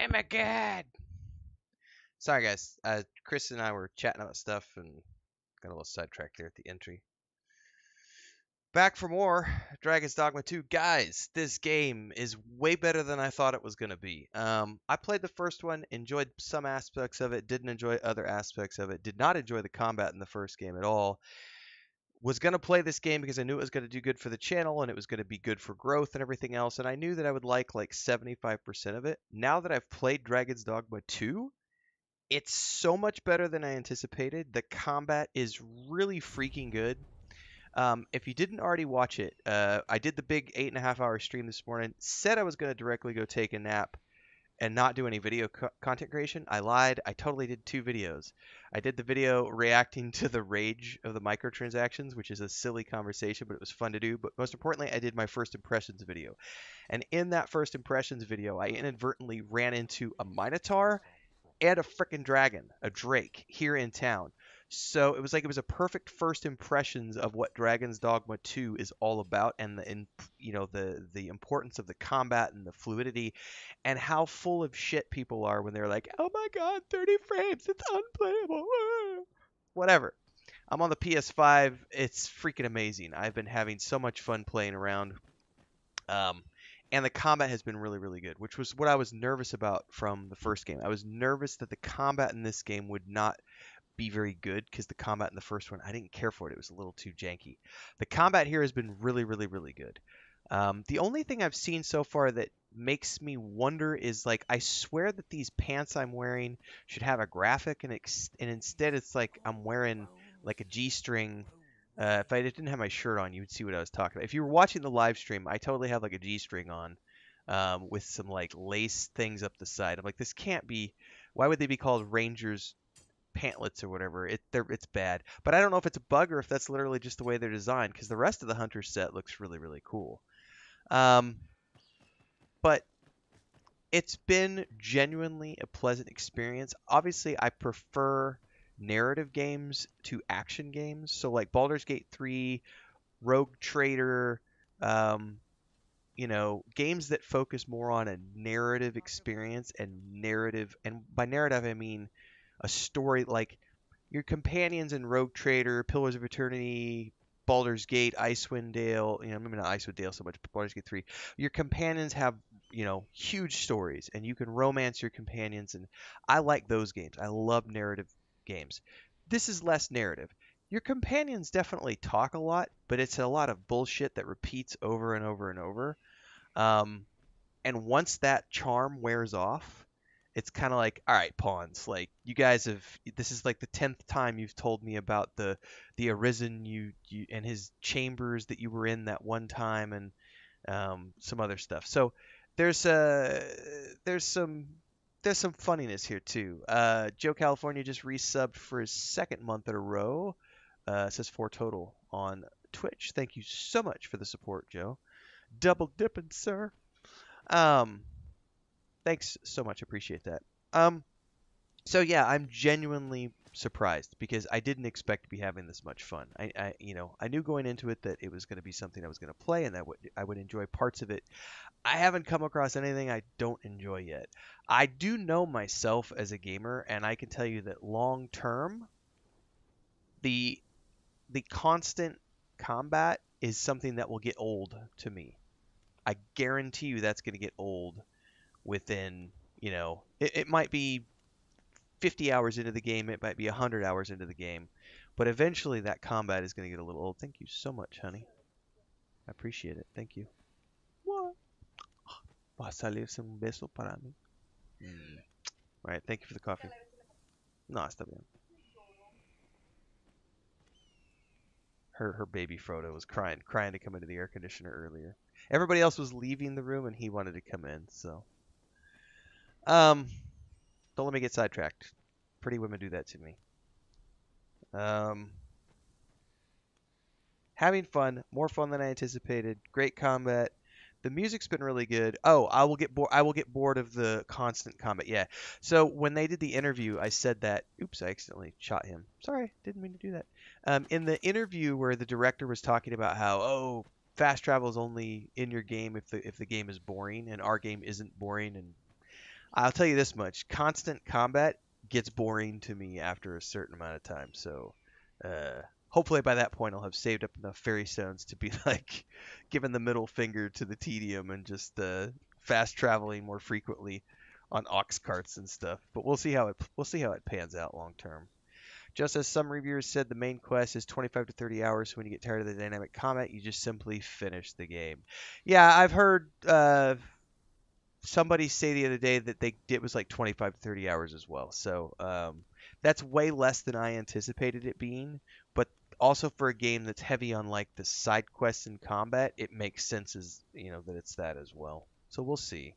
I'm a god. Sorry, guys. Uh, Chris and I were chatting about stuff and got a little sidetracked there at the entry. Back for more Dragon's Dogma 2. Guys, this game is way better than I thought it was going to be. Um, I played the first one, enjoyed some aspects of it, didn't enjoy other aspects of it, did not enjoy the combat in the first game at all. Was going to play this game because I knew it was going to do good for the channel and it was going to be good for growth and everything else, and I knew that I would like like 75% of it. Now that I've played Dragon's Dogma 2, it's so much better than I anticipated. The combat is really freaking good. Um, if you didn't already watch it, uh, I did the big eight and a half hour stream this morning. Said I was going to directly go take a nap and not do any video co- content creation. I lied. I totally did two videos. I did the video reacting to the rage of the microtransactions, which is a silly conversation, but it was fun to do. But most importantly, I did my first impressions video. And in that first impressions video, I inadvertently ran into a Minotaur and a freaking dragon, a Drake, here in town. So it was like it was a perfect first impressions of what Dragon's Dogma 2 is all about, and the you know the the importance of the combat and the fluidity, and how full of shit people are when they're like, "Oh my God, 30 frames, it's unplayable." Whatever. I'm on the PS5. It's freaking amazing. I've been having so much fun playing around. Um, and the combat has been really really good which was what i was nervous about from the first game i was nervous that the combat in this game would not be very good because the combat in the first one I didn't care for it. It was a little too janky. The combat here has been really, really, really good. Um, the only thing I've seen so far that makes me wonder is like I swear that these pants I'm wearing should have a graphic and ex- and instead it's like I'm wearing like a G-string. Uh, if I didn't have my shirt on, you would see what I was talking about. If you were watching the live stream, I totally have like a G-string on um, with some like lace things up the side. I'm like, this can't be. Why would they be called Rangers pantlets or whatever. It it's bad, but I don't know if it's a bug or if that's literally just the way they're designed. Because the rest of the hunter set looks really really cool. Um, but it's been genuinely a pleasant experience. Obviously, I prefer narrative games to action games. So like Baldur's Gate 3, Rogue Trader, um, you know, games that focus more on a narrative experience and narrative and by narrative I mean a story like your companions in Rogue Trader, Pillars of Eternity, Baldur's Gate, Icewind Dale, you know, maybe not Icewind Dale so much, but Baldur's Gate 3. Your companions have, you know, huge stories and you can romance your companions and I like those games. I love narrative games. This is less narrative. Your companions definitely talk a lot, but it's a lot of bullshit that repeats over and over and over. Um, and once that charm wears off, it's kind of like all right pawns like you guys have this is like the 10th time you've told me about the the arisen you, you and his chambers that you were in that one time and um, some other stuff. So there's uh there's some there's some funniness here too. Uh, joe california just resubbed for his second month in a row. Uh, says four total on twitch. Thank you so much for the support joe. Double dipping sir. Um thanks so much. Appreciate that. Um, so yeah, I'm genuinely surprised because I didn't expect to be having this much fun. I, I you know, I knew going into it that it was going to be something I was going to play and that would I would enjoy parts of it. I haven't come across anything I don't enjoy yet. I do know myself as a gamer, and I can tell you that long term, the the constant combat is something that will get old to me. I guarantee you that's going to get old within, you know, it, it might be 50 hours into the game, it might be 100 hours into the game, but eventually that combat is going to get a little old. Thank you so much, honey. I appreciate it. Thank you. What? Va a salirse un beso para mí. Mm. All right, thank you for the coffee. No, está bien. Her her baby Frodo was crying, crying to come into the air conditioner earlier. Everybody else was leaving the room, and he wanted to come in. So um, don't let me get sidetracked. Pretty women do that to me. Um, having fun, more fun than I anticipated. Great combat. The music's been really good. Oh, I will get bored. I will get bored of the constant combat. Yeah. So when they did the interview, I said that. Oops, I accidentally shot him. Sorry, didn't mean to do that. Um, in the interview where the director was talking about how, oh, fast travel is only in your game if the if the game is boring, and our game isn't boring, and I'll tell you this much: constant combat gets boring to me after a certain amount of time. So, uh, hopefully by that point I'll have saved up enough ferrystones to be like giving the middle finger to the tedium and just uh, fast traveling more frequently on ox carts and stuff. But we'll see how it we'll see how it pans out long term. Just as some reviewers said, the main quest is 25 to 30 hours. So when you get tired of the dynamic combat, you just simply finish the game. Yeah, I've heard uh, somebody say the other day that they it was like 25 to 30 hours as well. So um, that's way less than I anticipated it being. But also for a game that's heavy on like the side quests and combat, it makes sense as you know that it's that as well. So we'll see.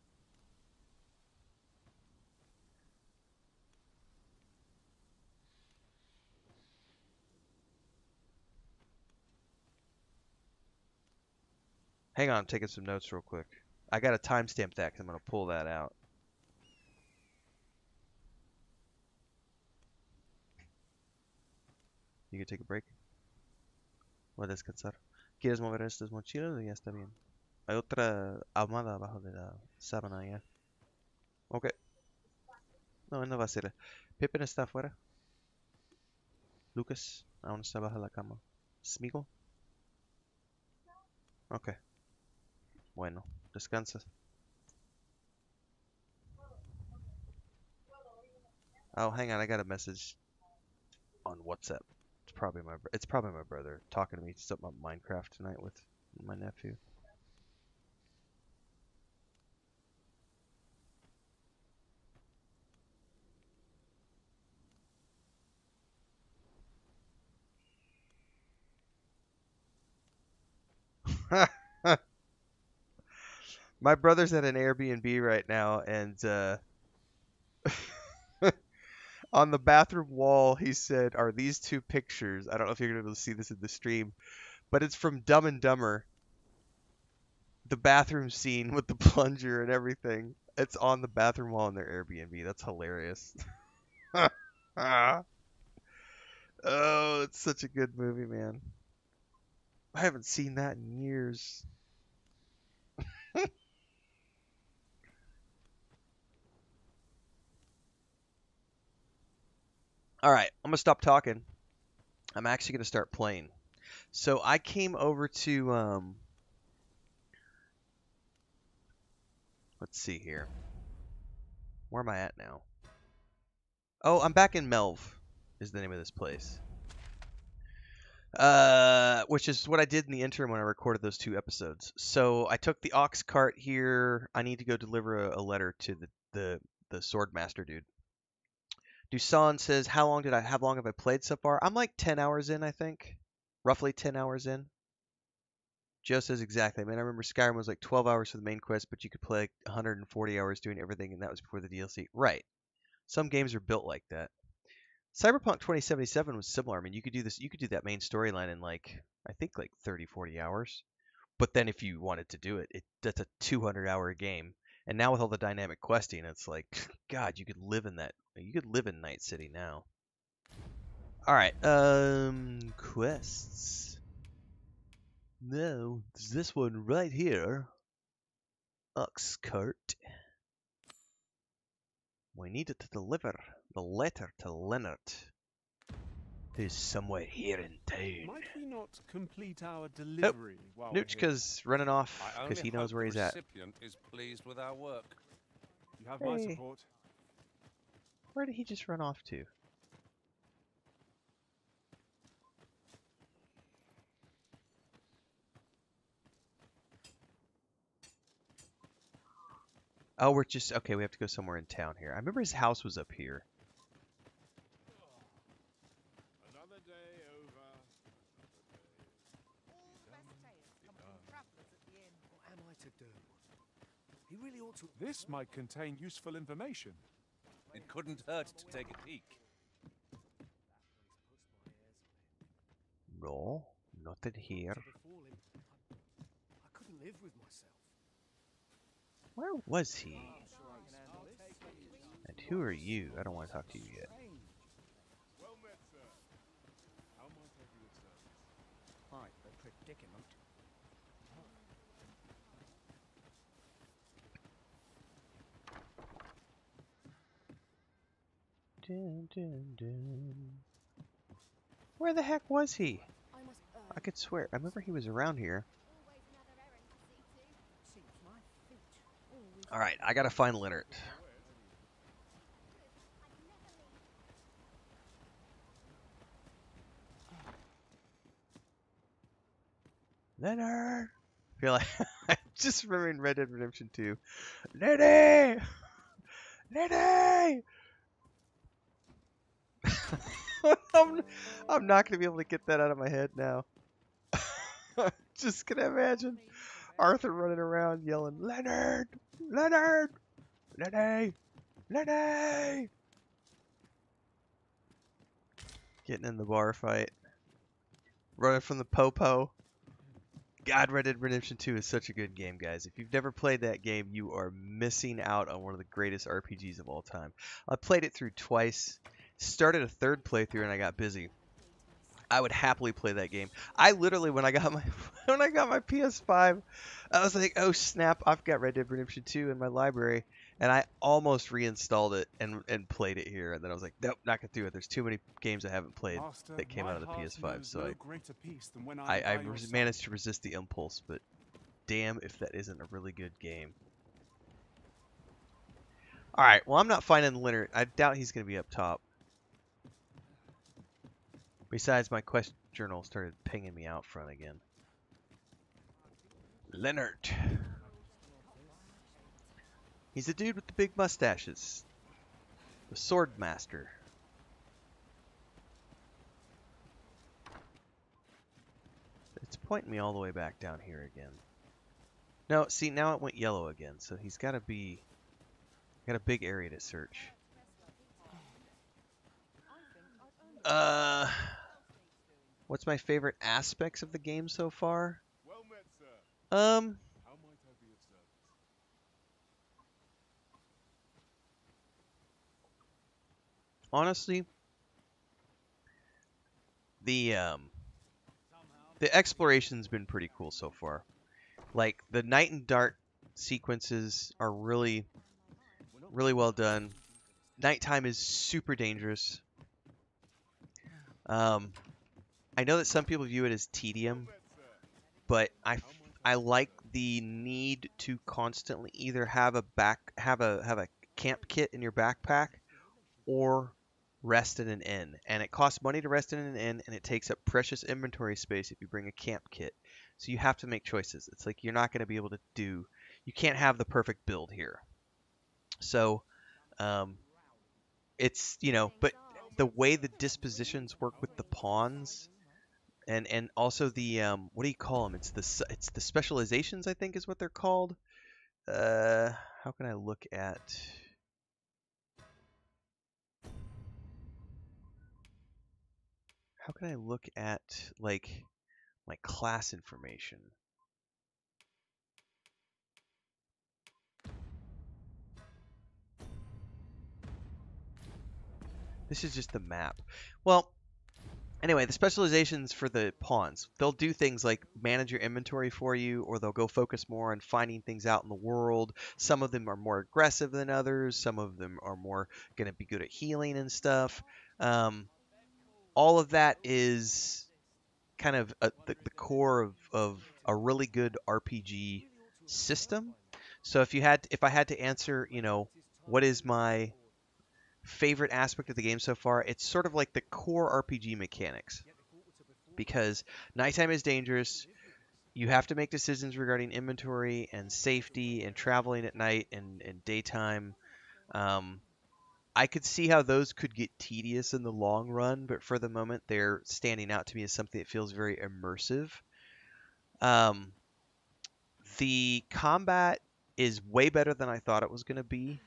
Hang on, I'm taking some notes real quick. I got to timestamp that because I'm going to pull that out. You can take a break. Voy a descansar. ¿Quieres mover estas mochilas ya está bien? Hay otra almohada abajo de la sábana ya. Ok. No, no va a ser. Pippin está afuera. Lucas aún está bajo la cama. Smigo. Ok. Bueno, descansa. Oh, hang on, I got a message on WhatsApp. It's probably my it's probably my brother talking to me something about Minecraft tonight with my nephew. My brother's at an Airbnb right now, and uh, on the bathroom wall, he said, "Are these two pictures?" I don't know if you're gonna be able to see this in the stream, but it's from Dumb and Dumber. The bathroom scene with the plunger and everything. It's on the bathroom wall in their Airbnb. That's hilarious. oh, it's such a good movie, man. I haven't seen that in years. All right, I'm gonna stop talking. I'm actually gonna start playing. So I came over to um. Let's see here. Where am I at now? Oh, I'm back in Melve. Is the name of this place. Uh, which is what I did in the interim when I recorded those two episodes. So I took the ox cart here. I need to go deliver a, a letter to the the the sword master dude. Dusan says, "How long did I? How long have I played so far? I'm like 10 hours in, I think, roughly 10 hours in." Joe says exactly. I mean, I remember Skyrim was like 12 hours for the main quest, but you could play like 140 hours doing everything, and that was before the DLC. Right. Some games are built like that. Cyberpunk 2077 was similar. I mean, you could do this. You could do that main storyline in like I think like 30, 40 hours. But then if you wanted to do it, it that's a 200 hour game. And now with all the dynamic questing, it's like, God, you could live in that. You could live in Night City now. All right, um, quests. No, there's this one right here. Ox cart. We need to deliver the letter to Leonard, who's somewhere here in town. Might we not complete our delivery while we're? Noochka's running off because he knows where he's at. recipient is pleased with our work. You have my support. Where did he just run off to? Oh, we're just okay. We have to go somewhere in town here. I remember his house was up here. Another day over. All the best tales come from travellers at the inn. What am I to do? He really ought to. This might contain useful information. It couldn't hurt to take a peek. No, nothing here. I, I couldn't live with myself. Where was he? Ah, and who are you? I don't want to talk to you yet. Well met, sir. How might I be of service? Quite the predicament. Dun, dun, dun. Where the heck was he? I could swear. I remember he was around here. Seems my feet always All right, I gotta find Leonard. Leonard. I feel like I just remember in Red Dead Redemption 2. Lenny! Lenny! I'm, I'm not gonna be able to get that out of my head now. just gonna imagine Arthur running around yelling, Leonard! Leonard! Lenny! Lenny! Getting in the bar fight. Running from the popo. God, Red Dead Redemption 2 is such a good game, guys. If you've never played that game, you are missing out on one of the greatest RPGs of all time. I played it through twice. Started a third playthrough and I got busy. I would happily play that game. I literally, when I got my when I got my PS5, I was like, "Oh snap! I've got Red Dead Redemption 2 in my library," and I almost reinstalled it and and played it here. And then I was like, "Nope, not gonna do it. There's too many games I haven't played." Master, that came out of the PS5, so no I- greater peace than when I, I managed to resist the impulse, but damn if that isn't a really good game. All right, well I'm not finding Leonard. I doubt he's gonna be up top. Besides, my quest journal started pinging me out front again. Leonard. He's the dude with the big mustaches. The sword master. It's pointing me all the way back down here again. No, see now it went yellow again, so he's got to be got a big area to search. Uh, what's my favorite aspects of the game so far? Well met, sir. Um, How might I be of service? honestly, the um, the exploration's been pretty cool so far. Like the night and dark sequences are really, really well done. Nighttime is super dangerous. Um, I know that some people view it as tedium, but I, I like the need to constantly either have a back have a have a camp kit in your backpack or rest in an inn. And it costs money to rest in an inn and it takes up precious inventory space if you bring a camp kit. So you have to make choices. It's like you're not going to be able to do you can't have the perfect build here. So um it's, you know, but the way the dispositions work with the pawns and and also the um what do you call them? It's the it's the specializations I think is what they're called. Uh how can I look at How can I look at like my class information? This is just the map. Well, anyway, the specializations for the pawns. They'll do things like manage your inventory for you, or they'll go focus more on finding things out in the world. Some of them are more aggressive than others. Some of them are more going to be good at healing and stuff. Um, all of that is kind of a, the, the core of, of a really good RPG system. So if you had, if I had to answer, you know, what is my favorite aspect of the game so far, it's sort of like the core RPG mechanics. Because nighttime is dangerous. You have to make decisions regarding inventory and safety and traveling at night and, and daytime. Um, I could see how those could get tedious in the long run, but for the moment, they're standing out to me as something that feels very immersive. Um, the combat is way better than I thought it was going to be.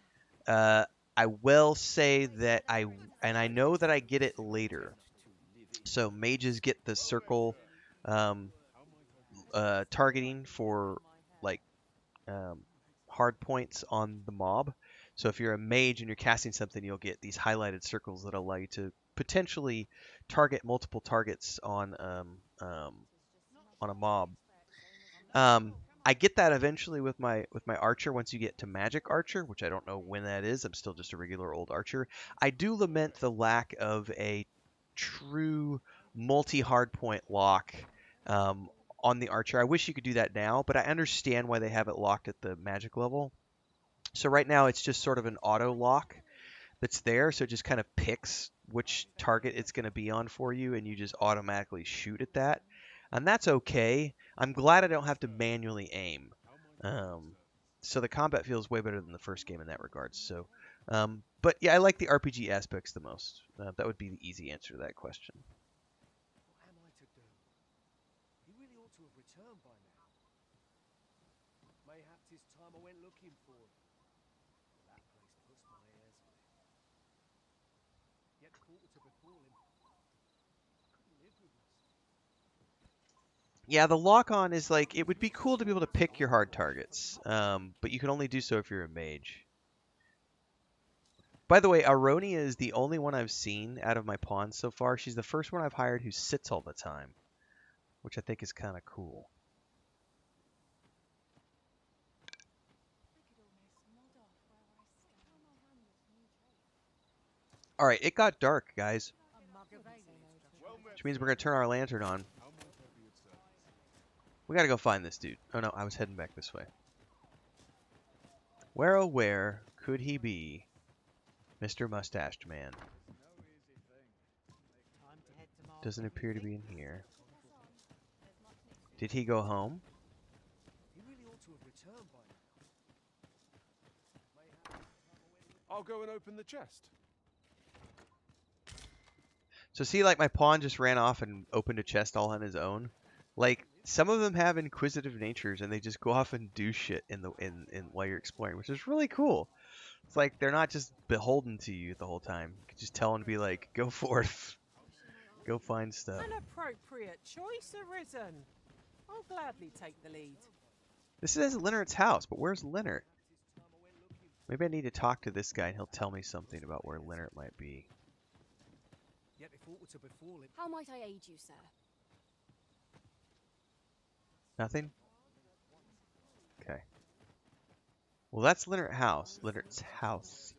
Uh, I will say that I, and I know that I get it later. So mages get the circle um, uh, targeting for like um, hard points on the mob. So if you're a mage and you're casting something, you'll get these highlighted circles that allow you to potentially target multiple targets on um, um, on a mob. Um, I get that eventually with my with my archer once you get to magic archer, which I don't know when that is. I'm still just a regular old archer. I do lament the lack of a true multi hardpoint lock um, on the archer. I wish you could do that now, but I understand why they have it locked at the magic level. So right now it's just sort of an auto lock that's there, so it just kind of picks which target it's going to be on for you, and you just automatically shoot at that, and that's okay. I'm glad I don't have to manually aim. Um, so the combat feels way better than the first game in that regard. So, um, but yeah, I like the RPG aspects the most. Uh, that would be the easy answer to that question. What am I to do? He really ought to have returned by now. Mayhap 'tis time I went looking for him. That place puts my hairs on end. Yet thought to befall him. I couldn't live with myself. Yeah, the lock on is like it would be cool to be able to pick your hard targets, um, but you can only do so if you're a mage. By the way, Aronia is the only one I've seen out of my pawns so far. She's the first one I've hired who sits all the time, which I think is kind of cool. All right, it got dark, guys, A mug of ale. Well met, which means we're gonna turn our lantern on. how might I be of service? We gotta go find this dude. Oh no, I was heading back this way. Where oh where could he be? Mr. Mustached Man. Doesn't appear to be in here. Did he go home? He really ought to have returned by now. Mayhap 'tis time I went looking I'll go and open the chest. So see, like my pawn just ran off and opened a chest all on his own. Like some of them have inquisitive natures and they just go off and do shit in the in, in while you're exploring, which is really cool. It's like they're not just beholden to you the whole time. You can just tell them to be like, go forth, go find stuff. An appropriate choice arisen. I'll gladly take the lead. This is Leonard's house, but where's Leonard? Maybe I need to talk to this guy and he'll tell me something about where Leonard might be. Yet if aught were to befall him, How might I aid you, sir? Nothing? Okay. Well, that's Leonard's house. Leonard's house.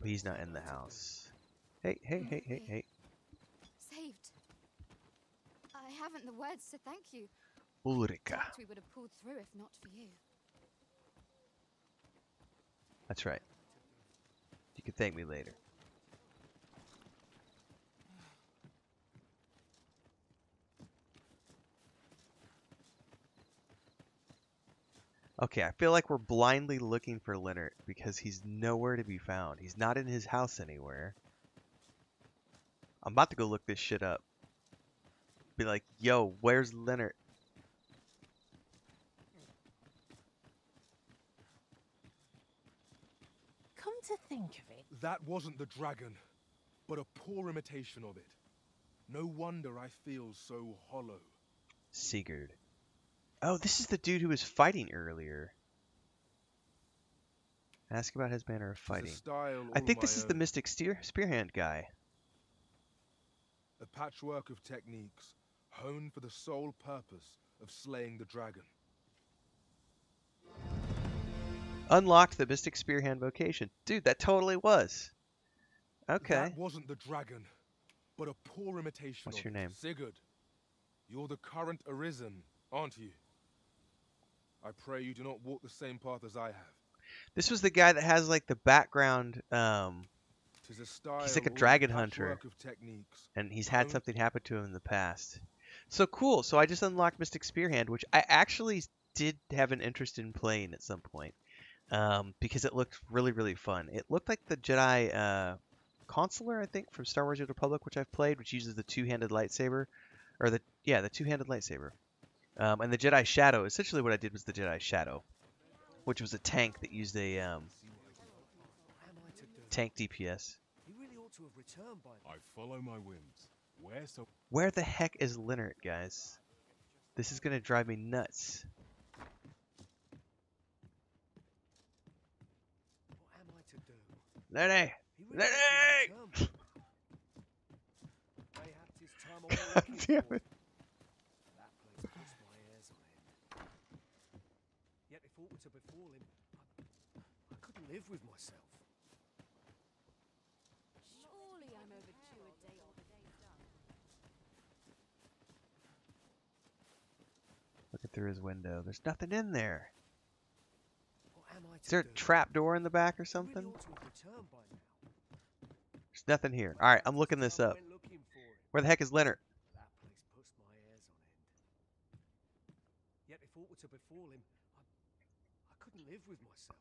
But he's not in the house. Hey, hey, hey, hey, hey. Saved. I haven't the words to thank you. Ulrika. We would have pulled through if not for you. That's right. You can thank me later. Okay, I feel like we're blindly looking for Leonard because he's nowhere to be found. He's not in his house anywhere. I'm about to go look this shit up. Be like, yo, where's Leonard? Come to think of it, That wasn't the dragon, but a poor imitation of it. No wonder I feel so hollow. Sigurd. Oh, this is the dude who was fighting earlier. Ask about his manner of fighting. I think this is the. Mystic Steer Spearhand guy. A patchwork of techniques, honed for the sole purpose of slaying the dragon. Unlocked the Mystic Spearhand vocation. Dude, that totally was. Okay. That wasn't the dragon, but a poor imitation What's your name? Sigurd. You're the current Arisen, aren't you? I pray you do not walk the same path as I have. This was the guy that has like the background, um, style like a dragon hunter. Of techniques. and he's had something happen to him in the past. So cool. So I just unlocked Mystic Spearhand, which I actually did have an interest in playing at some point, um, because it looked really, really fun. It looked like the Jedi uh, Consular, I think, from Star Wars: The Republic, which I've played, which uses the two-handed lightsaber, or the yeah, the two-handed lightsaber. Um, and the Jedi Shadow. Essentially, what I did was the Jedi Shadow, which was a tank that used a um, what am I to do? tank DPS. He really ought to have returned by now. I follow my whims. Where so Where the heck is Leonard, guys? This is gonna drive me nuts. What am I to do? Lenny! He really ought Lenny! returned by now. Mayhap 'tis time I went God looking damn for it. him. That place puts my hairs on end. Live with myself. Surely I'm over two a day or the day's done. Looking through his window. There's nothing in there. What am I to Is there a trap door in the back or something? ought to have returned by now. There's nothing here. All right, I'm looking this up. went looking for him. Where the heck is Leonard? That place puts my hairs on end. Yet if aught were to befall him, I, I couldn't live with myself.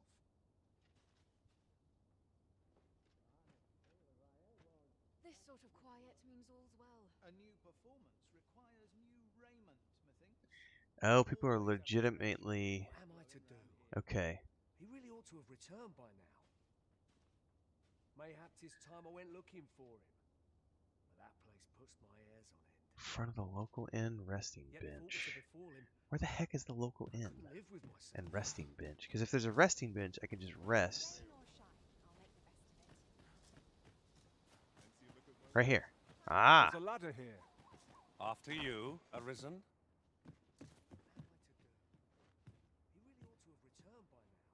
This sort of quiet means all's well. A new performance requires new raiment, methinks. Oh, people are legitimately What am I to do? okay. He really ought to have returned by now. Mayhap 'tis time I went looking for him. But that place puts my hairs on end. Front of the local inn resting Yet if aught were bench. to befall him, Where the heck is the local inn live with and resting bench? Because if there's a resting bench, I can just rest Rain or shine, I'll make the best of it. right here. Ah, There's a ladder here. After you, Arisen. What am I to do? He really ought to have returned by now.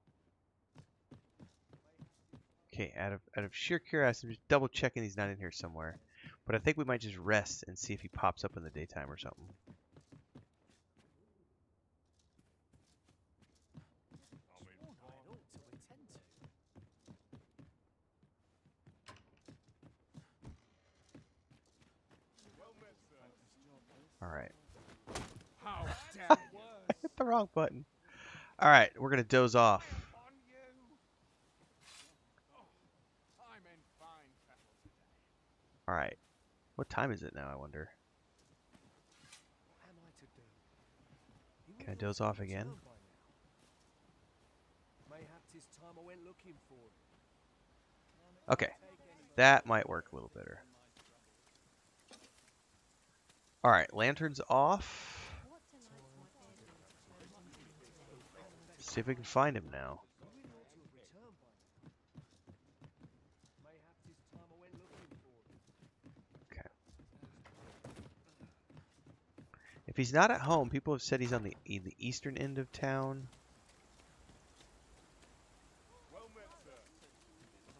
Okay. Out of out of sheer curiosity, I'm just double checking he's not in here somewhere. But I think we might just rest and see if he pops up in the daytime or something. Sworn I to to. Hit the wrong button. All right, we're gonna doze off. on you! Oh, I'm in fine fettle today. All right. What time is it now? I wonder. Can I doze off again? Okay, that might work a little better. All right, lanterns off. See if we can find him now. He really ought to have returned by now. Mayhap 'tis time I went looking for him. If he's not at home, people have said he's on the the eastern end of town. Well met, sir.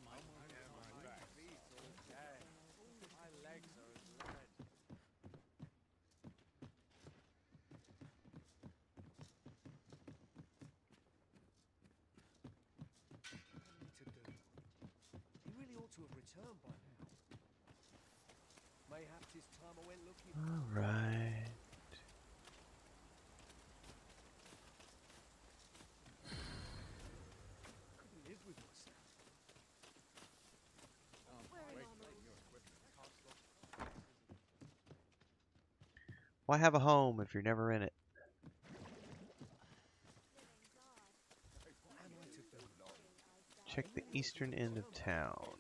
My legs are as lead. What am I to do? He really ought to have returned by now. Mayhap 'tis time I went looking for him. All right. couldn't live with myself. Why have a home if you're never in it? Check the eastern end of town.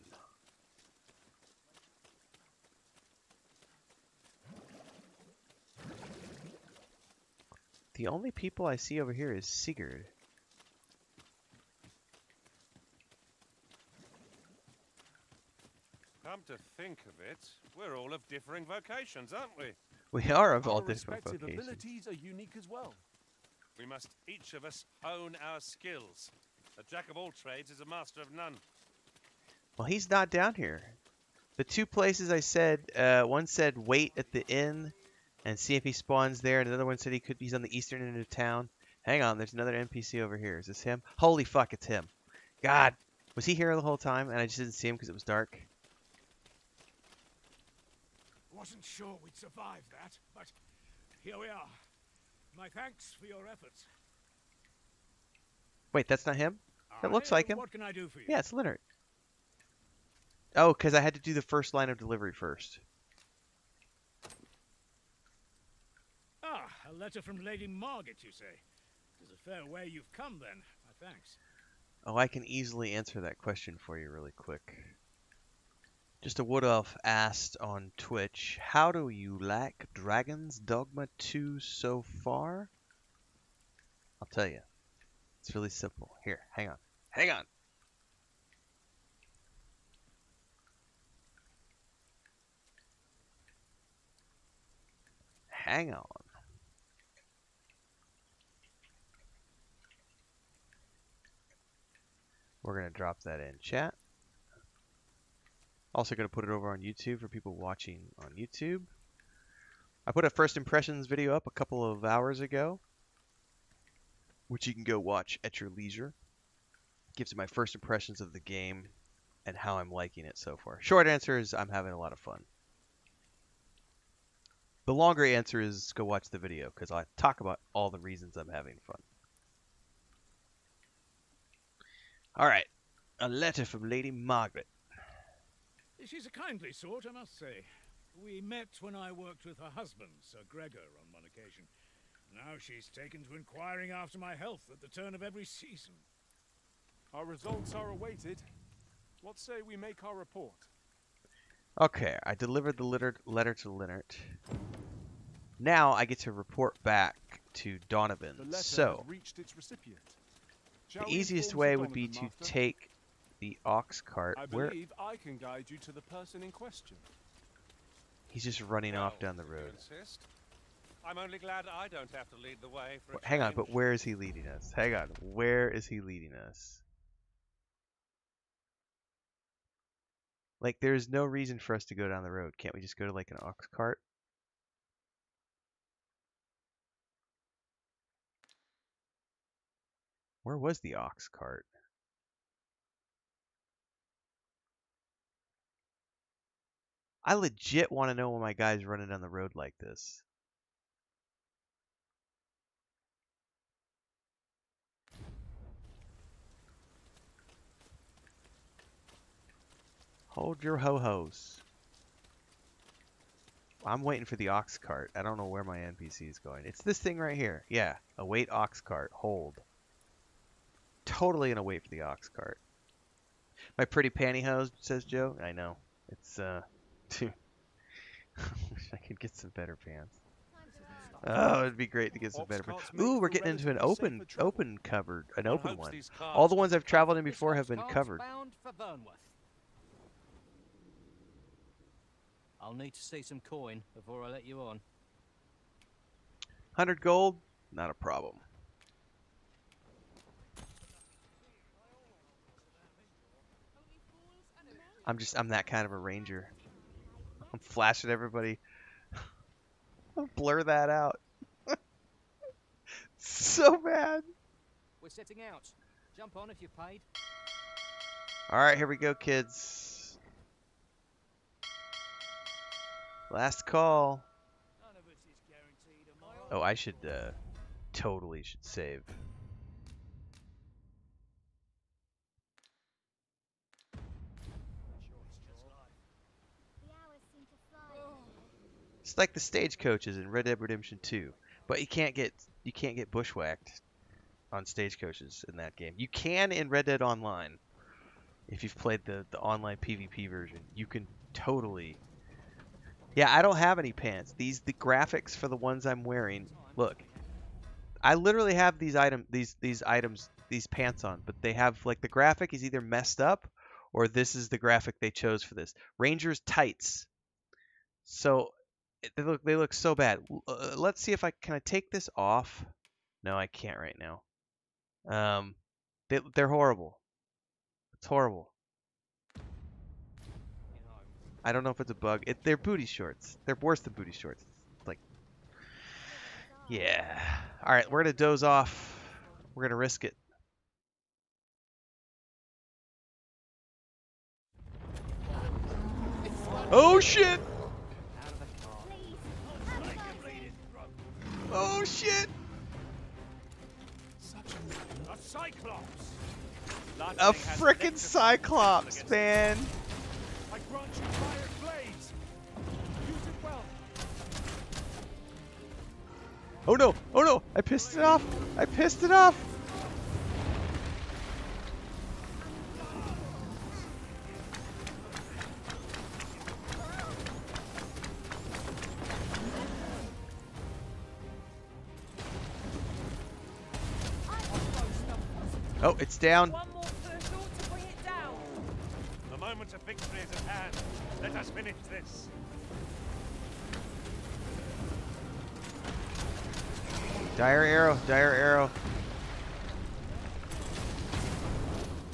The only people I see over here is Sigurd. Come to think of it, we're all of differing vocations, aren't we? We are of all different vocations. abilities are unique as well. We must each of us hone our skills. A jack of all trades is a master of none. Well, he's not down here. The two places I said, uh, one said wait at the inn and see if he spawns there, and another one said he could. He's on the eastern end of town. Hang on, there's another NPC over here. Is this him? Holy fuck, it's him. God, was he here the whole time and I just didn't see him because it was dark? Wasn't sure we'd survive that, but here we are. My thanks for your efforts. Wait, that's not him. That looks like him. What can I do for you? Yeah, it's Leonard. Oh, because I had to do the first line of delivery first. Ah, a letter from Lady Margaret, you say? It is a fair way you've come, then. My thanks. Oh, I can easily answer that question for you really quick. Just a Wood Elf asked on Twitch, how do you like Dragon's Dogma 2 so far? I'll tell you. It's really simple. Here, hang on. Hang on. Hang on. We're gonna drop that in chat. Also gonna put it over on YouTube for people watching on YouTube. I put a first impressions video up a couple of hours ago, which you can go watch at your leisure. Gives you my first impressions of the game and how I'm liking it so far. Short answer is I'm having a lot of fun. The longer answer is go watch the video because I talk about all the reasons I'm having fun. All right, a letter from Lady Margaret. She's a kindly sort, I must say. We met when I worked with her husband, Sir Gregor, on one occasion. Now she's taken to inquiring after my health at the turn of every season. Our results are awaited. What say we make our report? Okay, I delivered the letter, letter to Leonard. Now I get to report back to Donovan. The letter So, reached its recipient. the easiest way would be to Donovan, take the ox cart. I Where believe I can guide you to the person in question. he's just running off down the road. I'm only glad I don't have to lead the way for a Hang on, but where is he leading us? Hang on, where is he leading us? Like, there's no reason for us to go down the road. Can't we just go to like an ox cart? Where was the ox cart? I legit want to know when my guy's running down the road like this. Hold your ho-hos. I'm waiting for the ox cart. I don't know where my NPC is going. It's this thing right here. Yeah, await ox cart. Hold. Totally gonna wait for the ox cart. My pretty pantyhose, says Joe. I know. It's uh, wish I could get some better pants. Oh, it'd be great to get some better pants. Ooh, we're getting into an open, open covered, an open one. All the ones I've traveled in before have been covered. bound for Vernworth. I'll need to see some coin before I let you on. 100 gold, not a problem. I'm just, I'm that kind of a ranger. I'm flashing everybody. Blur that out. so bad. We're setting out. Jump on if you've paid. Alright, here we go, kids. Last call. None of us is guaranteed a moral. Oh, I should, uh, totally should save. It's like the stagecoaches in Red Dead Redemption 2, but you can't get you can't get bushwhacked on stagecoaches in that game. You can in Red Dead Online. If you've played the the online PvP version, you can totally Yeah, I don't have any pants. These the graphics for the ones I'm wearing. Look. I literally have these item these these items these pants on, but they have like the graphic is either messed up or this is the graphic they chose for this. Rangers tights. So they look they look so bad. Uh, let's see if I can I take this off. No, I can't right now. Um, they they're horrible. It's horrible. I don't know if it's a bug. It, they're booty shorts. They're worse than booty shorts. It's like, yeah. All right, we're gonna doze off. We're gonna risk it. Oh shit! Oh shit! A cyclops! A frickin' cyclops, man! I grant you fire blades! Use it well! Oh no! Oh no! I pissed it off! I pissed it off! Oh, it's down. One more push ought to bring it down. The moment of victory is at hand. Let us finish this. Dire arrow, dire arrow.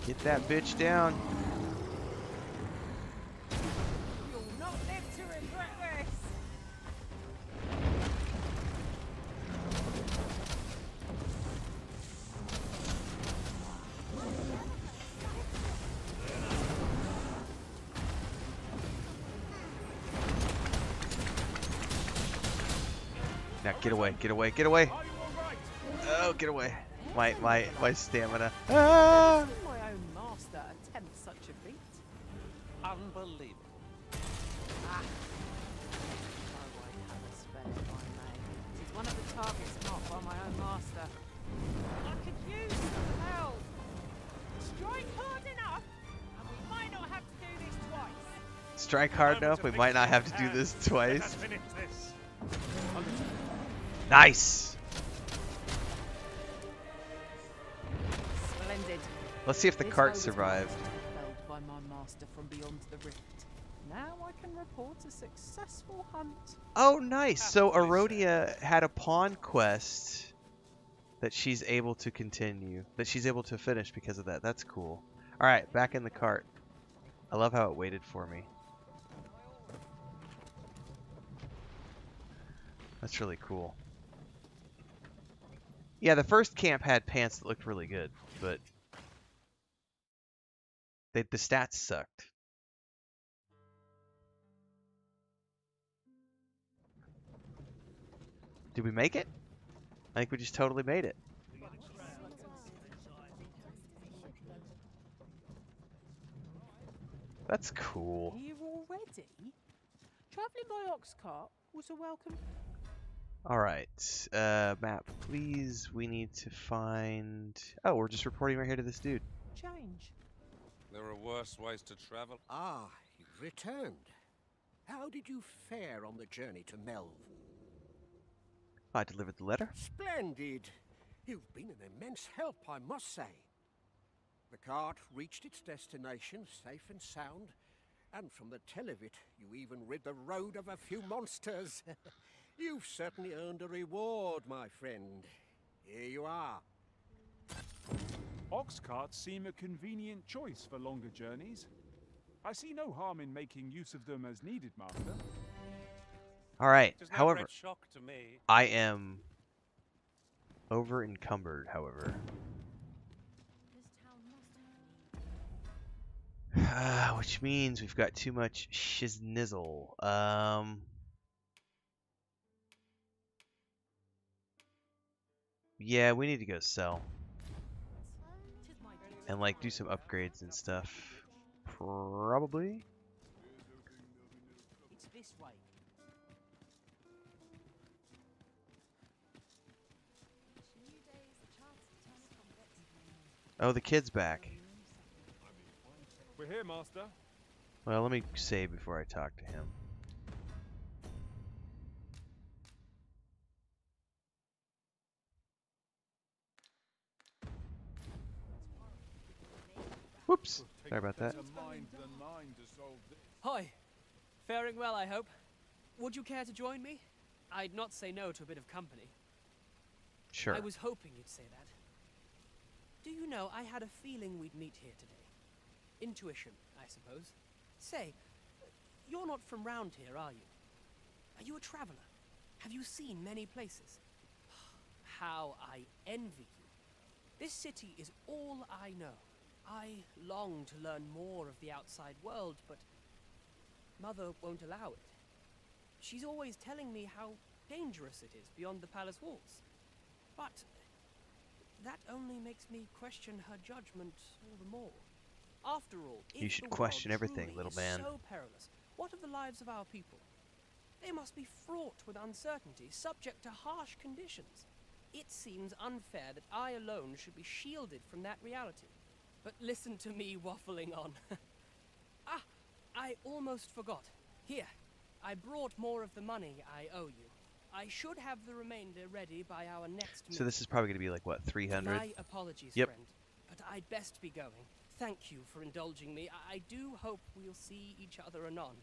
Get that bitch down. Now get away, get away, get away. Are you all right? Oh, get away. My my my stamina. Ah! My own master attempts such a feat. Unbelievable. Ah. Oh, I have a spell if I may. It is one of the targets marked by my own master. I could use some help. Strike hard enough, and we might not have to do this twice. Strike hard enough, we might not have to do this twice. Nice. Splendid. Let's see if the This cart survived. by my master from beyond the rift. Now I can report a successful hunt. Oh, nice. So. Arodia had a pawn quest that she's able to continue, that she's able to finish because of that. That's cool. All right, back in the cart. I love how it waited for me. That's really cool. Yeah, the first camp had pants that looked really good, but they, the stats sucked. Did we make it? I think we just totally made it. That's cool. Here already? Travelling by ox cart was a welcome. Alright, uh, map, please. We need to find... Oh, we're just reporting right here to this dude. change. There are worse ways to travel. Ah, you've returned. How did you fare on the journey to Melve? I delivered the letter. Splendid. You've been an immense help, I must say. The cart reached its destination safe and sound, and from the tell of it, you even rid the road of a few monsters. You've certainly earned a reward, my friend. Here you are. Ox carts seem a convenient choice for longer journeys. I see no harm in making use of them as needed, Master. Alright, It is no however, shock to me. I am over encumbered, however. Uh, which means we've got too much shiznizzle. Um, yeah, we need to go sell and like do some upgrades and stuff. Probably. It's this way. Oh, the kid's back. We're here, Master. Well, let me save before I talk to him. Whoops. Sorry about that. Hi. Faring well, I hope. Would you care to join me? I'd not say no to a bit of company. Sure. I was hoping you'd say that. Do you know, I had a feeling we'd meet here today. Intuition, I suppose. Say, you're not from round here, are you? Are you a traveler? Have you seen many places? How I envy you. This city is all I know. I long to learn more of the outside world, but Mother won't allow it. She's always telling me how dangerous it is beyond the palace walls. But that only makes me question her judgment all the more. After all, You should the world question everything, little is man. So perilous. What of the lives of our people? They must be fraught with uncertainty, subject to harsh conditions. It seems unfair that I alone should be shielded from that reality. But listen to me waffling on. ah, I almost forgot. Here, I brought more of the money I owe you. I should have the remainder ready by our next So this is probably going to be like what 300. my apologies, Yep. friend, but I'd best be going. Thank you for indulging me. I, I do hope we'll see each other anon.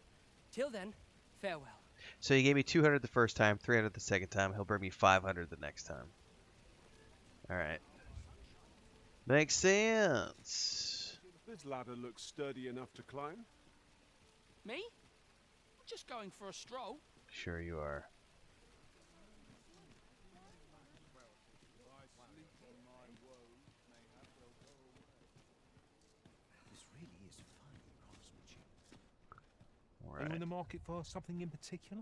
Till then, farewell. So he gave me 200 the first time, 300 the second time. He'll bring me 500 the next time. All right. Makes sense. This ladder looks sturdy enough to climb. Me? I'm just going for a stroll. Sure you are. This really is fine craftsmanship. All Are you in the market for something in particular?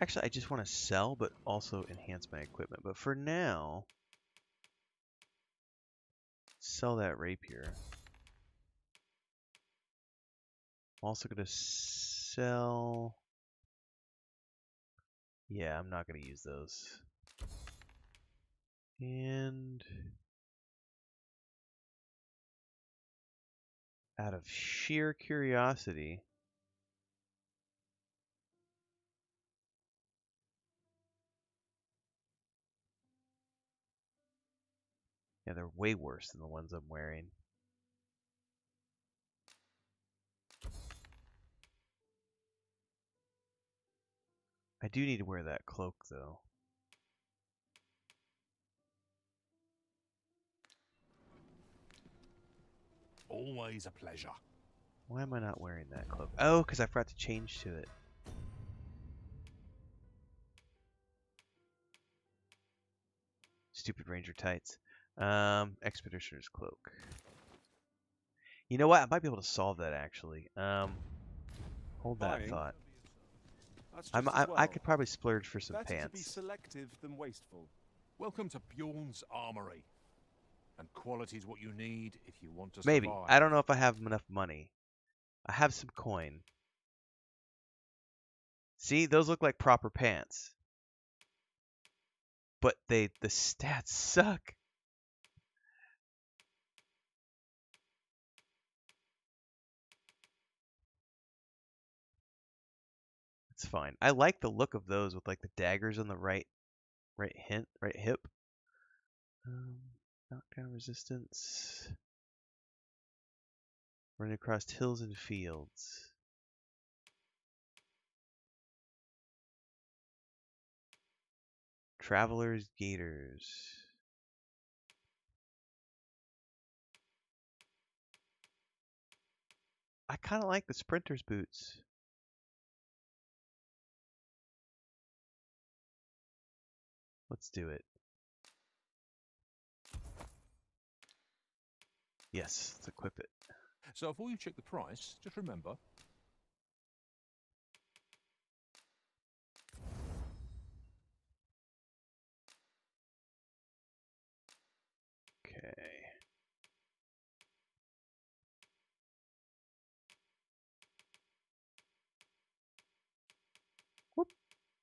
Actually, I just want to sell, but also enhance my equipment. But for now, sell that rapier. I'm also going to sell... Yeah, I'm not going to use those. And... Out of sheer curiosity... Yeah, they're way worse than the ones I'm wearing. I do need to wear that cloak though. Always a pleasure. Why am I not wearing that cloak? Oh, because I forgot to change to it. Stupid ranger tights. Um, expeditioner's cloak. You know what? I might be able to solve that actually. Um, hold that Buying. thought. I'm, I, as I could probably splurge for some Better to be pants. selective than wasteful. Welcome to Bjorn's Armory. And quality's what you need if you want to Maybe. survive. I don't know if I have enough money. I have some coin. See, those look like proper pants. But they the stats suck. Fine. I like the look of those with like the daggers on the right right hint right hip. Um, knockdown resistance. Running across hills and fields. Travelers Gators. I kind of like the sprinter's boots. Let's do it. Yes, let's equip it. So before you check the price, just remember Okay. Whoop.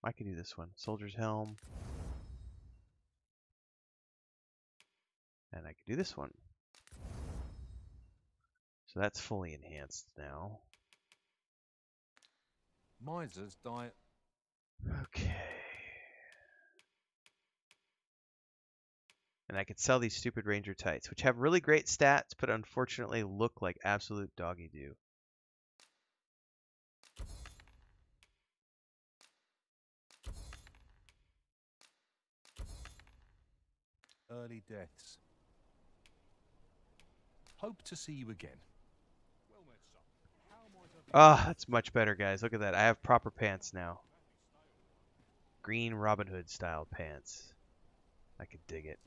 I can do this one. Soldier's helm. And I can do this one. So that's fully enhanced now. Miser's diet. Okay. And I could sell these stupid ranger tights, which have really great stats, but unfortunately look like absolute doggy do. Early deaths. Hope to see you again. Ah, that's much better, guys. Look at that. I have proper pants now. Green Robin Hood style pants. I could dig it.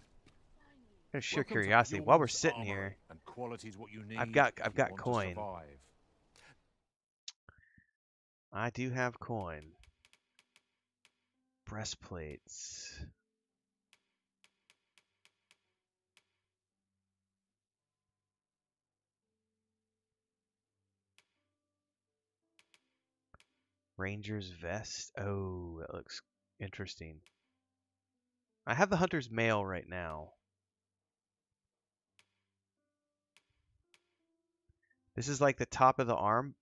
Out of sheer Welcome curiosity, while we're sitting here, and quality's what you need I've got I've got coin. I do have coin. Breastplates. Ranger's vest. Oh, that looks interesting. I have the hunter's mail right now. This is like the top of the arm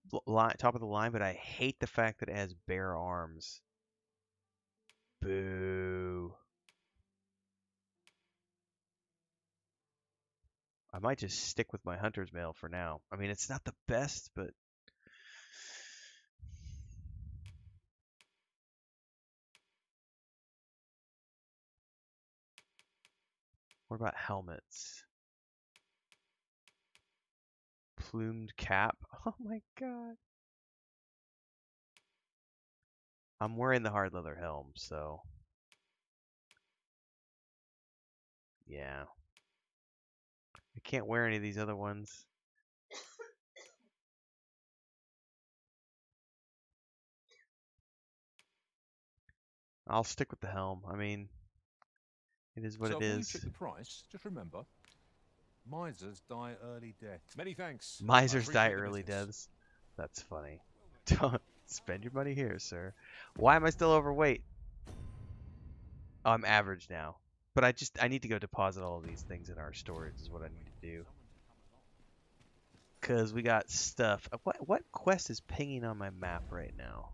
top of the line, but I hate the fact that it has bare arms. Boo. I might just stick with my hunter's mail for now. I mean, it's not the best, but what about helmets? Plumed cap. Oh my god. I'm wearing the hard leather helm, so yeah. I can't wear any of these other ones. I'll stick with the helm. I mean, it is what so it is. check the price, just remember, misers die early death. Many thanks. Misers die early deaths. That's funny. Don't spend your money here, sir. Why am I still overweight? Oh, I'm average now. But I just I need to go deposit all of these things in our storage is what I need to do. Cause we got stuff. uh, What what quest is pinging on my map right now?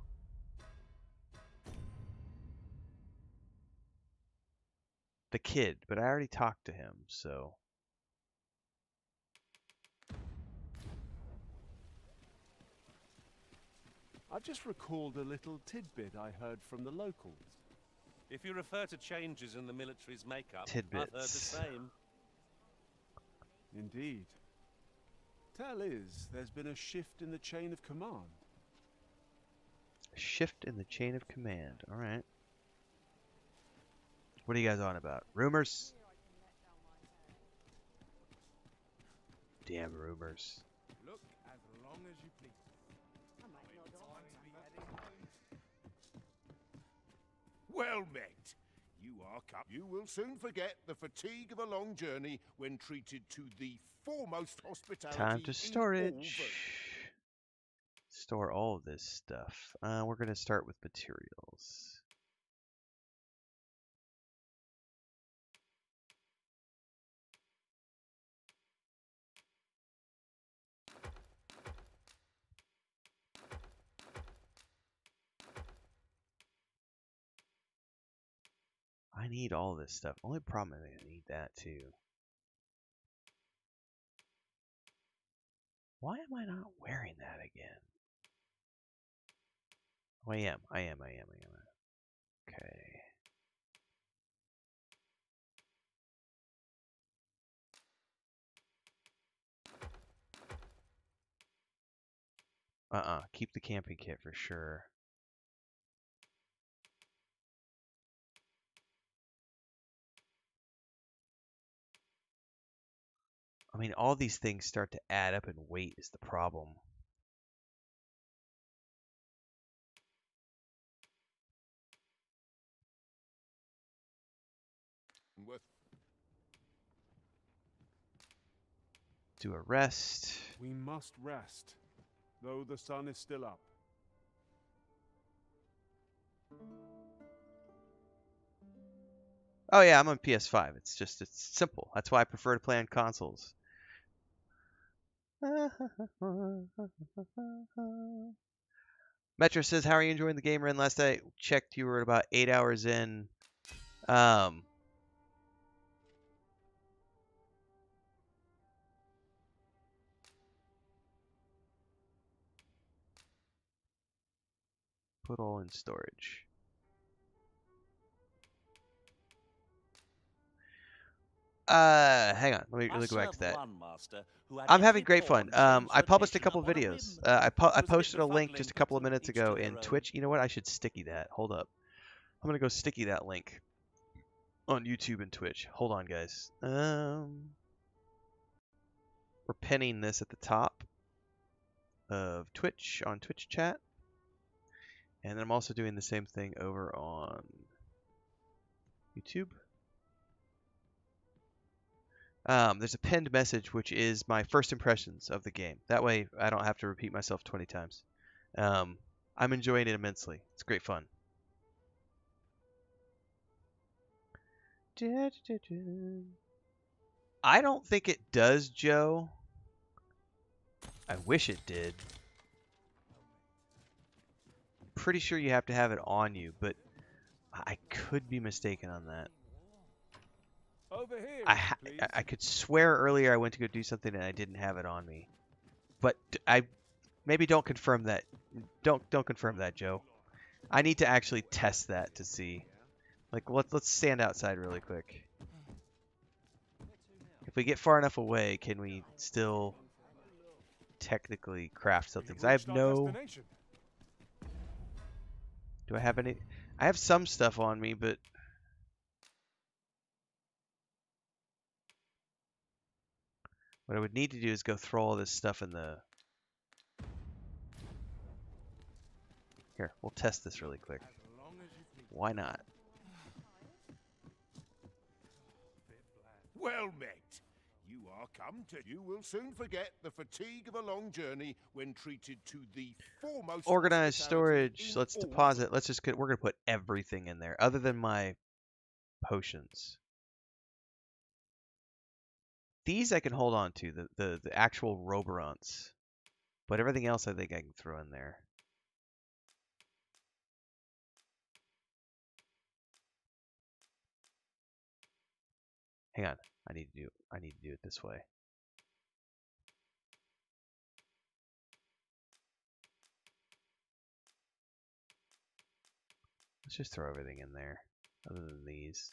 The kid, but I already talked to him, so I've just recalled a little tidbit I heard from the locals. If you refer to changes in the military's makeup, I've heard the Tidbits. same. Indeed. Tell is, there's been a shift in the chain of command. shift in the chain of command. All right. What are you guys on about? Rumors? Damn rumors. Look as long as you please. Well met. You are cup. You will soon forget the fatigue of a long journey when treated to the foremost hospitality. Time to storage. Store all of this stuff. Uh, we're gonna start with materials. I need all this stuff. Only problem is I need that too. Why am I not wearing that again? Oh, I am. I am. I am. I am. Okay. Uh-uh. Keep the camping kit for sure. I mean, all these things start to add up and weight is the problem. worth Do a rest. We must rest, though the sun is still up. Oh yeah, I'm on PS5. It's just it's simple. That's why I prefer to play on consoles. Metro says, "How are you enjoying the game run last I checked? You were about eight hours in. Um, put all in storage. Uh, hang on. Let me, let me go back to that. I'm having great fun. Um, I published a couple videos. Uh, I, po- I posted a link just a couple of minutes ago in Twitch. You know what? I should sticky that. Hold up. I'm gonna go sticky that link on YouTube and Twitch. Hold on, guys. Um, we're pinning this at the top of Twitch on Twitch chat, and then I'm also doing the same thing over on YouTube. Um, there's a pinned message which is my first impressions of the game. That way I don't have to repeat myself 20 times. Um, I'm enjoying it immensely. It's great fun. I don't think it does, Joe. I wish it did. Pretty sure you have to have it on you, but I could be mistaken on that. Over here, I. I- I could swear earlier I went to go do something and I didn't have it on me. But I maybe don't confirm that. Don't don't confirm that, Joe. I need to actually test that to see. Like let's let's stand outside really quick. If we get far enough away, can we still technically craft something. I have no. Do I have any? I have some stuff on me, but what I would need to do is go throw all this stuff in the. Here, we'll test this really quick. Why not? Well met. You are come to. You will soon forget the fatigue of a long journey when treated to the foremost. Organized storage. Let's deposit. Let's just get. We're gonna put everything in there, other than my potions. These I can hold on to the the, the actual Roborants, but everything else I think I can throw in there. Hang on. I need to do. I need to do it this way. Let's just throw everything in there, other than these.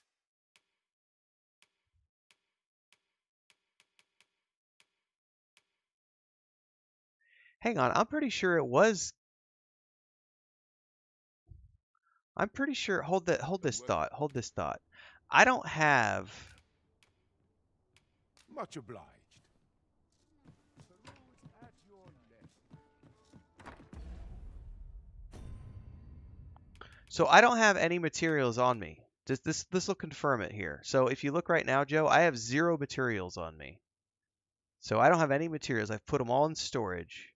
Hang on, I'm pretty sure it was. I'm pretty sure. Hold that. Hold this thought. Hold this thought. I don't have. Much obliged. So I don't have any materials on me. This this this will confirm it here. So if you look right now, Joe, I have zero materials on me. So I don't have any materials. I've put them all in storage.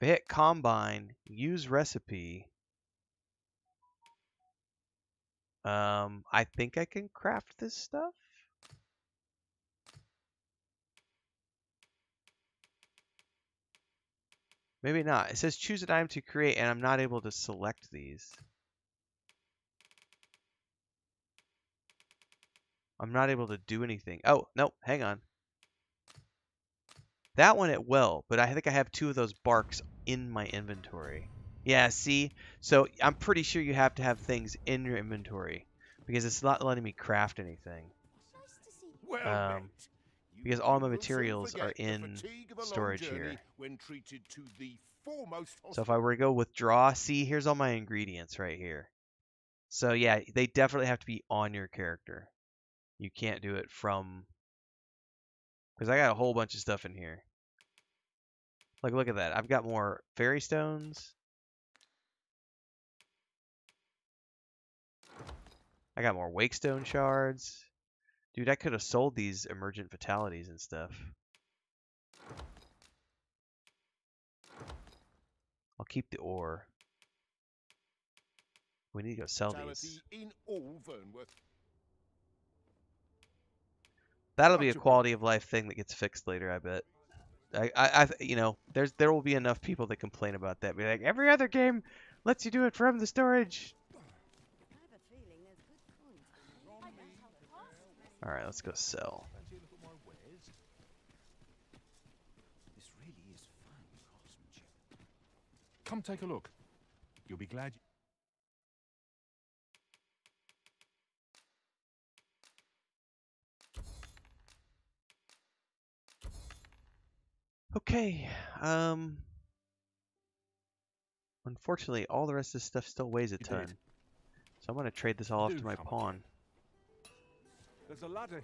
Hit combine, use recipe. Um, I think I can craft this stuff. Maybe not. It says choose an item to create, and I'm not able to select these. I'm not able to do anything. Oh, no, hang on. That one it will, but I think I have two of those barks in my inventory. Yeah, see? So I'm pretty sure you have to have things in your inventory because it's not letting me craft anything. Well Um, because all my materials are in fatigue of a long storage here. When treated to the foremost So if I were to go withdraw, see, here's all my ingredients right here. So yeah, they definitely have to be on your character. You can't do it from because I got a whole bunch of stuff in here. Like look at that. I've got more ferrystones. I got more wakestone shards. Dude, I could have sold these emergent fatalities and stuff. I'll keep the ore. We need to go sell these. fatality in all Vernworth. That'll be a quality of life thing that gets fixed later, I bet. I, I, you know, there's there will be enough people that complain about that. Be like, every other game lets you do it from the storage. All right, let's go sell. Come take a look. You'll be glad. Okay. Um. Unfortunately, all the rest of this stuff still weighs a ton. So I'm gonna trade this all off to my pawn. There's a ladder.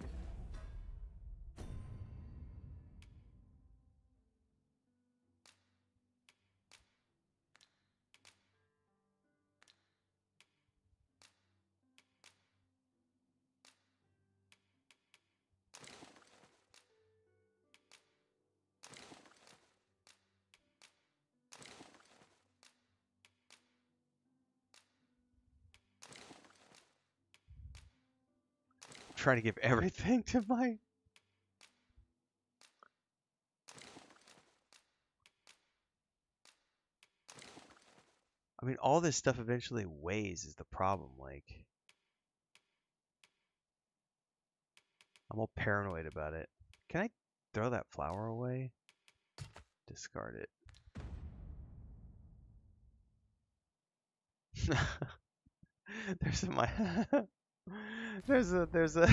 Trying to give everything to my. I mean, all this stuff eventually weighs is the problem. Like, I'm all paranoid about it. Can I throw that flower away? Discard it. there's my. there's a there's a.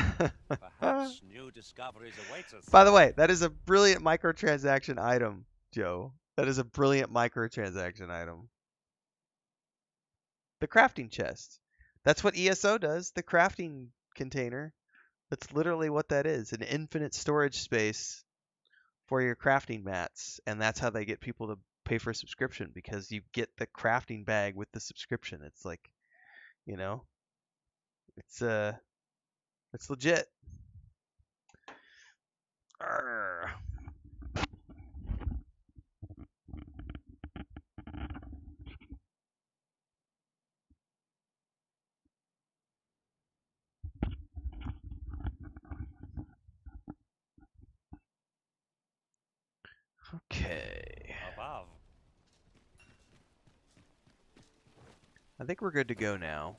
New discoveries await us. By the way, that is a brilliant microtransaction item. Joe. That is a brilliant microtransaction item. The crafting chest. That's what ESO does, the crafting container. That's literally what that is an infinite storage space for your crafting mats. And that's how they get people to pay for a subscription because you get the crafting bag with the subscription. It's like, you know, it's uh, it's legit. Arr. Okay. Above. I think we're good to go now.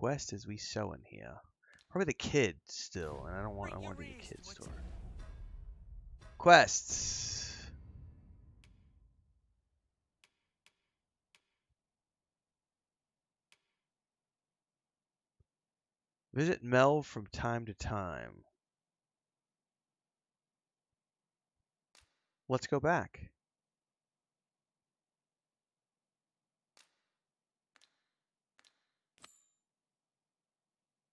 Quest is we showing here? Probably the kid still, and I don't want I want to do the kid store. Quests. Visit Melve from time to time. Let's go back.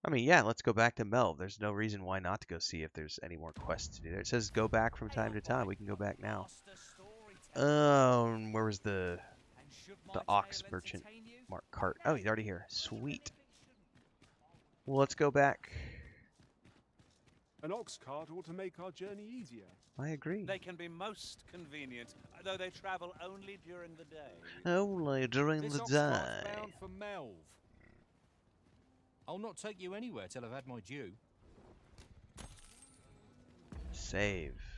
I mean, yeah, let's go back to Melve. There's no reason why not to go see if there's any more quests to do there. It says go back from time to time. We can go back now. Um, where was the the ox merchant Mark Cart? Oh, he's already here. Sweet. Well, let's go back. An ox cart ought to make our journey easier. I agree. They can be most convenient, though they travel only during the day. Only during This the ox cart's day. I'll not take you anywhere till I've had my due. Save.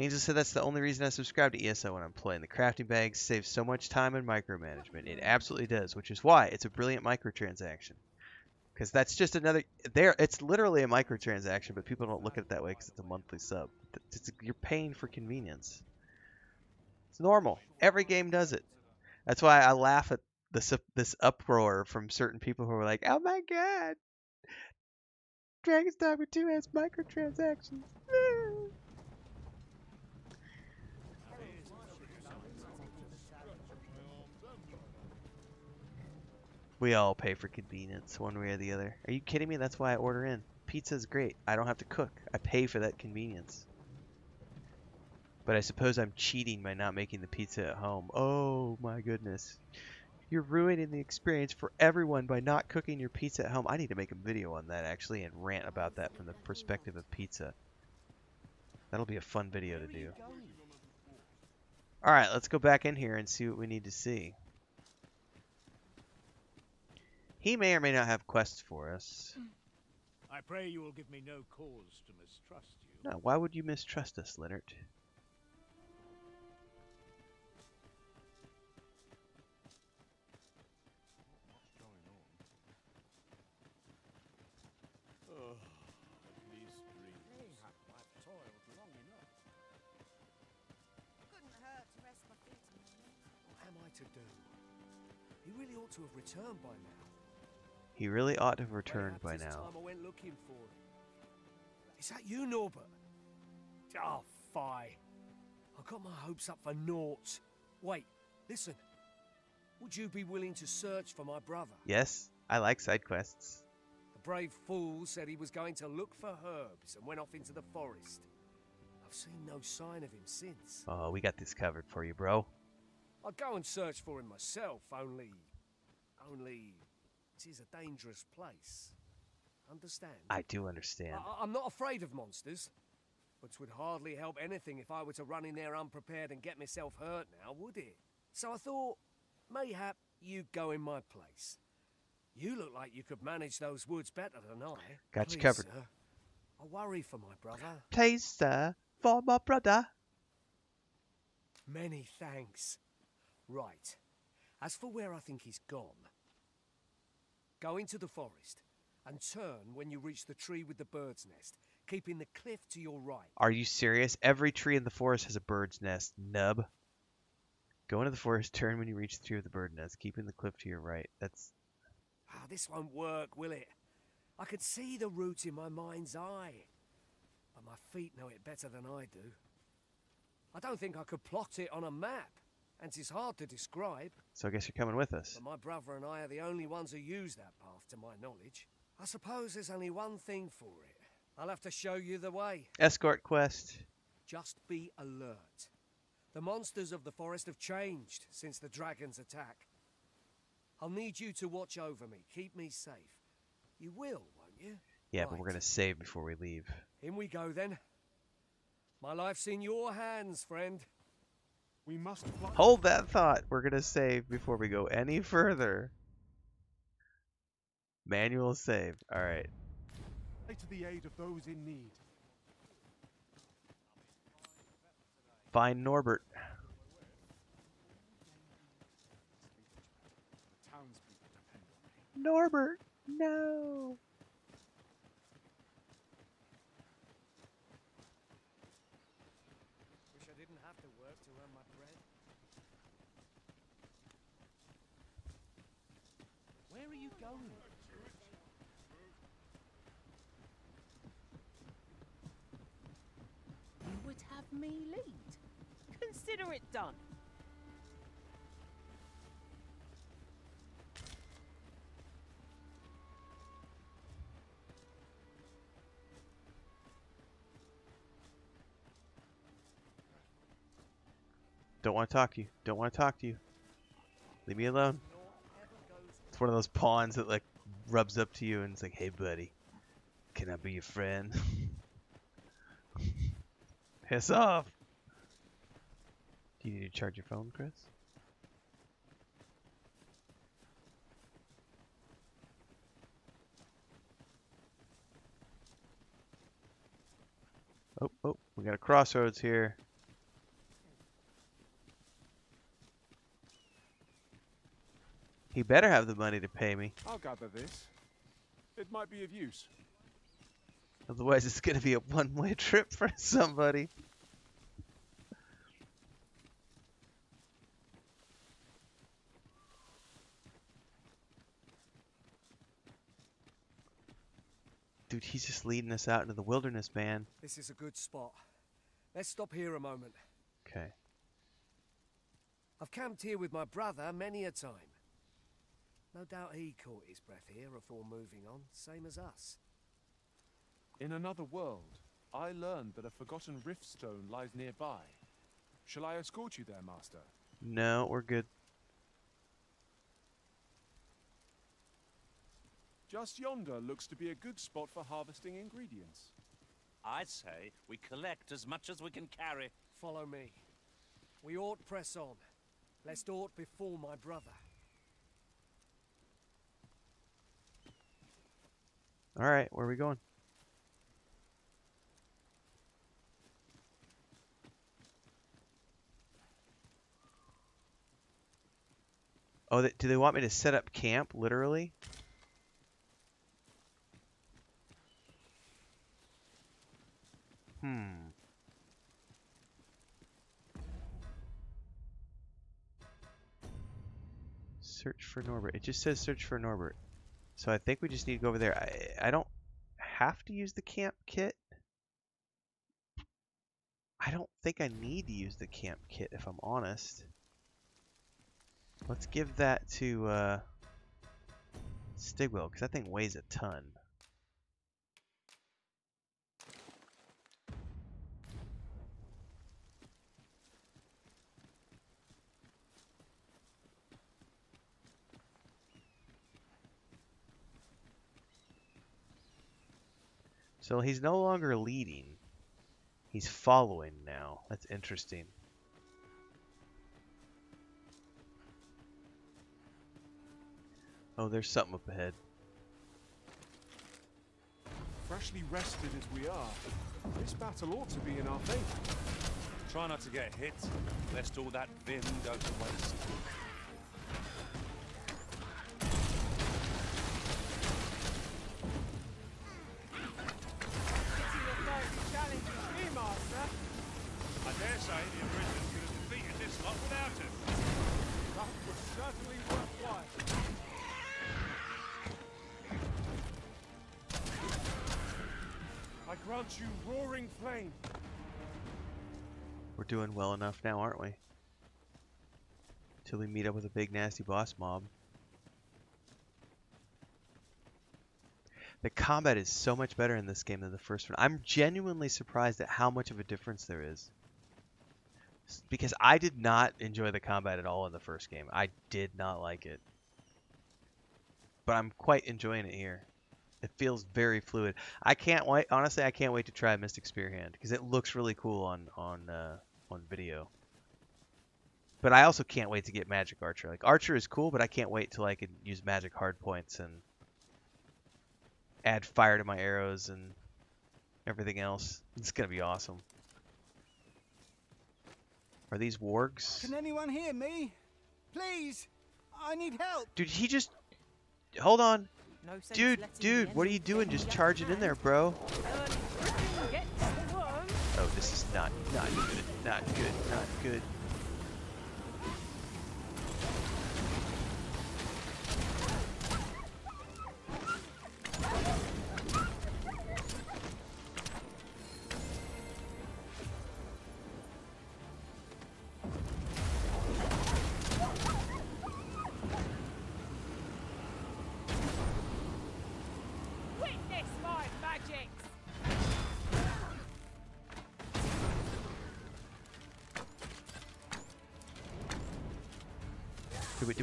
Angel said that's the only reason I subscribe to ESO when I'm playing. The crafting bags save so much time and micromanagement. It absolutely does, which is why it's a brilliant microtransaction. Because that's just another there. It's literally a microtransaction, but people don't look at it that way because it's a monthly sub. It's- you're paying for convenience. It's normal. Every game does it. That's why I laugh at this this uproar from certain people who are like, "Oh my god, Dragon's Dogma 2 has microtransactions." We all pay for convenience one way or the other. Are you kidding me? That's why I order in. Pizza's great. I don't have to cook. I pay for that convenience. But I suppose I'm cheating by not making the pizza at home. Oh my goodness. You're ruining the experience for everyone by not cooking your pizza at home. I need to make a video on that actually and rant about that from the perspective of pizza. That'll be a fun video to do. Alright, let's go back in here and see what we need to see. He may or may not have quests for us. I pray you will give me no cause to mistrust you. No, why would you mistrust us, Leonard? Oh, at least breathe. I've toiled long enough. Couldn't hurt to rest my feet. What am I to do? He really ought to have returned by now. He really ought to have returned by now. time I went looking for him. Is that you, Norbert? Oh, fie. I got my hopes up for naught. Wait, listen. Would you be willing to search for my brother? Yes, I like side quests. The brave fool said he was going to look for herbs and went off into the forest. I've seen no sign of him since. Oh, we got this covered for you, bro. I'd go and search for him myself, only. Only. It is a dangerous place. Understand? I do understand. I- I'm not afraid of monsters, But would hardly help anything if I were to run in there unprepared and get myself hurt now, would it? So I thought, mayhap you'd go in my place. You look like you could manage those woods better than I. Got you covered. Sir, I worry for my brother. Please, sir, for my brother. Many thanks. Right. As for where I think he's gone, go into the forest and turn when you reach the tree with the bird's nest. keeping the cliff to your right. Are you serious? Every tree in the forest has a bird's nest, nub. Go into the forest, turn when you reach the tree with the bird's nest, keeping the cliff to your right. That's Ah, this won't work, will it? I can see the route in my mind's eye. But my feet know it better than I do. I don't think I could plot it on a map, and it's hard to describe. so I guess you're coming with us. But my brother and I are the only ones who use that path, to my knowledge. I suppose there's only one thing for it. I'll have to show you the way. Escort quest. Just be alert. The monsters of the forest have changed since the dragon's attack. I'll need you to watch over me, keep me safe. You will, won't you? Yeah, but we're gonna save before we leave. In we go then. My life's in your hands, friend. We must. Hold that thought. We're gonna save before we go any further. Manual save. All right. to the aid of those in need. Find Norbert. The townspeople depend on me. Norbert. No. Wish I didn't have to work to earn my bread. Where are you going? You would have me lead. Consider it done. Don't want to talk to you. Don't want to talk to you. Leave me alone. It's one of those pawns that like rubs up to you and it's like, "Hey, buddy, can I be your friend?" Piss off. Do you need to charge your phone, Chris? Oh, oh, we got a crossroads here. He better have the money to pay me. I'll gather this. It might be of use. Otherwise, it's going to be a one-way trip for somebody. Dude, he's just leading us out into the wilderness, man. This is a good spot. Let's stop here a moment. Okay. I've camped here with my brother many a time. No doubt he caught his breath here before moving on, same as us. In another world, I learned that a forgotten riftstone lies nearby. Shall I escort you there, Master? No, we're good. Just yonder looks to be a good spot for harvesting ingredients. I say we collect as much as we can carry. Follow me. We ought press on, lest aught befall my brother. All right, where are we going? Oh, they, do they want me to set up camp, literally? Hmm. Search for Norbert. It just says search for Norbert. So I think we just need to go over there. I, I don't have to use the camp kit. I don't think I need to use the camp kit if I'm honest. Let's give that to uh, Stigwell because that thing weighs a ton. So he's no longer leading. He's following now. That's interesting. Oh, there's something up ahead. Freshly rested as we are, this battle ought to be in our favor. Try not to get hit, lest all that vim go to waste. I dare say the Americans could have defeated this lot without. That was certainly you roaring flame. We're doing well enough now, aren't we? Till we meet up with a big nasty boss mob. The combat is so much better in this game than the first one. I'm genuinely surprised at how much of a difference there is. Because I did not enjoy the combat at all in the first game. I did not like it. But I'm quite enjoying it here. It feels very fluid. I can't wait. Honestly, I can't wait to try Mystic Spearhand because it looks really cool on on uh, on video. But I also can't wait to get Magic Archer. Like Archer is cool, but I can't wait till I can use Magic hard points and add fire to my arrows and everything else. It's gonna be awesome. Are these wargs? Can anyone hear me? Please, I need help. Dude, he just. Hold on. No Dude, dude, what are you doing? Just charge it in there, bro. Early Griffin gets the worm. Oh, this is not, not good, not good, not good.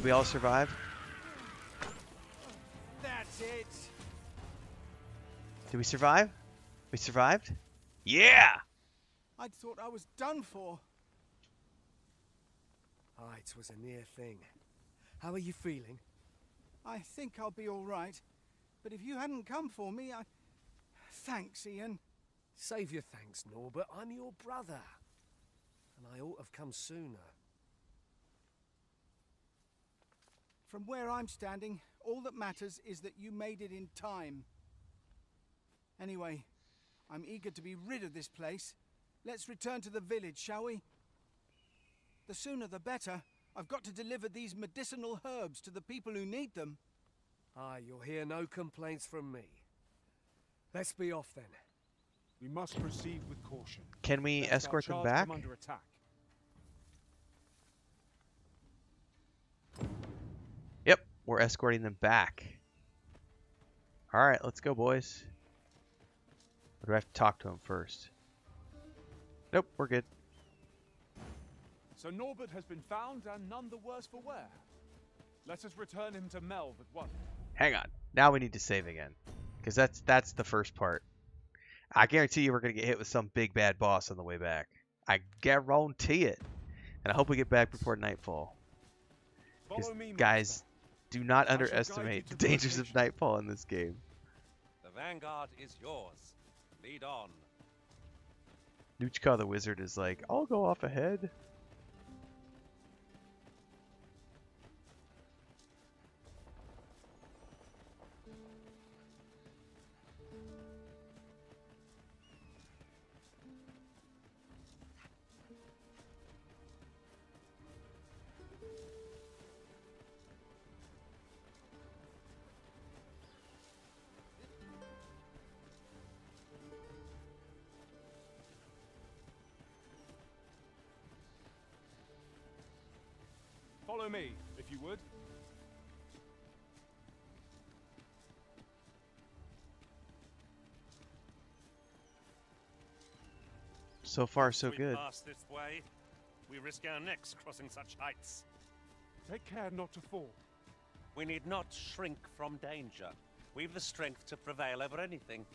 We, all survive? That's it. Did we survive? We survived? Yeah! I'd thought I was done for. Ah, it was a near thing. How are you feeling? I think I'll be all right. But if you hadn't come for me, I. Thanks, Ian. Save your thanks, Norbert. I'm your brother. And I ought to have come sooner. From where I'm standing, all that matters is that you made it in time. Anyway, I'm eager to be rid of this place. Let's return to the village, shall we? The sooner the better. I've got to deliver these medicinal herbs to the people who need them. Ah, you'll hear no complaints from me. Let's be off then. We must proceed with caution. Can we lest our escort them back? Under attack. Yep, we're escorting them back. Alright, let's go, boys. Or do I have to talk to him first? Nope, we're good. So Norbert has been found and none the worse for wear. Let us return him to Melve at once. Hang on. Now we need to save again. Because that's that's the first part. I guarantee you we're going to get hit with some big bad boss on the way back. I guarantee it. And I hope we get back before nightfall. 'Cause, Follow me, guys, do not I shall guide you underestimate the dangers of nightfall in this game. The vanguard is yours. Lead on. Nuchka the wizard is like, I'll go off ahead. So far, so we good. pass this way, we risk our necks crossing such heights. Take care not to fall. We need not shrink from danger. We've the strength to prevail over anything.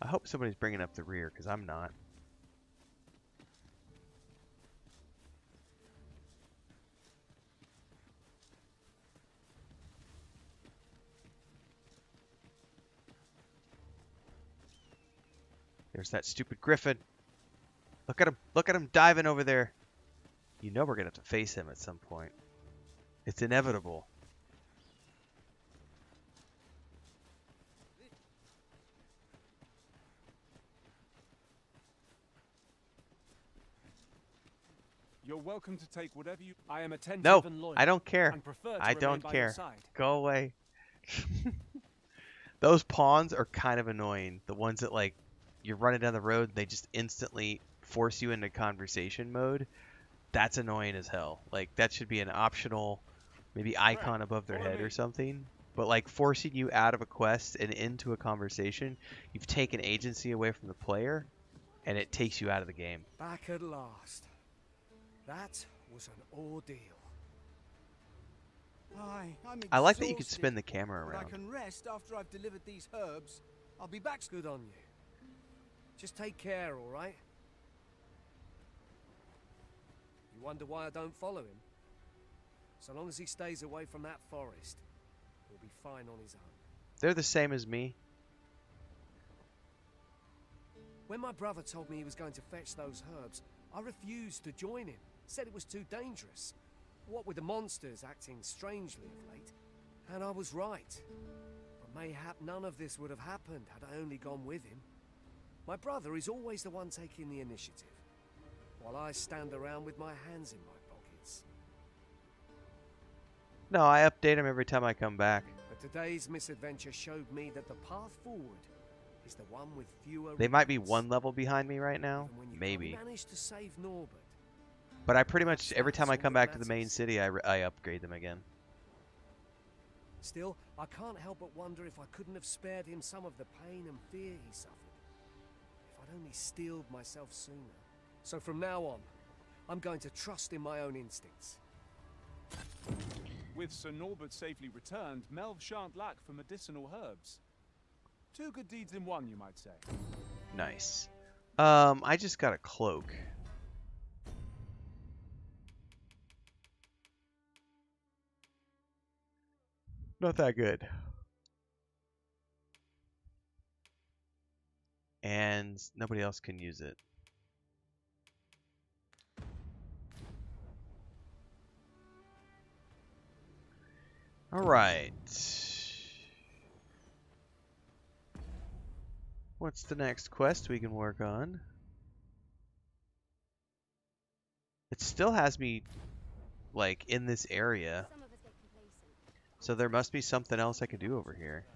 I hope somebody's bringing up the rear, because I'm not. There's that stupid griffin. Look at him. Look at him diving over there. You know we're going to have to face him at some point. It's inevitable. You're welcome to take whatever you. I am attentive No, and loyal. I don't care. And prefer to I don't care. Go away. Those pawns are kind of annoying. The ones that like you're running down the road and they just instantly force you into conversation mode. That's annoying as hell. Like that should be an optional maybe icon above their head or something. But like forcing you out of a quest and into a conversation, you've taken agency away from the player and it takes you out of the game. Back at last. That was an ordeal. I'm I like that you could spin the camera around. I can rest after I've delivered these herbs. I'll be back. Good on you. Just take care, all right? You wonder why I don't follow him? So long as he stays away from that forest, he'll be fine on his own. They're the same as me. When my brother told me he was going to fetch those herbs, I refused to join him. Said it was too dangerous. What with the monsters acting strangely of late. And I was right. But mayhap none of this would have happened had I only gone with him. My brother is always the one taking the initiative, while I stand around with my hands in my pockets. No, I update them every time I come back. But today's misadventure showed me that the path forward is the one with fewer They might be one level behind me right now, maybe. managed to save Norbert, But I pretty much every time I come back to the main city, I, I upgrade them again. Still, I can't help but wonder if I couldn't have spared him some of the pain and fear he suffered. If I'd only steeled myself sooner. So from now on, I'm going to trust in my own instincts. With Sir Norbert safely returned, Melve shan't lack for medicinal herbs. Two good deeds in one, you might say. Nice. Um, I just got a cloak. Not that good. And nobody else can use it. All right. What's the next quest we can work on? It still has me like in this area. So there must be something else I can do over here.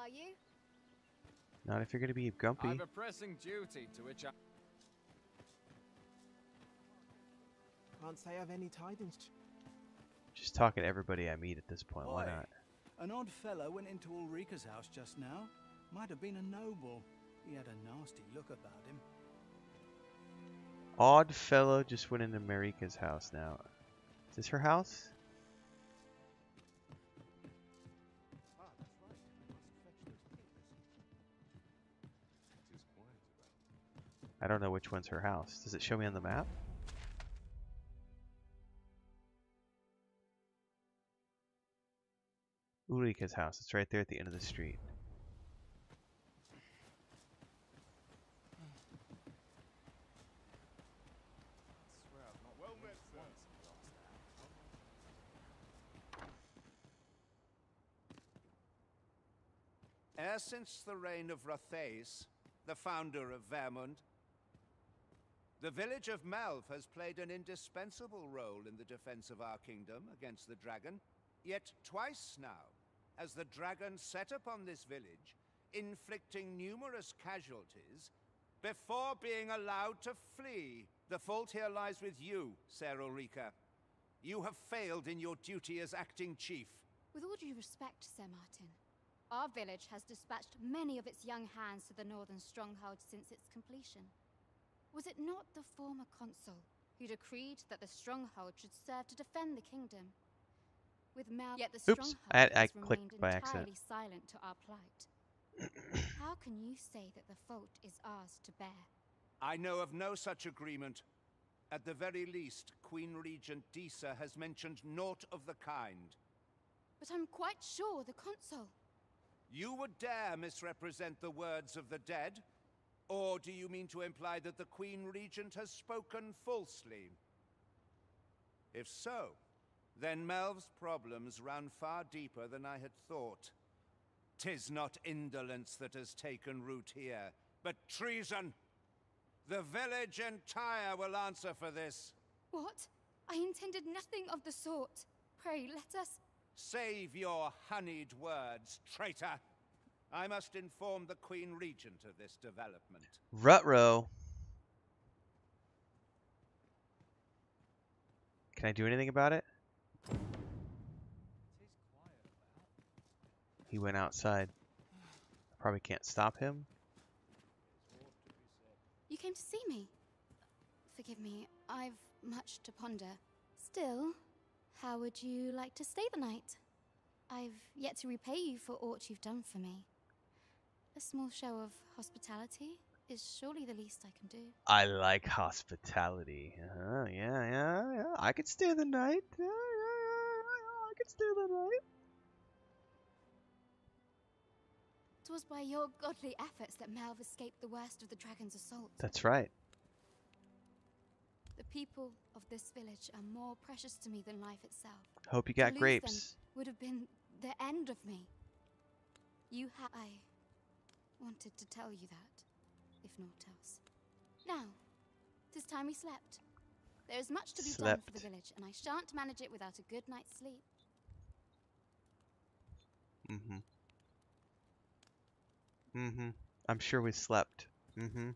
Are you? Not if you're gonna be grumpy. I've a pressing duty to which I. Can't say I've any tidings. Just talking to everybody I meet at this point. Why not? An odd fellow went into Ulrika's house just now. Might have been a noble. He had a nasty look about him. Odd fellow just went into Marika's house now. Is this her house? I don't know which one's her house. Does it show me on the map? Ulrika's house. It's right there at the end of the street. E'er since the reign of Rothaeus, the founder of Vermund, the village of Melve has played an indispensable role in the defense of our kingdom against the dragon. Yet twice now as the dragon set upon this village, inflicting numerous casualties before being allowed to flee. The fault here lies with you, Ser Ulrika. You have failed in your duty as acting chief. With all due respect, Sir Martin, our village has dispatched many of its young hands to the northern stronghold since its completion. Was it not the former consul who decreed that the stronghold should serve to defend the kingdom? With Mal, yet the Oops, stronghold I I clicked remained by entirely accident. silent to our plight. How can you say that the fault is ours to bear? I know of no such agreement. At the very least, Queen Regent Disa has mentioned naught of the kind. But I'm quite sure the consul. You would dare misrepresent the words of the dead? Or do you mean to imply that the Queen Regent has spoken falsely? If so, then Melve's problems ran far deeper than I had thought. Tis not indolence that has taken root here, but treason. The village entire will answer for this. What? I intended nothing of the sort. Pray, let us. Save your honeyed words, traitor. I must inform the Queen Regent of this development. Rutro. Can I do anything about it? He went outside. I probably can't stop him. You came to see me. Forgive me, I've much to ponder. Still, how would you like to stay the night? I've yet to repay you for aught you've done for me. A small show of hospitality is surely the least I can do. I like hospitality. Uh, yeah, yeah, yeah. I could stay the night. Yeah, yeah, yeah. I could stay the night. Twas by your godly efforts that Melve escaped the worst of the dragon's assault. That's right. The people of this village are more precious to me than life itself. Hope you got grapes. Would have been the end of me. You ha- I wanted to tell you that, if naught else. Now, tis time we slept. There is much to be done for the village, and I shan't manage it without a good night's sleep. Mm-hmm. Mm-hmm. I'm sure we slept. Mm-hmm.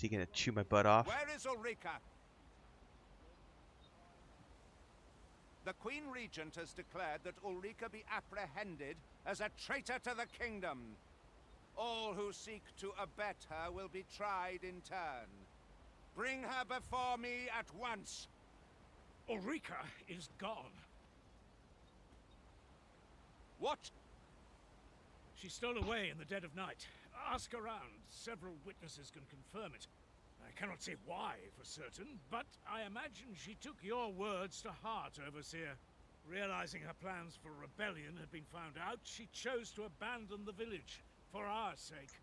Is he gonna chew my butt off? Where is Ulrika? The Queen Regent has declared that Ulrika be apprehended as a traitor to the kingdom. All who seek to abet her will be tried in turn. Bring her before me at once. Ulrika is gone. What? She stole away in the dead of night. Ask around. Several witnesses can confirm it. I cannot say why for certain, but I imagine she took your words to heart, Overseer. Realizing her plans for rebellion had been found out, she chose to abandon the village, for our sake.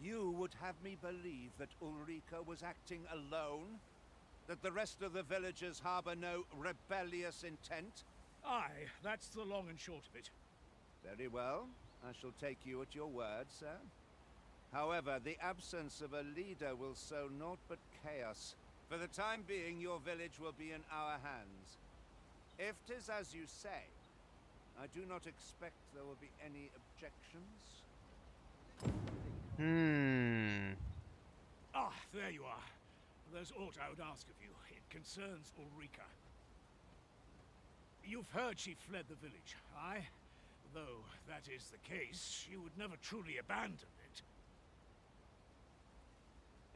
You would have me believe that Ulrika was acting alone? That the rest of the villagers harbor no rebellious intent? Aye, that's the long and short of it. Very well. I shall take you at your word, sir. However, the absence of a leader will sow naught but chaos. For the time being, your village will be in our hands. If 'tis as you say, I do not expect there will be any objections. Hmm. Ah, there you are. There's aught I would ask of you. It concerns Ulrika. You've heard she fled the village, aye? Though that is the case, she would never truly abandon it.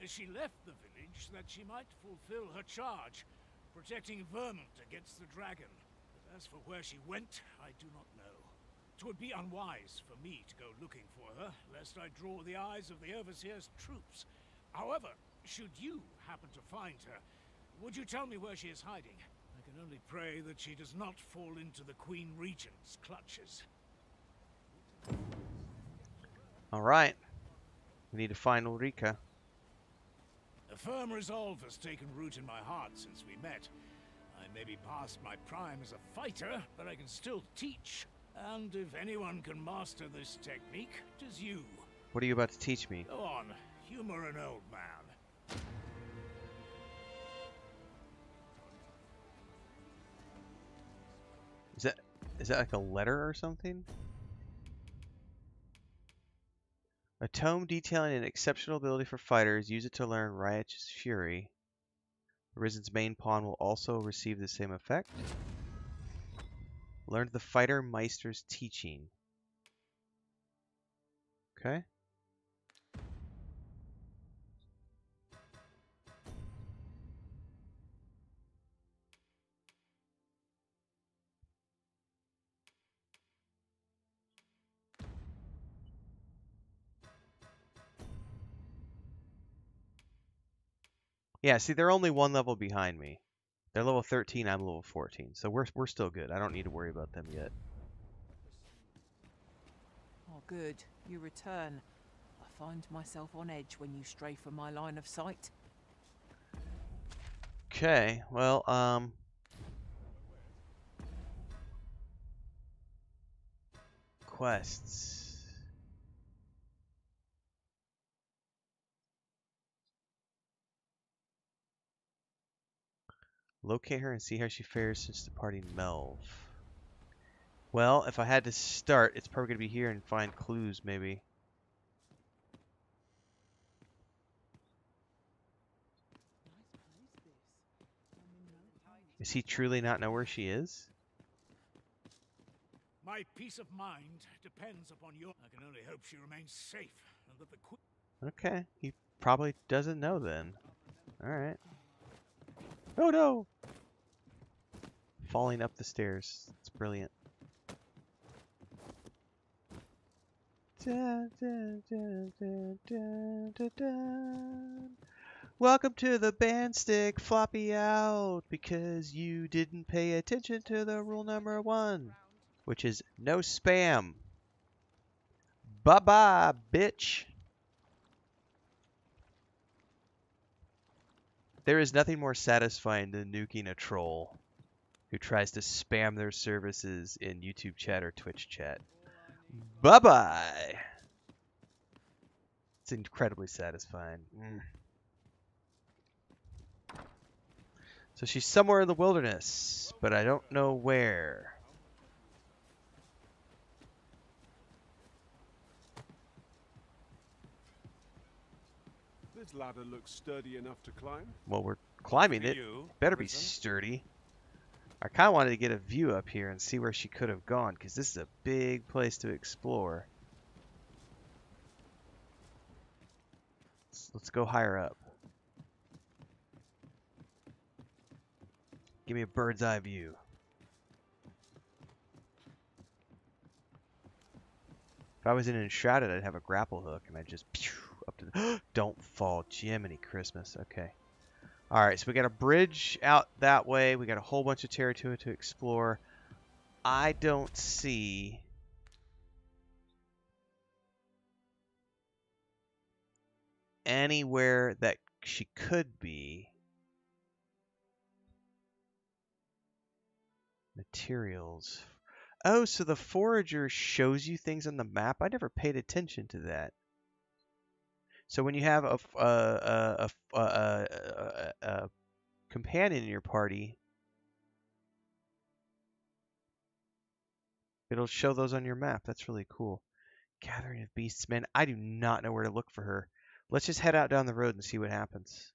She left the village that she might fulfill her charge, protecting Vermund against the dragon. But as for where she went, I do not know. 'Twould be unwise for me to go looking for her, lest I draw the eyes of the Overseer's troops. However, should you happen to find her, would you tell me where she is hiding? I can only pray that she does not fall into the Queen Regent's clutches. All right. We need to find Ulrika. A firm resolve has taken root in my heart since we met. I may be past my prime as a fighter, but I can still teach. And if anyone can master this technique, it is you. What are you about to teach me? Go on, humor an old man. Is that is that like a letter or something? A tome detailing an exceptional ability for fighters. Use it to learn Riotous Fury. Arisen's main pawn will also receive the same effect. Learn the Fighter Maister's teaching. Okay. Yeah, see, they're only one level behind me. They're level 13, I'm level 14. So we're, we're still good. I don't need to worry about them yet. Oh, Good. You return. I find myself on edge when you stray from my line of sight. Okay, well, um... Quests. Locate her and see how she fares since departing Melve. Well, if I had to start, it's probably going to be here and find clues, maybe. Does he truly not know where she is? My peace of mind depends upon your. I can only hope she remains safe and that the queen. Okay, he probably doesn't know then. Alright. Oh no! Falling up the stairs. It's brilliant. Welcome to the bandstick floppy out because you didn't pay attention to the rule number one, which is no spam. Bye bye, bitch. There is nothing more satisfying than nuking a troll who tries to spam their services in YouTube chat or Twitch chat. Bye bye. It's incredibly satisfying. Mm. So she's somewhere in the wilderness, but I don't know where. This ladder looks sturdy enough to climb. Well, we're climbing it. Better be sturdy. I kind of wanted to get a view up here and see where she could have gone, because this is a big place to explore. Let's, let's go higher up. Give me a bird's eye view. If I was in Enshrouded, I'd have a grapple hook, and I'd just pew, up to the... Don't fall. Jiminy Christmas. Okay. Alright, so we got a bridge out that way. We got a whole bunch of territory to explore. I don't see... anywhere that she could be. Materials. Oh, so the forager shows you things on the map? I never paid attention to that. So when you have a uh, uh, a a uh, companion in your party, it'll show those on your map. That's really cool. Gathering of beasts, man. I do not know where to look for her. Let's just head out down the road and see what happens.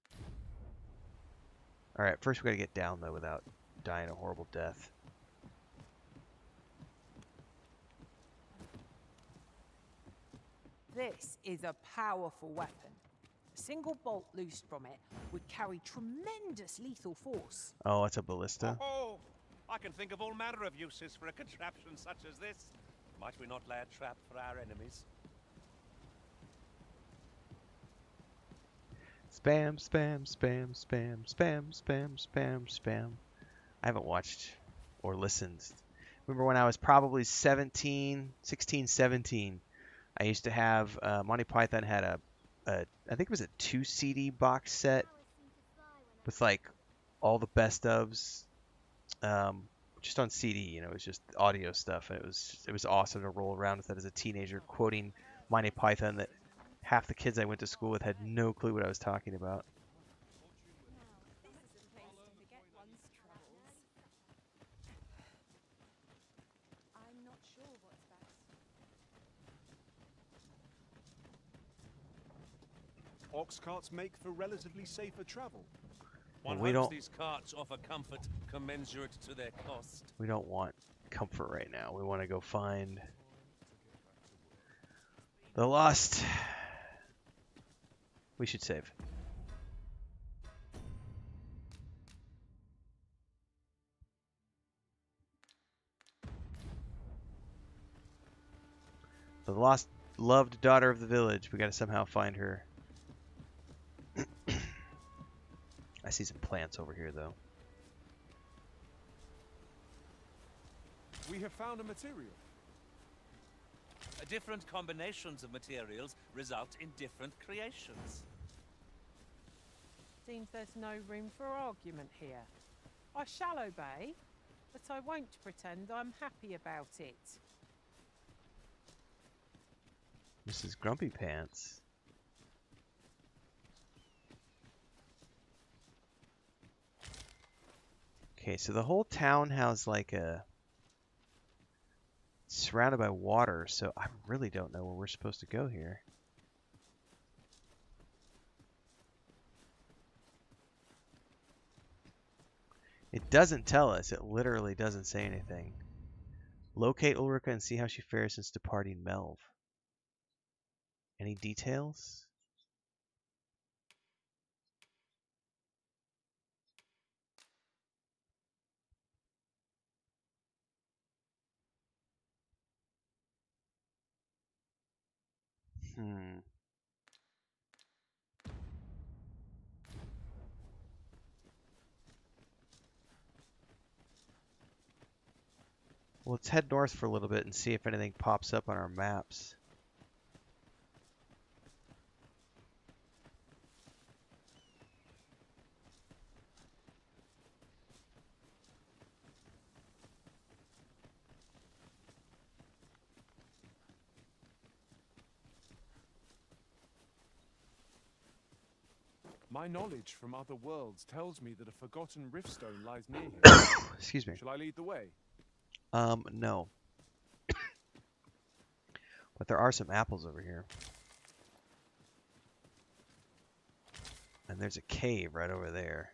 All right, first we gotta get down though without dying a horrible death. This is a powerful weapon. A single bolt loosed from it would carry tremendous lethal force. Oh, it's a ballista. Oh, I can think of all manner of uses for a contraption such as this. Might we not lay a trap for our enemies? Spam, spam, spam, spam, spam, spam, spam, spam. I haven't watched or listened. Remember when I was probably 17, 16, 17, I used to have, uh, Monty Python had a, a, I think it was a two CD box set with like all the best ofs, um, just on CD, you know, it was just audio stuff. And it was, it was awesome to roll around with that as a teenager, quoting Monty Python that half the kids I went to school with had no clue what I was talking about. Ox carts make for relatively safer travel. One we don't- these carts offer comfort commensurate to their cost. We don't want comfort right now. We want to go find the lost. We should save. The lost, loved daughter of the village. We got to somehow find her. I see some plants over here, though. We have found a material. Uh, different combinations of materials result in different creations. Seems there's no room for argument here. I shall obey, but I won't pretend I'm happy about it. Mrs. Grumpy Pants. Okay, so the whole town has like a surrounded by water, so I really don't know where we're supposed to go here. It doesn't tell us. It literally doesn't say anything. Locate Ulrika and see how she fares since departing Melve. Any details? Hmm. Well, let's head north for a little bit and see if anything pops up on our maps. My knowledge from other worlds tells me that a forgotten riftstone lies near here. Excuse me. Shall I lead the way? Um, no. but there are some apples over here. And there's a cave right over there.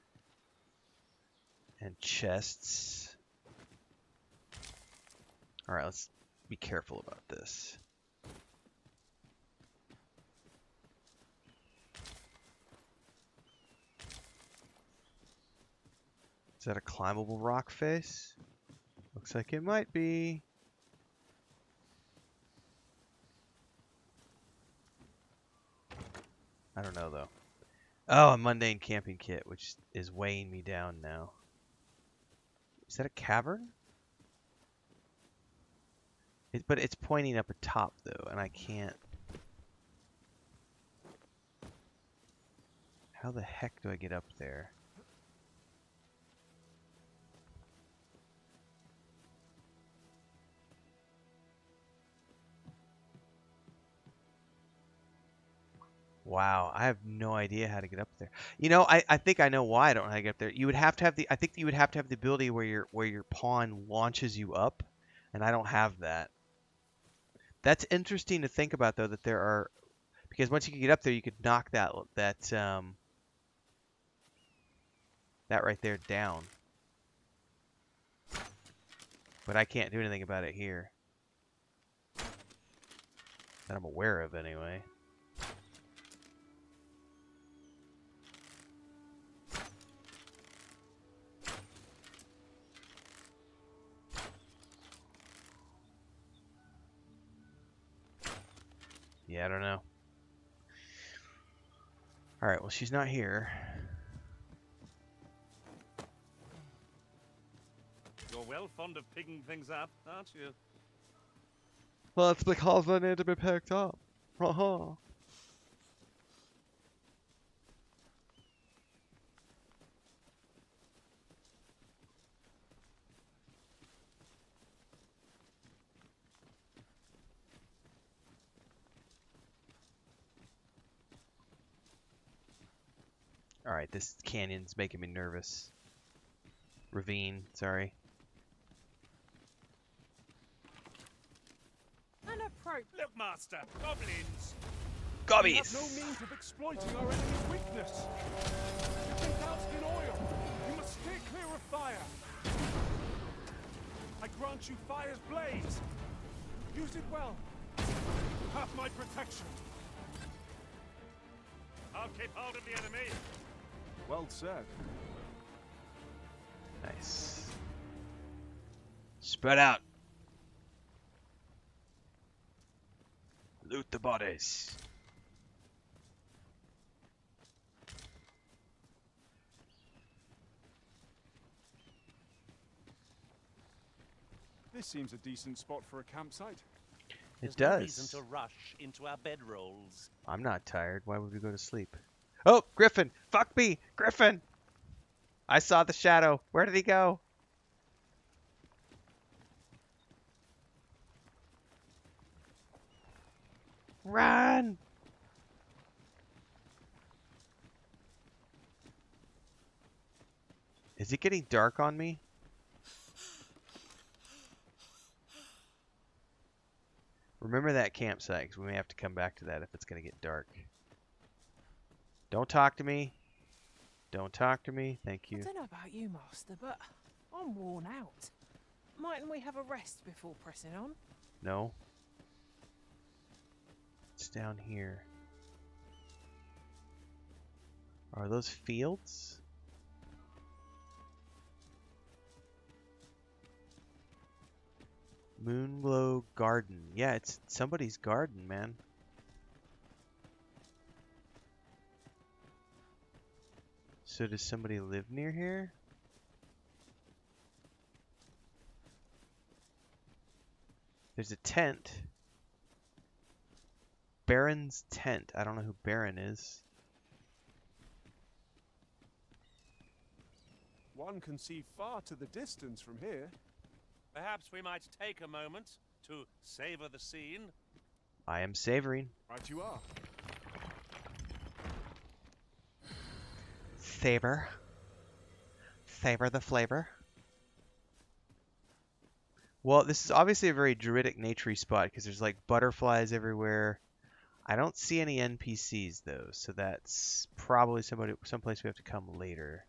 And chests. Alright, let's be careful about this. Is that a climbable rock face? Looks like it might be. I don't know though. Oh, a mundane camping kit, which is weighing me down now. Is that a cavern? It, but it's pointing up a top though, and I can't. How the heck do I get up there? Wow, I have no idea how to get up there. You know, I, I think I know why I don't know how to get up there. You would have to have the I think you would have to have the ability where your where your pawn launches you up, and I don't have that. That's interesting to think about though that there are because once you can get up there you could knock that that um that right there down. But I can't do anything about it here. That I'm aware of anyway. Yeah, I don't know. Alright, well, she's not here. You're well fond of picking things up, aren't you? Well, it's because they need to be picked up. Uh-huh. Alright, this canyon's making me nervous. Ravine, sorry. An approach. Look, Master, goblins! We have no means of exploiting our enemy's weakness. You've been doused in oil. You must steer clear of fire. I grant you fire's blaze. Use it well. Have my protection. I'll keep hold of the enemy. Well said. Nice. Spread out. Loot the bodies. This seems a decent spot for a campsite. It There's no does. reason to rush into our bedrolls. I'm not tired. Why would we go to sleep? Oh, Griffin! Fuck me! Griffin! I saw the shadow. Where did he go? Run! Is it getting dark on me? Remember that campsite, because we may have to come back to that if it's going to get dark. Don't talk to me. Don't talk to me. Thank you. I don't know about you, Master, but I'm worn out. Mightn't we have a rest before pressing on? No. It's down here. Are those fields? Moonglow Garden. Yeah, it's somebody's garden, man. So does somebody live near here? There's a tent. Baron's tent. I don't know who Baron is. One can see far to the distance from here. Perhaps we might take a moment to savor the scene. I am savoring. Right you are. Savor. Savor the flavor. Well, this is obviously a very druidic naturey spot because there's like butterflies everywhere. I don't see any NPCs though, so that's probably somebody someplace we have to come later.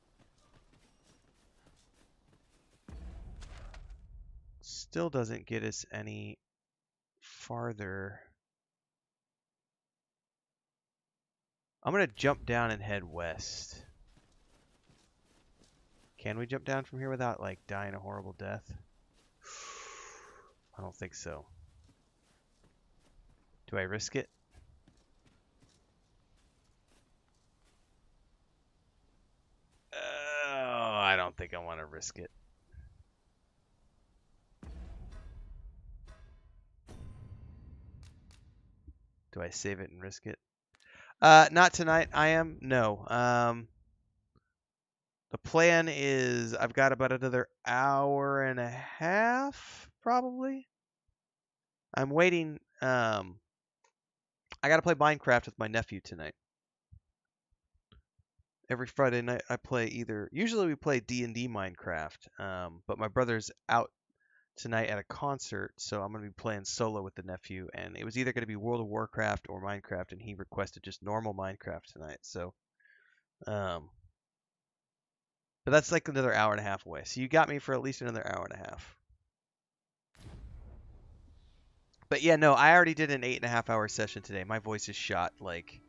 Still doesn't get us any farther. I'm gonna jump down and head west. Can we jump down from here without like dying a horrible death? I don't think so. Do I risk it? Oh, I don't think I want to risk it. Do I save it and risk it? Uh, not tonight. I am no. Um, the plan is I've got about another hour and a half, probably. I'm waiting. Um, I got to play Minecraft with my nephew tonight. Every Friday night I play either. Usually we play D and D Minecraft, um, but my brother's out tonight at a concert, so I'm gonna be playing solo with the nephew. And it was either gonna be World of Warcraft or Minecraft, and he requested just normal Minecraft tonight. So, um, but that's like another hour and a half away. So you got me for at least another hour and a half. But yeah, no, I already did an eight and a half hour session today. My voice is shot. Like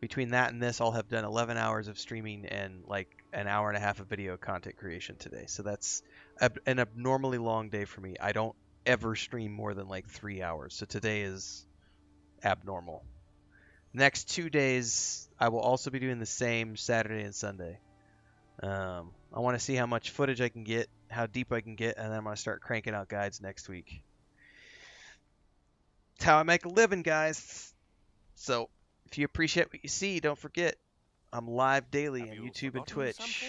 between that and this, I'll have done 11 hours of streaming and like an hour and a half of video content creation today. So that's an abnormally long day for me. I don't ever stream more than like three hours. So today is abnormal. Next two days, I will also be doing the same Saturday and Sunday. Um, I want to see how much footage I can get, how deep I can get, and then I'm going to start cranking out guides next week. It's how I make a living, guys. So if you appreciate what you see, don't forget I'm live daily on YouTube and Twitch.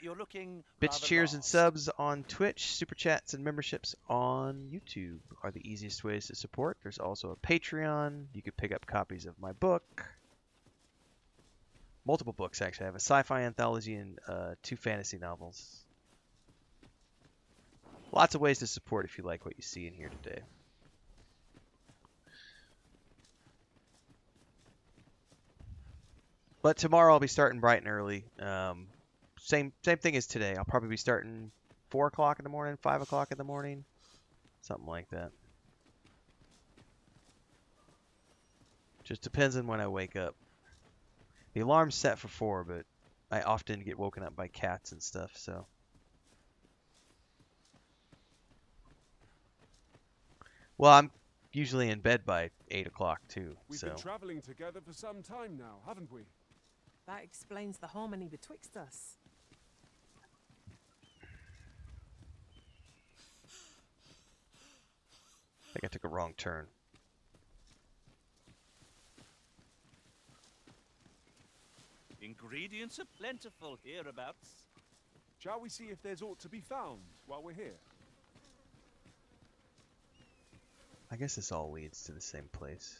You're looking Bits, cheers, and subs on Twitch, super chats, and memberships on YouTube are the easiest ways to support. There's also a Patreon. You could pick up copies of my book. Multiple books, actually. I have a sci fi anthology and uh, two fantasy novels. Lots of ways to support if you like what you see in here today. But tomorrow I'll be starting bright and early. Um, same same thing as today. I'll probably be starting four o'clock in the morning, five o'clock in the morning, something like that. Just depends on when I wake up. The alarm's set for four, but I often get woken up by cats and stuff, so. Well, I'm usually in bed by eight o'clock too, We've so. been traveling together for some time now, haven't we? That explains the harmony betwixt us. I think I took a wrong turn. Ingredients are plentiful hereabouts. Shall we see if there's aught to be found while we're here? I guess this all leads to the same place.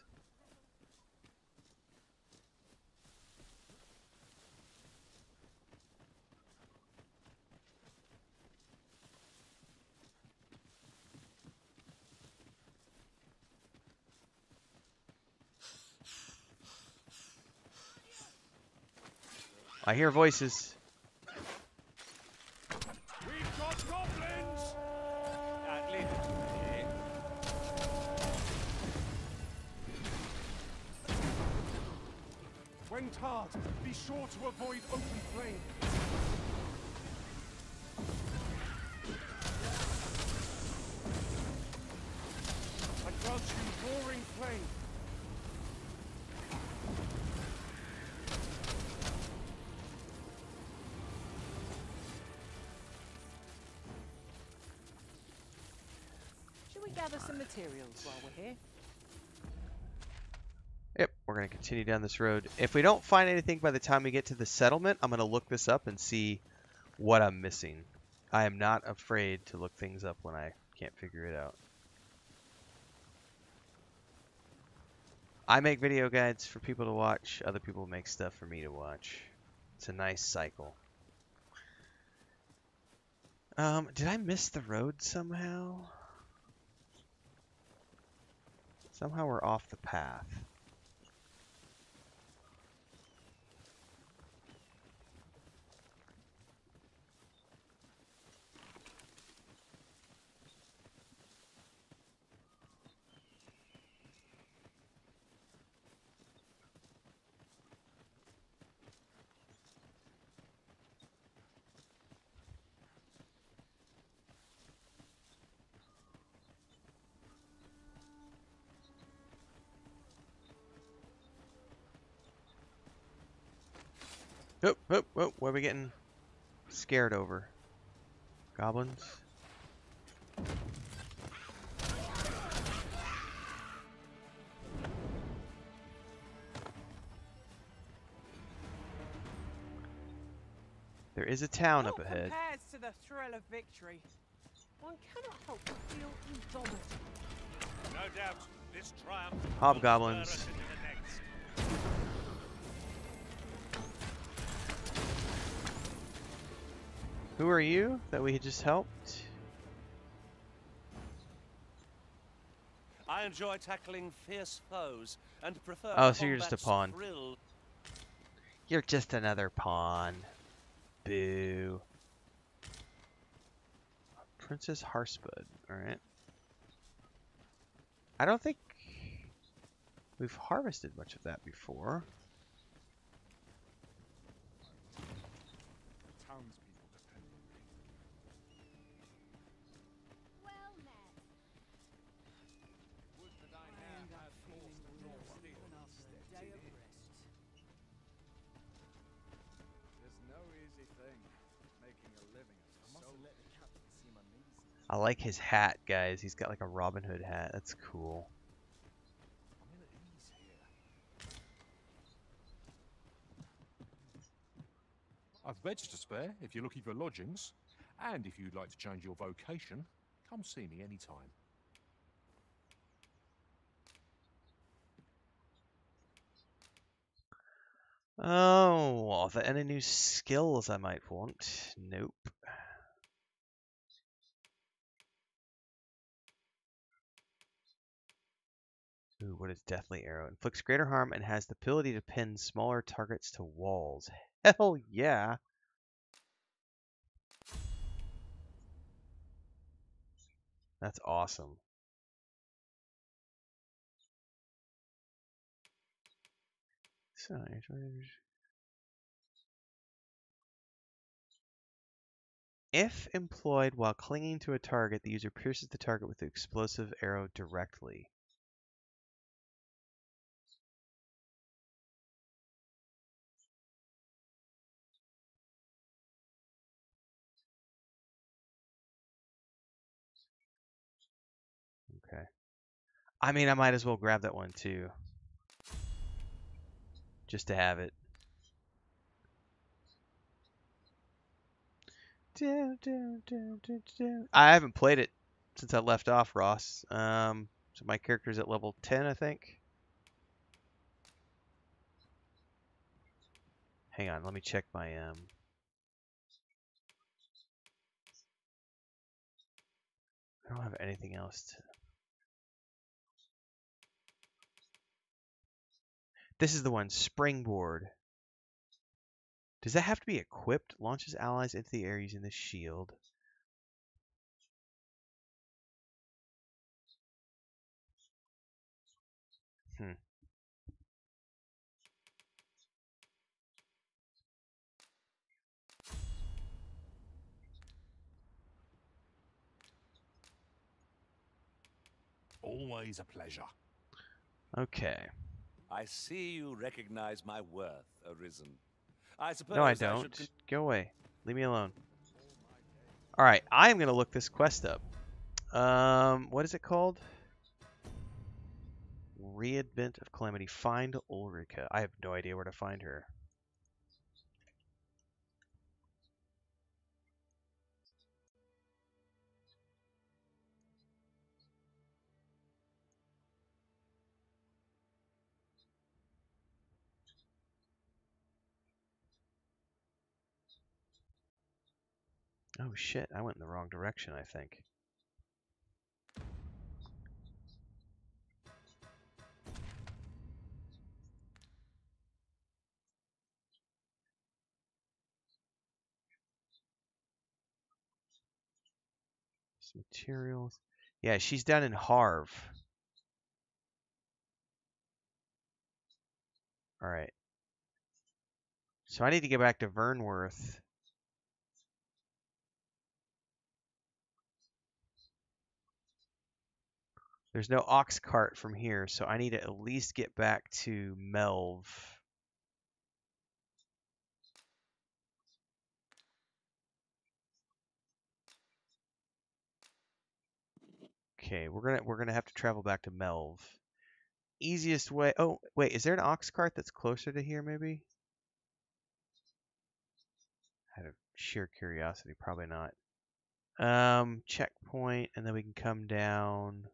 I hear voices. When tarred, be sure to avoid open flame. I grant you roaring flame. Gather some materials while we're here? Yep, we're going to continue down this road. If we don't find anything by the time we get to the settlement, I'm going to look this up and see what I'm missing. I am not afraid to look things up when I can't figure it out. I make video guides for people to watch. Other people make stuff for me to watch. It's a nice cycle. Um, did I miss the road somehow? Somehow we're off the path. Oh, oh, oh, what are we getting scared over? Goblins? There is a town up ahead. Compares to the thrill of victory. One cannot help but feel indomitable. No doubt, this triumph will Hobgoblins. Who are you that we just helped? I enjoy tackling fierce foes and prefer Oh, so you're just a pawn. You're just another pawn. Boo. Princess Harspud. Alright. I don't think we've harvested much of that before. Like his hat, guys. He's got like a Robin Hood hat. That's cool. I'm ill at ease here. I've beds to spare if you're looking for lodgings. And if you'd like to change your vocation, come see me anytime. Oh, are there any new skills I might want? Nope. Ooh, what is Deathly Arrow? Inflicts greater harm and has the ability to pin smaller targets to walls. Hell yeah! That's awesome. So, if employed while clinging to a target, the user pierces the target with the explosive arrow directly. I mean, I might as well grab that one too. Just to have it. I haven't played it since I left off, Ross. Um, so my character's at level 10, I think. Hang on, let me check my um. I don't have anything else to. This is the one, Springboard. Does that have to be equipped? Launches allies into the air using the shield. Hmm. Always a pleasure. Okay. I see you recognize my worth, Arisen. I suppose No, I don't. con- Go away. Leave me alone. All right, I am gonna look this quest up. Um, what is it called? Readvent of Calamity. Find Ulrika. I have no idea where to find her. Oh shit, I went in the wrong direction, I think. Materials. Yeah, she's down in Harve. All right. So I need to get back to Vernworth. There's no ox cart from here, so I need to at least get back to Melve. Okay, we're gonna we're gonna have to travel back to Melve. Easiest way. Oh, wait, is there an ox cart that's closer to here? Maybe. Out of sheer curiosity, probably not. Um, checkpoint, and then we can come down.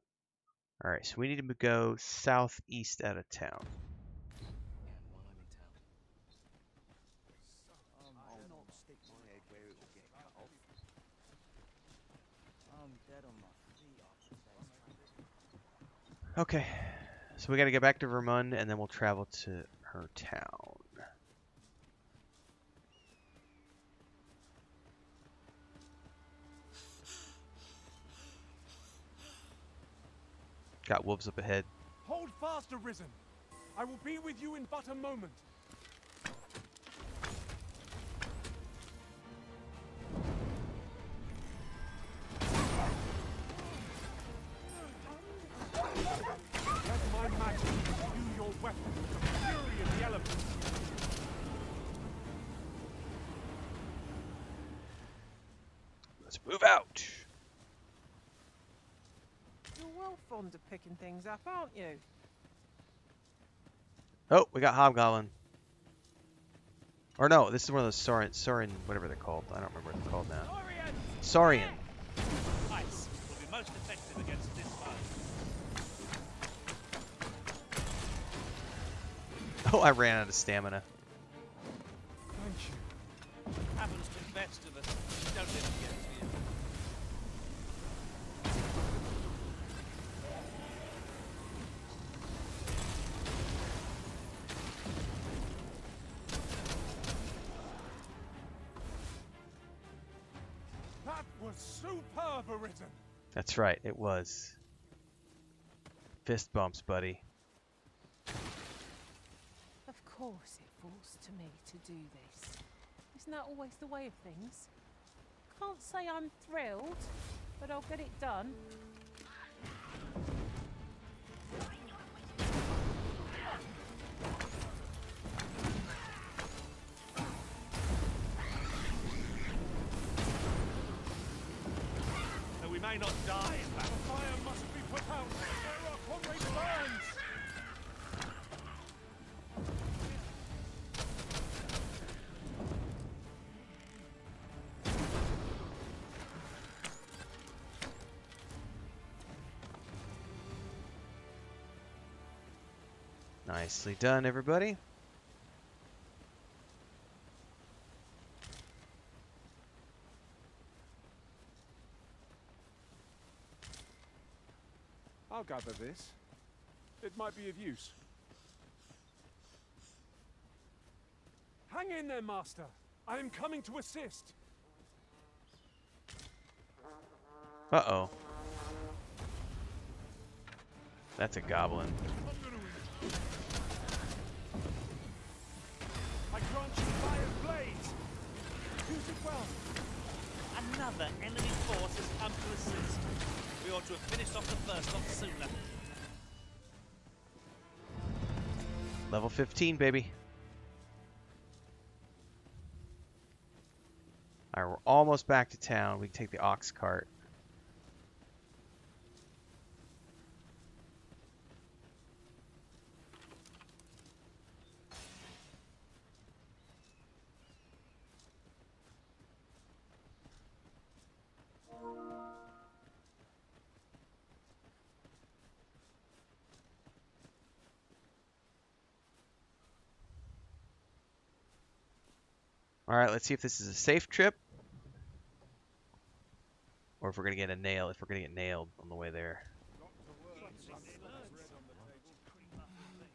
All right, so we need to go southeast out of town. Okay, so we got to get back to Vermund, and then we'll travel to her town. Got wolves up ahead. Hold fast, Arisen. I will be with you in but a moment. Let my magic imbue your weapon with the fury of the elements. Let's move out. You're well fond of picking things up, aren't you? Oh, we got Hobgoblin. Or no, this is one of those Sorin, Sorin, whatever they're called. I don't remember what they're called now. Saurian. Ice will be most effective against this foe. Oh, I ran out of stamina. Thank you. Happens to the best of us. Don't let it superb, That's right, it was. Fist bumps, buddy. Of course it falls to me to do this. Isn't that always the way of things? Can't say I'm thrilled, but I'll get it done. I not die in battle? The fire must be put out. Where are comrades' burns? Nicely done, everybody. I'll gather this. It might be of use. Hang in there, Master. I am coming to assist. Uh-oh. That's a goblin. I grant you fire's blaze. Use it well. Another enemy force has come to assist. We ought to have finished off the first lot sooner. Level 15, baby. Alright, we're almost back to town. We can take the ox cart. Alright, let's see if this is a safe trip. Or if we're going to get a nail, if we're going to get nailed on the way there.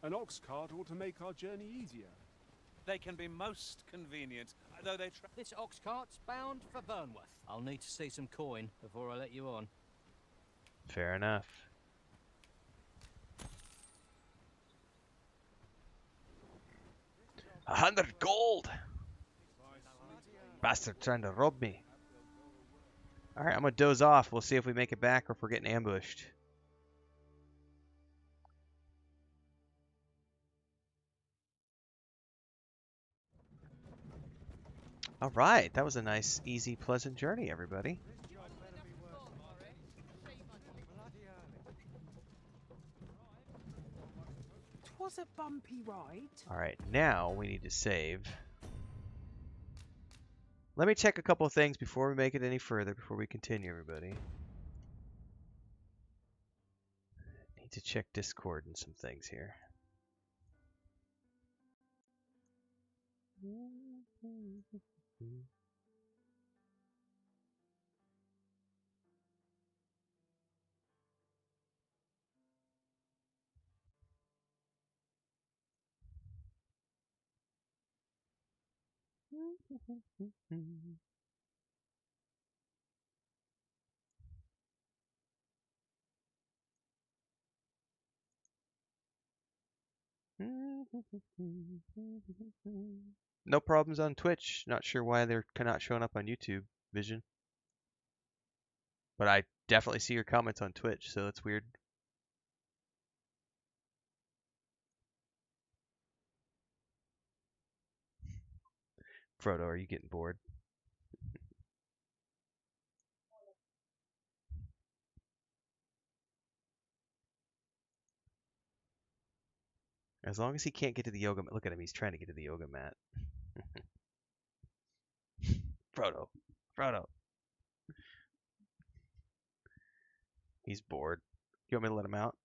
An ox cart ought to make our journey easier. They can be most convenient, though they. This ox cart's bound for Vernworth. I'll need to see some coin before I let you on. Fair enough. A hundred gold! Bastard trying to rob me. Alright, I'm gonna doze off. We'll see if we make it back or if we're getting ambushed. Alright, that was a nice, easy, pleasant journey, everybody. Twas a bumpy ride. Alright, now we need to save. Let me check a couple of things before we make it any further, before we continue, everybody. Need to check Discord and some things here. No problems on Twitch. Not sure why they're not showing up on YouTube Vision. But I definitely see your comments on Twitch, so that's weird. Frodo, are you getting bored? As long as he can't get to the yoga mat. Look at him, he's trying to get to the yoga mat. Frodo. Frodo. He's bored. You want me to let him out?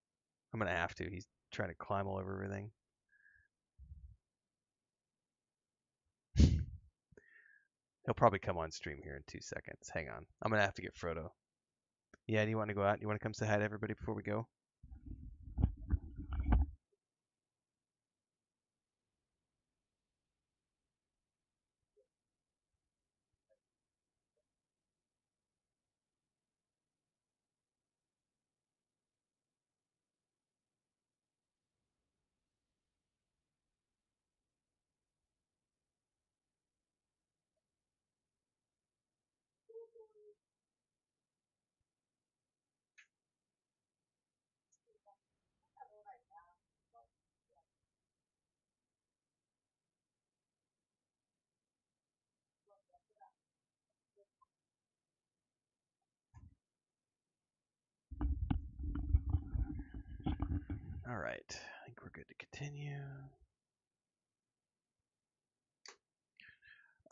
I'm going to have to. He's trying to climb all over everything. He'll probably come on stream here in two seconds. Hang on. I'm going to have to get Frodo. Yeah, do you want to go out? Do You want to come say hi to everybody before we go? All right, I think we're good to continue.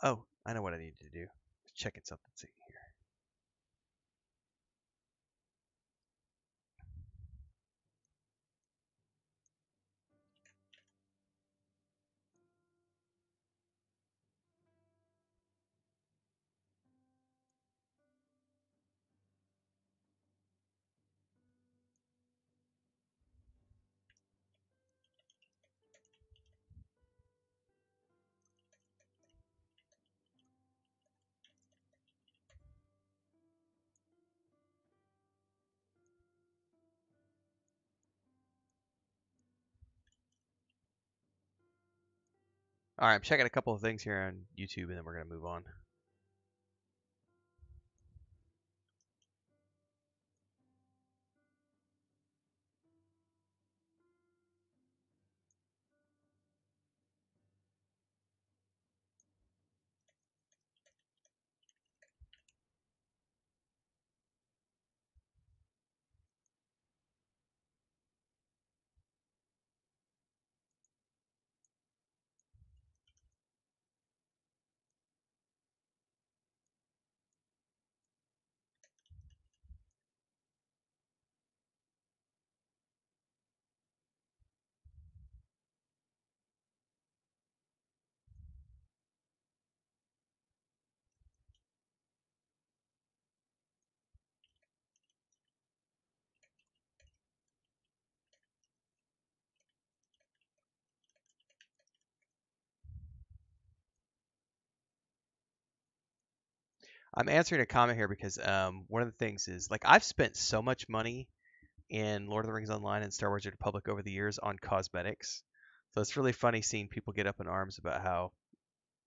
Oh, I know what I need to do. Checking something see All right, I'm checking a couple of things here on YouTube, and then we're gonna move on. I'm answering a comment here because um, one of the things is like I've spent so much money in Lord of the Rings Online and Star Wars: The Republic over the years on cosmetics. So it's really funny seeing people get up in arms about how,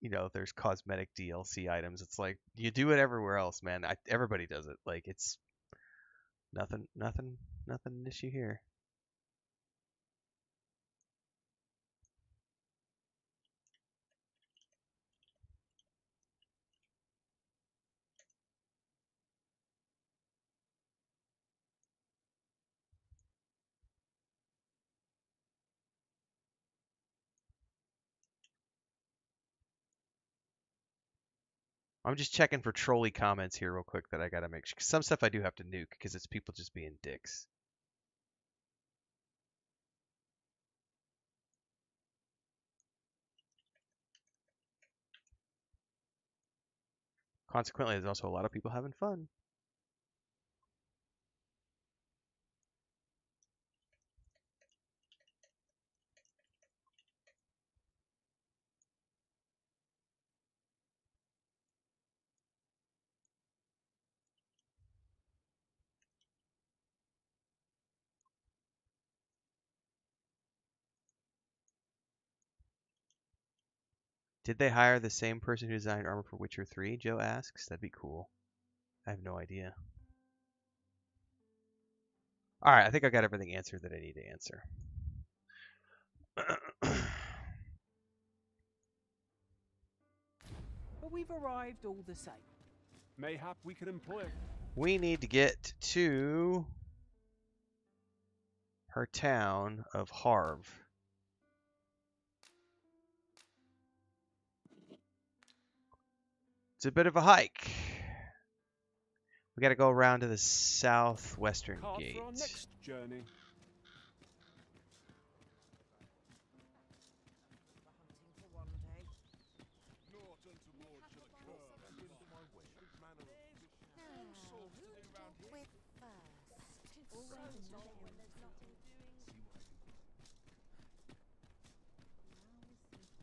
you know, there's cosmetic DLC items. It's like you do it everywhere else, man. I, everybody does it. Like it's nothing, nothing, nothing an issue here. I'm just checking for trolley comments here real quick that I gotta make sure. Some stuff I do have to nuke because it's people just being dicks. Consequently, there's also a lot of people having fun. Did they hire the same person who designed armor for Witcher 3? Joe asks. That'd be cool. I have no idea. Alright, I think I got everything answered that I need to answer. But we've arrived all the same. Mayhap we could employ we need to get to her town of Harve. It's a bit of a hike. We got to go around to the southwestern Card gate. for our next journey.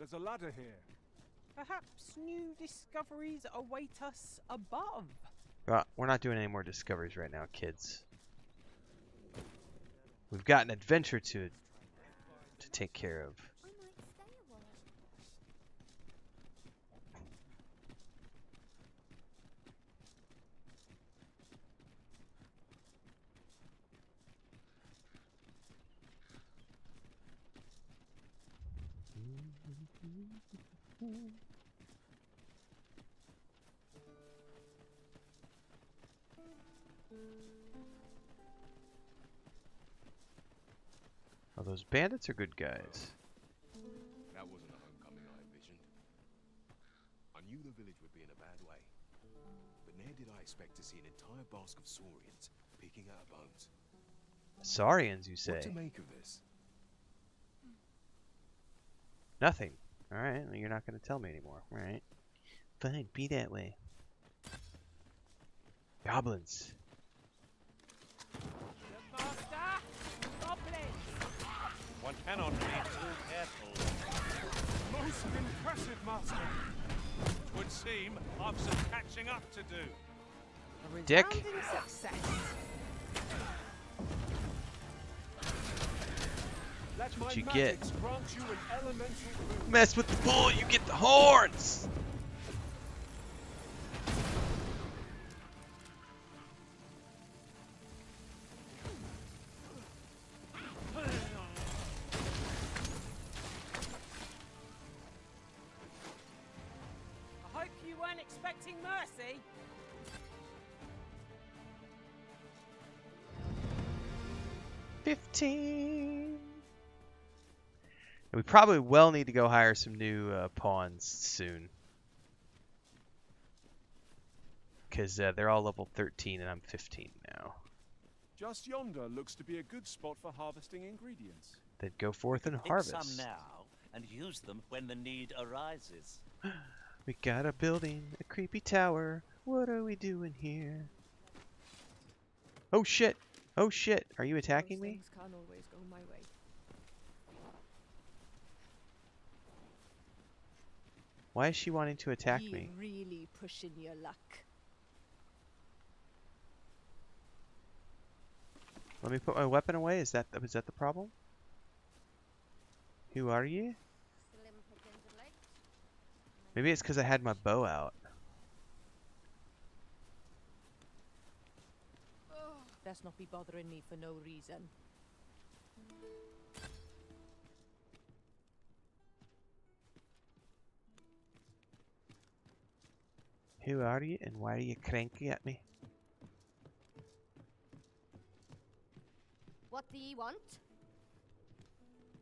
There's a ladder here. Perhaps new discoveries await us above. But we're not doing any more discoveries right now, kids. We've got an adventure to to take care of. Are those bandits are good guys? That wasn't a homecoming I envisioned. I knew the village would be in a bad way. But ne'er did I expect to see an entire bask of saurians picking out bones. Saurians, you say? What to make of this? Nothing. Alright, well, you're not going to tell me anymore. Alright. Fine, be that way. Goblins. One cannot be too careful. Most impressive, Master. It would seem I've some catching up to do. A Dick. success. What you get. you an elemental. Mess with the bull, you get the horns! Probably well need to go hire some new uh, pawns soon. Because uh, they're all level 13 and I'm 15 now. Just yonder looks to be a good spot for harvesting ingredients. Then go forth and Pick harvest. some now and use them when the need arises. We got a building, a creepy tower. What are we doing here? Oh shit! Oh shit! Are you attacking me? Things can't always go my way. Why is she wanting to attack you me? really pushing your luck. Let me put my weapon away. Is that is that the problem? Who are you? Maybe it's because I had my bow out. Best not be bothering me for no reason. Who are you and why are you cranky at me? What do you want?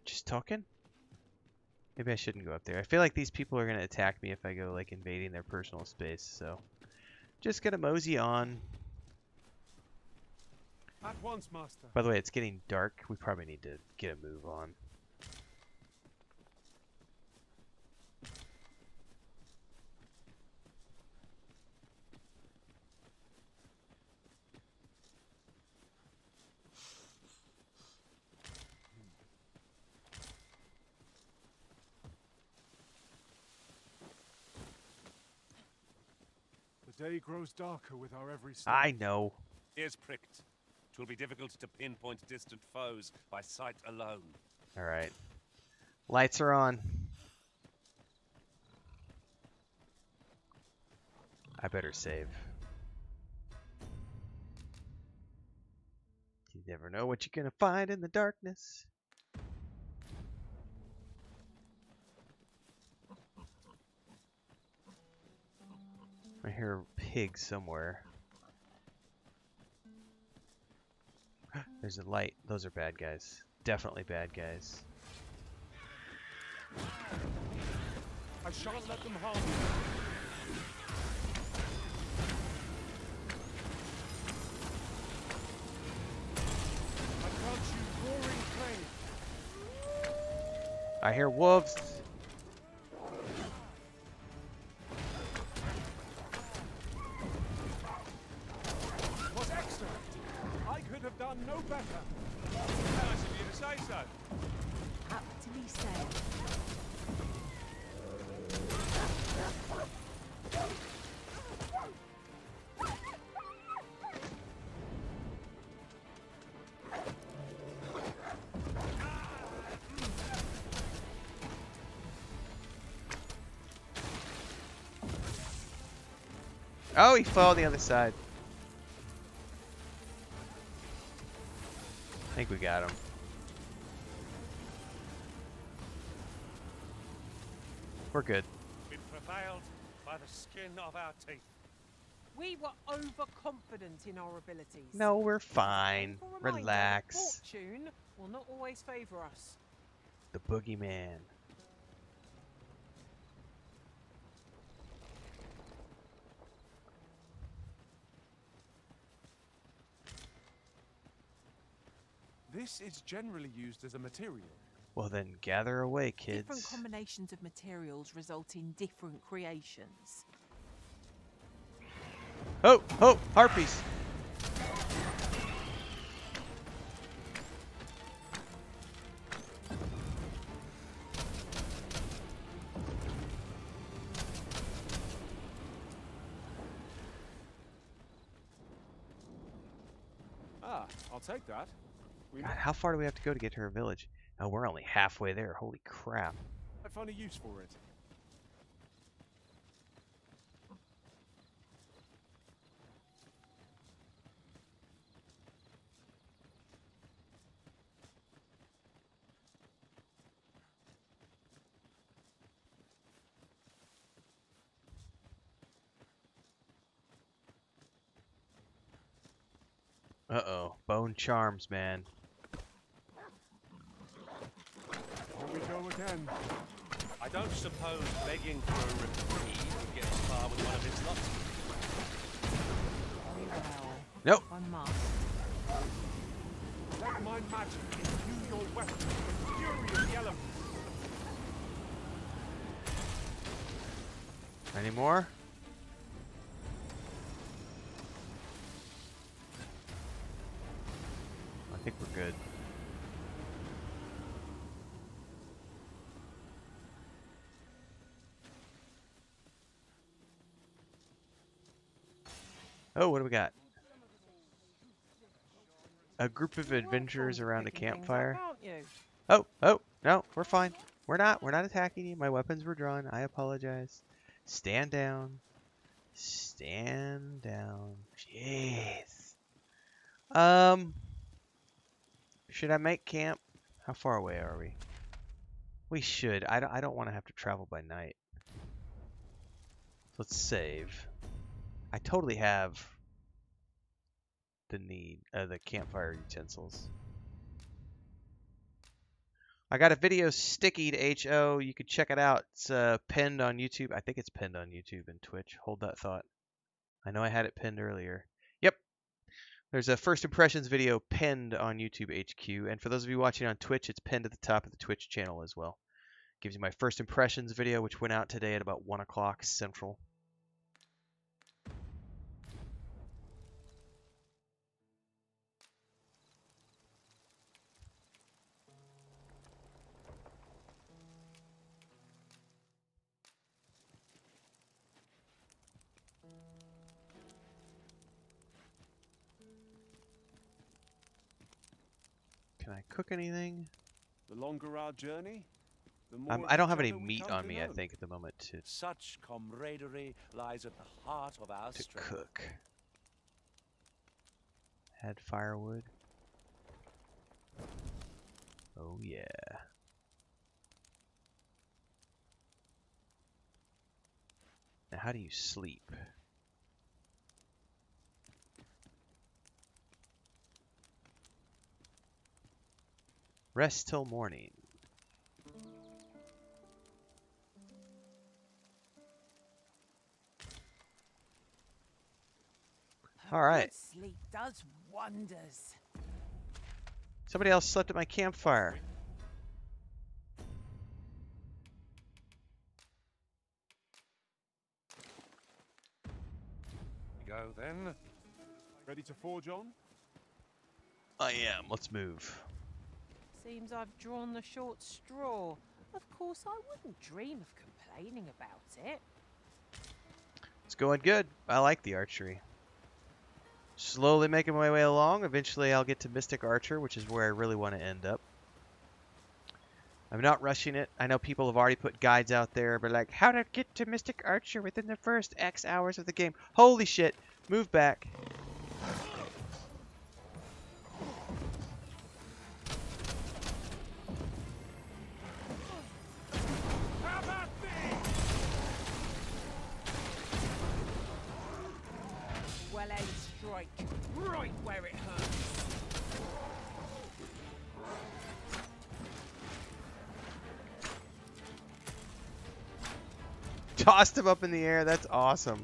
Just talking? Maybe I shouldn't go up there. I feel like these people are going to attack me if I go like invading their personal space, so just gonna mosey on. At once, master. By the way, it's getting dark. We probably need to get a move on. Day grows darker with our every step. I know. Ears pricked. Twill be difficult to pinpoint distant foes by sight alone. All right. Lights are on. I better save. You never know what you're gonna find in the darkness. I hear a pig somewhere. There's a light. Those are bad guys. Definitely bad guys. I shan't let them harm you. I grant you roaring claim. I hear wolves. Done no better. Nice of you to say so. Aptly said. Oh, he fell on the other side. Think we got him. We're good. We prevailed by the skin of our teeth. We were overconfident in our abilities. No, we're fine. Reminder Relax. Fortune will not always favour us. The boogeyman. This is generally used as a material. Well then, gather away, kids. Different combinations of materials result in different creations. Oh, oh, harpies. Ah, I'll take that. God, how far do we have to go to get to her village? Oh, we're only halfway there. Holy crap. I find a use for it. Uh-oh. Bone charms, man. Here we again. I don't suppose begging for a reprieve would get as far with one of its lots. Nope. I must. Let my magic imbue your weapons with the fury of the elements. Any more? I think we're good. Oh, what do we got? A group of adventurers around a campfire. Oh, oh, no, we're fine. We're not. We're not attacking you. My weapons were drawn. I apologize. Stand down. Stand down. Jeez. Um, should I make camp? How far away are we? We should. I don't, I don't want to have to travel by night. Let's save. I totally have the need, uh, the campfire utensils. I got a video sticky to HO. You can check it out. It's uh, pinned on YouTube. I think it's pinned on YouTube and Twitch. Hold that thought. I know I had it pinned earlier. Yep. There's a first impressions video pinned on YouTube HQ. And for those of you watching on Twitch, it's pinned at the top of the Twitch channel as well. Gives you my first impressions video, which went out today at about 1 o'clock Central. Can I cook anything? The longer our journey, the more. Of I don't have any meat on me, I think, at the moment to, Such camaraderie lies at the heart of our to strength. cook. Had firewood. Oh, yeah. Now, how do you sleep? Rest till morning. All right. Sleep does wonders. Somebody else slept at my campfire. Go then. Ready to forge on? I am. Let's move. Seems I've drawn the short straw. Of course, I wouldn't dream of complaining about it. It's going good. I like the archery. Slowly making my way along. Eventually, I'll get to Mystic Archer, which is where I really want to end up. I'm not rushing it. I know people have already put guides out there, but like, how to get to Mystic Archer within the first X hours of the game. Holy shit. Move back. Right where it hurts. Tossed him up in the air. That's awesome.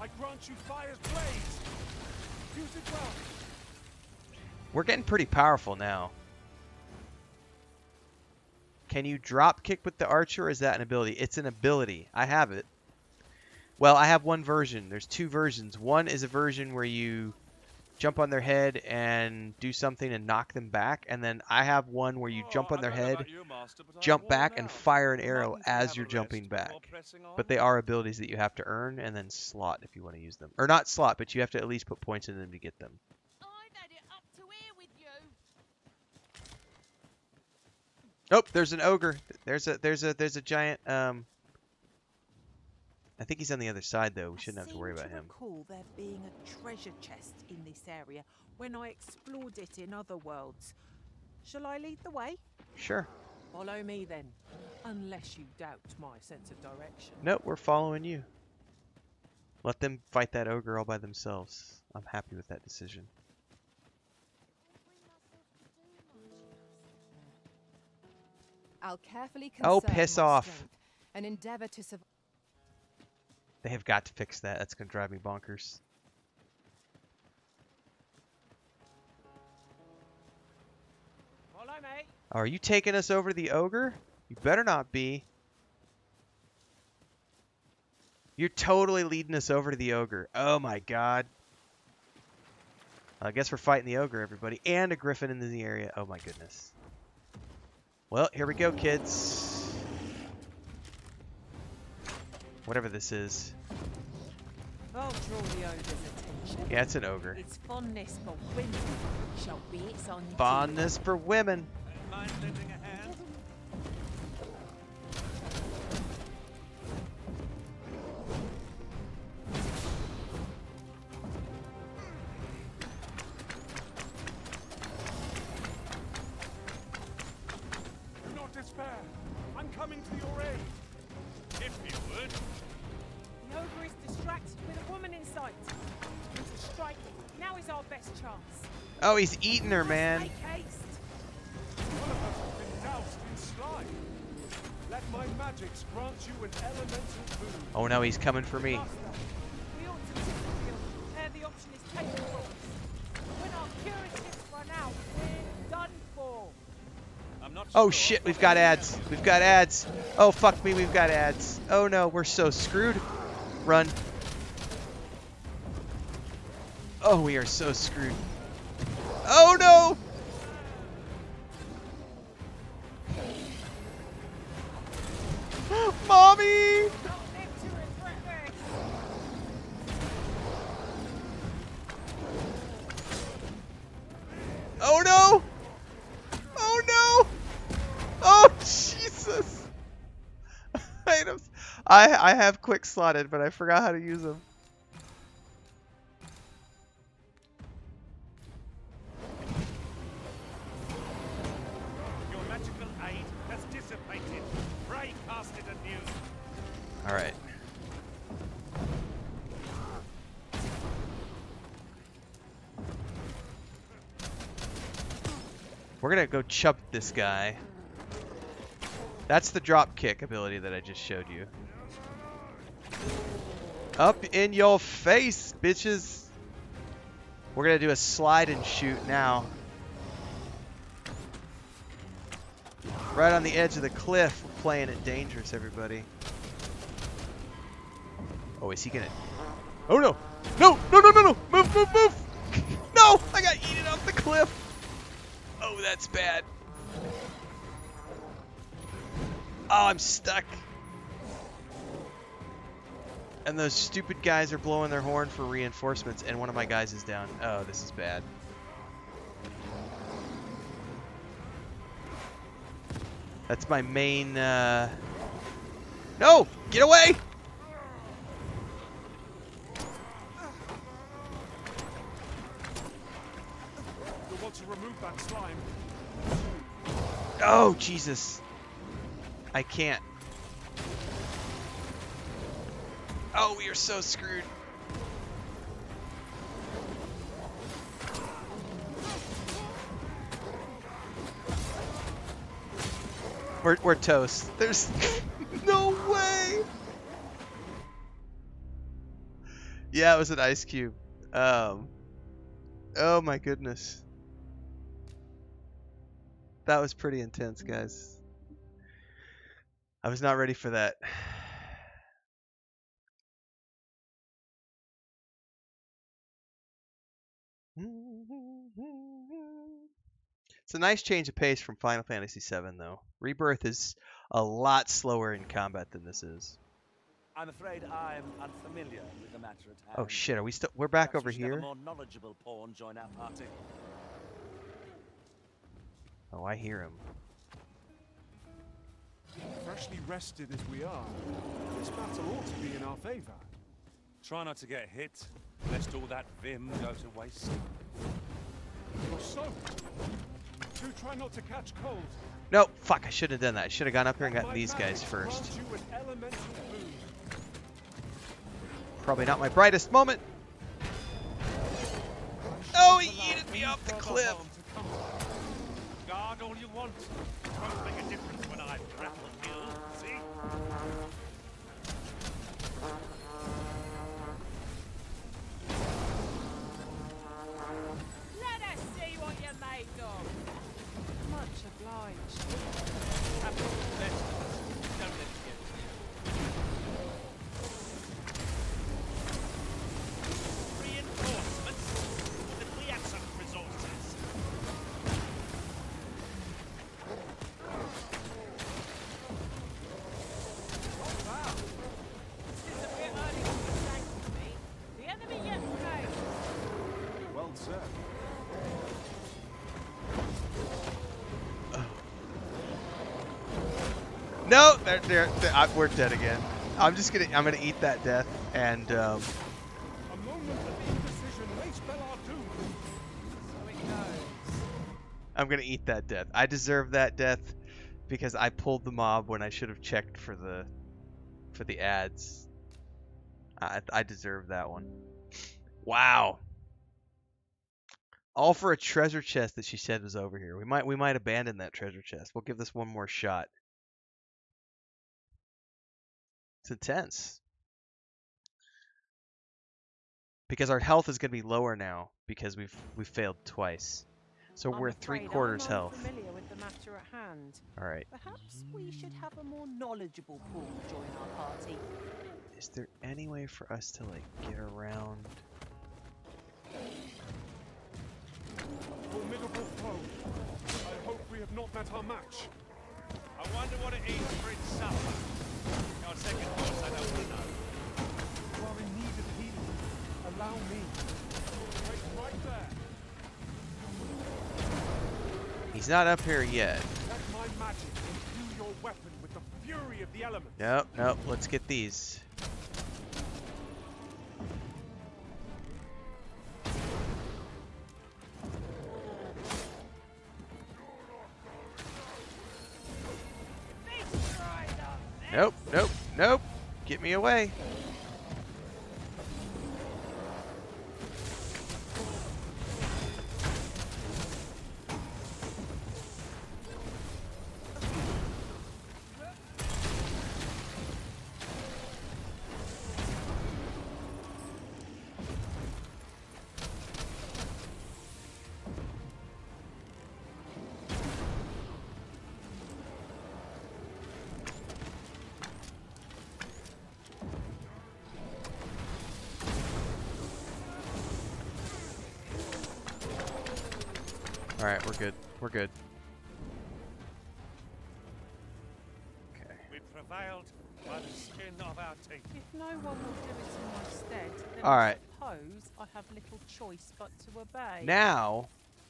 I grant you fire's blaze. Use it well. We're getting pretty powerful now. Can you drop kick with the archer or is that an ability? It's an ability. I have it. Well, I have one version. There's two versions. One is a version where you jump on their head and do something and knock them back. And then I have one where you jump on their head, jump back, and fire an arrow as you're jumping back. But they are abilities that you have to earn and then slot if you want to use them. Or not slot, but you have to at least put points in them to get them. Oh, there's an ogre. There's a there's a there's a giant um I think he's on the other side though. We shouldn't have to worry about him. recall there being a treasure chest in this area when I explored it in other worlds. Shall I lead the way? Sure. Follow me then, unless you doubt my sense of direction. Nope, we're following you. Let them fight that ogre all by themselves. I'm happy with that decision. I'll carefully Oh, piss off. strength and endeavor to survive. They have got to fix that. That's gonna drive me bonkers. Follow. Are you taking us over to the ogre? You better not be. You're totally leading us over to the ogre. Oh my god. I guess we're fighting the ogre, everybody. And a griffin in the area. Oh my goodness. Well, here we go, kids. Whatever this is. I'll draw the ogre's attention. Yeah, it's an ogre. Its fondness for women shall be its undoing. Fondness for women. When our her, man. Oh, we're done for. I'm Oh shit, we've got ads. We've got ads. Oh fuck me, we've got ads. Oh no, we're so screwed. Run. Oh, we are so screwed. I I have quick slotted, but I forgot how to use them. Your magical aid has dissipated. Pray cast it anew. All right. We're gonna go chub this guy. That's the drop kick ability that I just showed you. Up in your face, bitches! We're gonna do a slide and shoot now. Right on the edge of the cliff. We're playing it dangerous, everybody. Oh, is he gonna... Oh no! No! No, no, no, no! Move, move, move! no! I got eaten off the cliff! Oh, that's bad. Oh, I'm stuck. And those stupid guys are blowing their horn for reinforcements, and one of my guys is down. Oh, this is bad. That's my main, uh... No! Get away! You'll want to remove that slime. Oh, Jesus. I can't. Oh, we are so screwed. We're, we're toast. There's no way. Yeah, it was an ice cube. Um, oh my goodness. That was pretty intense, guys. I was not ready for that. It's a nice change of pace from Final Fantasy VII, though. Rebirth is a lot slower in combat than this is. I'm afraid I'm unfamiliar with the matter at oh, hand. Oh shit, are we still? We're back Perhaps over we here. More knowledgeable pawn join our party. Oh, I hear him. Freshly rested as we are, this battle ought to be in our favor. Try not to get hit, lest all that vim go to waste. You're soaked. Do try not to catch cold. No, fuck! I shouldn't have done that. I should have gone up here and gotten these guys first. grant you an elemental boon. Probably not my brightest moment. Oh, he yeeted me off the cliff. Guard all you want. Won't make a difference when I grapple. See? No, they're, they're, they're, I- we're dead again. I'm just gonna, I'm gonna eat that death, and um. I'm gonna eat that death. I deserve that death because I pulled the mob when I should have checked for the, for the ads. I, I deserve that one. Wow. All for a treasure chest that she said was over here. We might, we might abandon that treasure chest. We'll give this one more shot. It's intense. Because our health is going to be lower now because we've we've failed twice. So I'm we're three quarters I'm health. unfamiliar with the matter at hand. All right. Perhaps we should have a more knowledgeable pawn join our party. Is there any way for us to like get around? Formidable foe. I hope we have not met our match. I wonder what it is for its supper. Your second course, I don't know. You are in need of healing. Allow me. Wait right there. He's not up here yet. Let my magic imbue your weapon with the fury of the elements. Nope, nope. Let's get these. Nope, nope, nope. Get me away. We're good. We're. We prevailed by the skin of our teeth. If no one will do it in my stead, then All I suppose I have little choice but to obey. Now,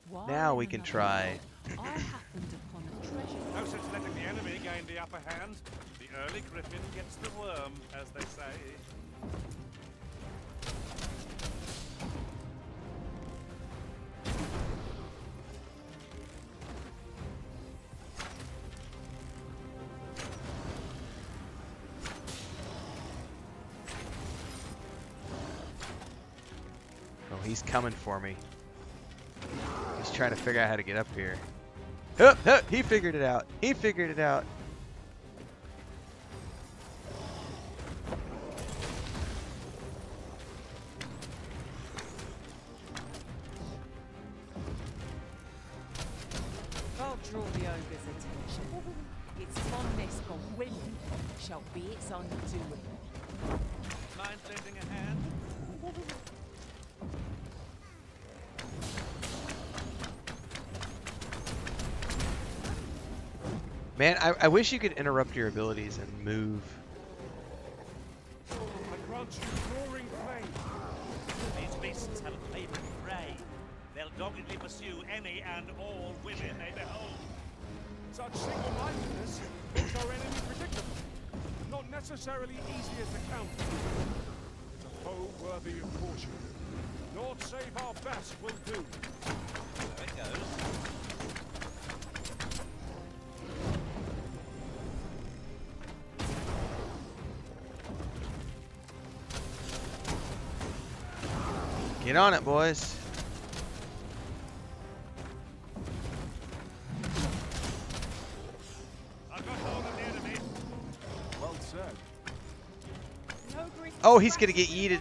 Why now we can try. I happened upon a treasure. No sense letting the enemy gain the upper hand. The early griffin gets the worm, as they say. Coming for me. He's trying to figure out how to get up here. Hup, hup, he figured it out. He figured it out. Draw the ogre's attention. Its fondness for women shall be its undoing. Mind lending a hand? Man, I, I wish you could interrupt your abilities and move. I grant you roaring flame. These beasts have a favorite prey. They'll doggedly pursue any and all women they behold. Such single-mindedness makes our enemy predictable. Not necessarily easier to counter. It's a foe worthy of caution. Naught save our best will do. There it goes. Get on it, boys. Oh, he's gonna get yeeted.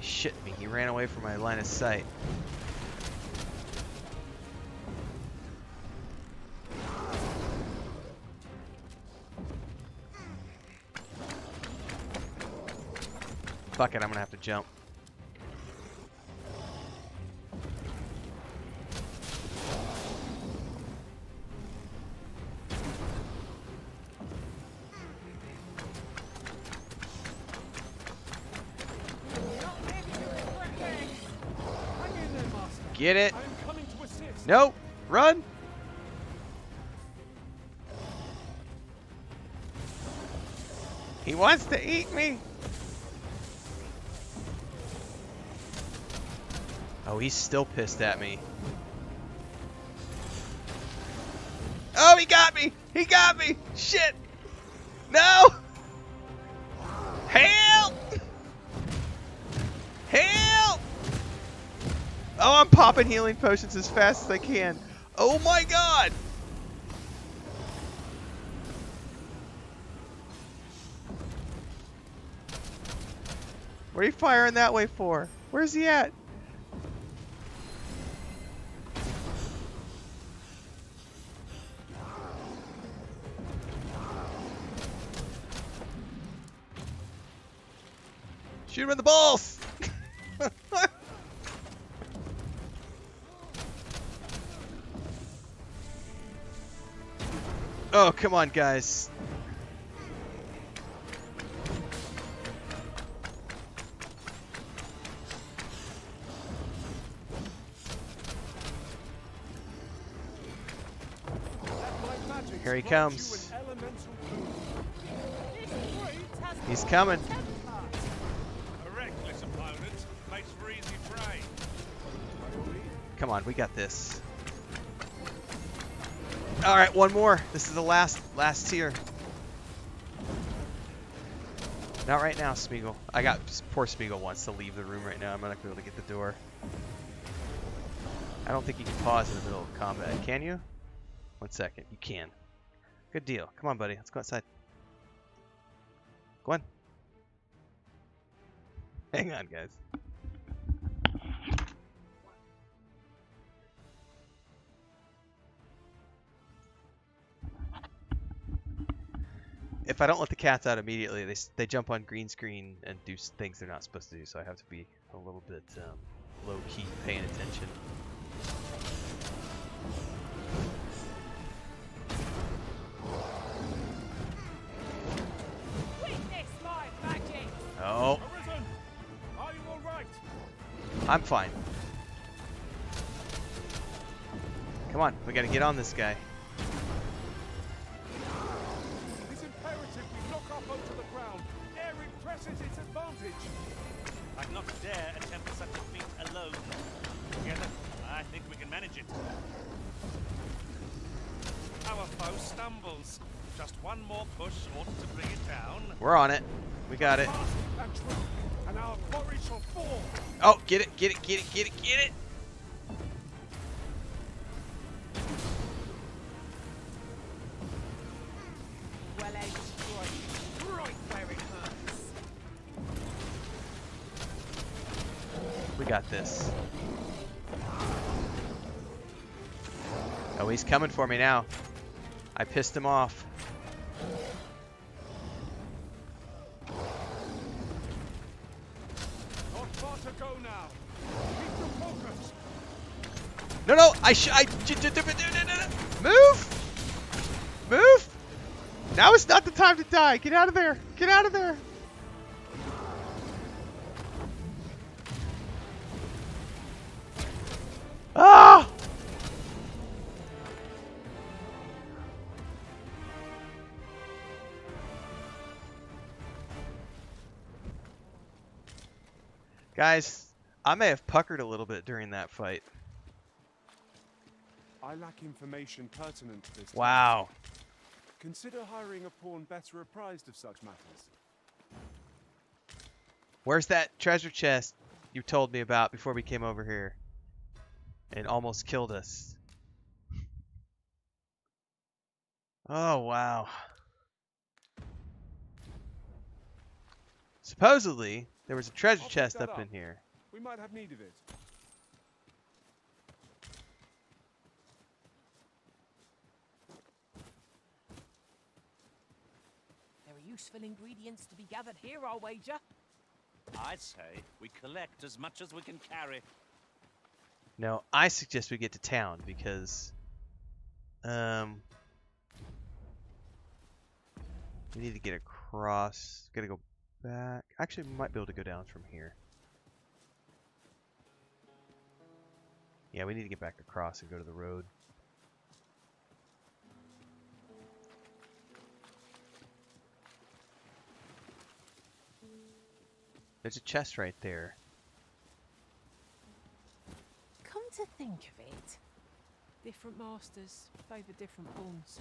Shit me. He ran away from my line of sight. Fuck it, I'm gonna have to jump. Get it? Nope. Run. He wants to eat me. Oh, he's still pissed at me. Oh, he got me! He got me! Shit! No! Help! Help! Oh, I'm popping healing potions as fast as I can. Oh my god! What are you firing that way for? Where's he at? Shoot him in the balls! oh, come on, guys. Here he comes. He's coming. Come on, we got this. All right, one more. This is the last last tier. Not right now, Smeagol. I got poor Smeagol wants to leave the room right now. I'm not gonna be able to get the door. I don't think you can pause in the middle of combat. Can you? One second. You can. Good deal. Come on, buddy. Let's go outside. Go on. Hang on, guys. If I don't let the cats out immediately, they, they jump on green screen and do things they're not supposed to do, so I have to be a little bit um, low-key paying attention. Witness my magic. Oh, Arisen! Are you all right? I'm fine. Come on, we gotta get on this guy. Shall fall. Oh, get it, get it, get it, get it, get it! It. We got this. Oh, he's coming for me now. I pissed him off. I sh- I move, move. Now is not the time to die. Get out of there. Get out of there. Ah! Guys, I may have puckered a little bit during that fight. Lack information pertinent to this. Wow. task. Consider hiring a pawn better apprised of such matters. Where's that treasure chest you told me about before we came over here? And almost killed us. Oh, wow. Supposedly, there was a treasure chest that up in here. We might have need of it. Useful ingredients to be gathered here, I'll wager. I say we collect as much as we can carry. No, I suggest we get to town because um we need to get across. Gotta go back. Actually, we might be able to go down from here. Yeah, we need to get back across and go to the road. There's a chest right there. Come to think of it, different masters favour different pawns.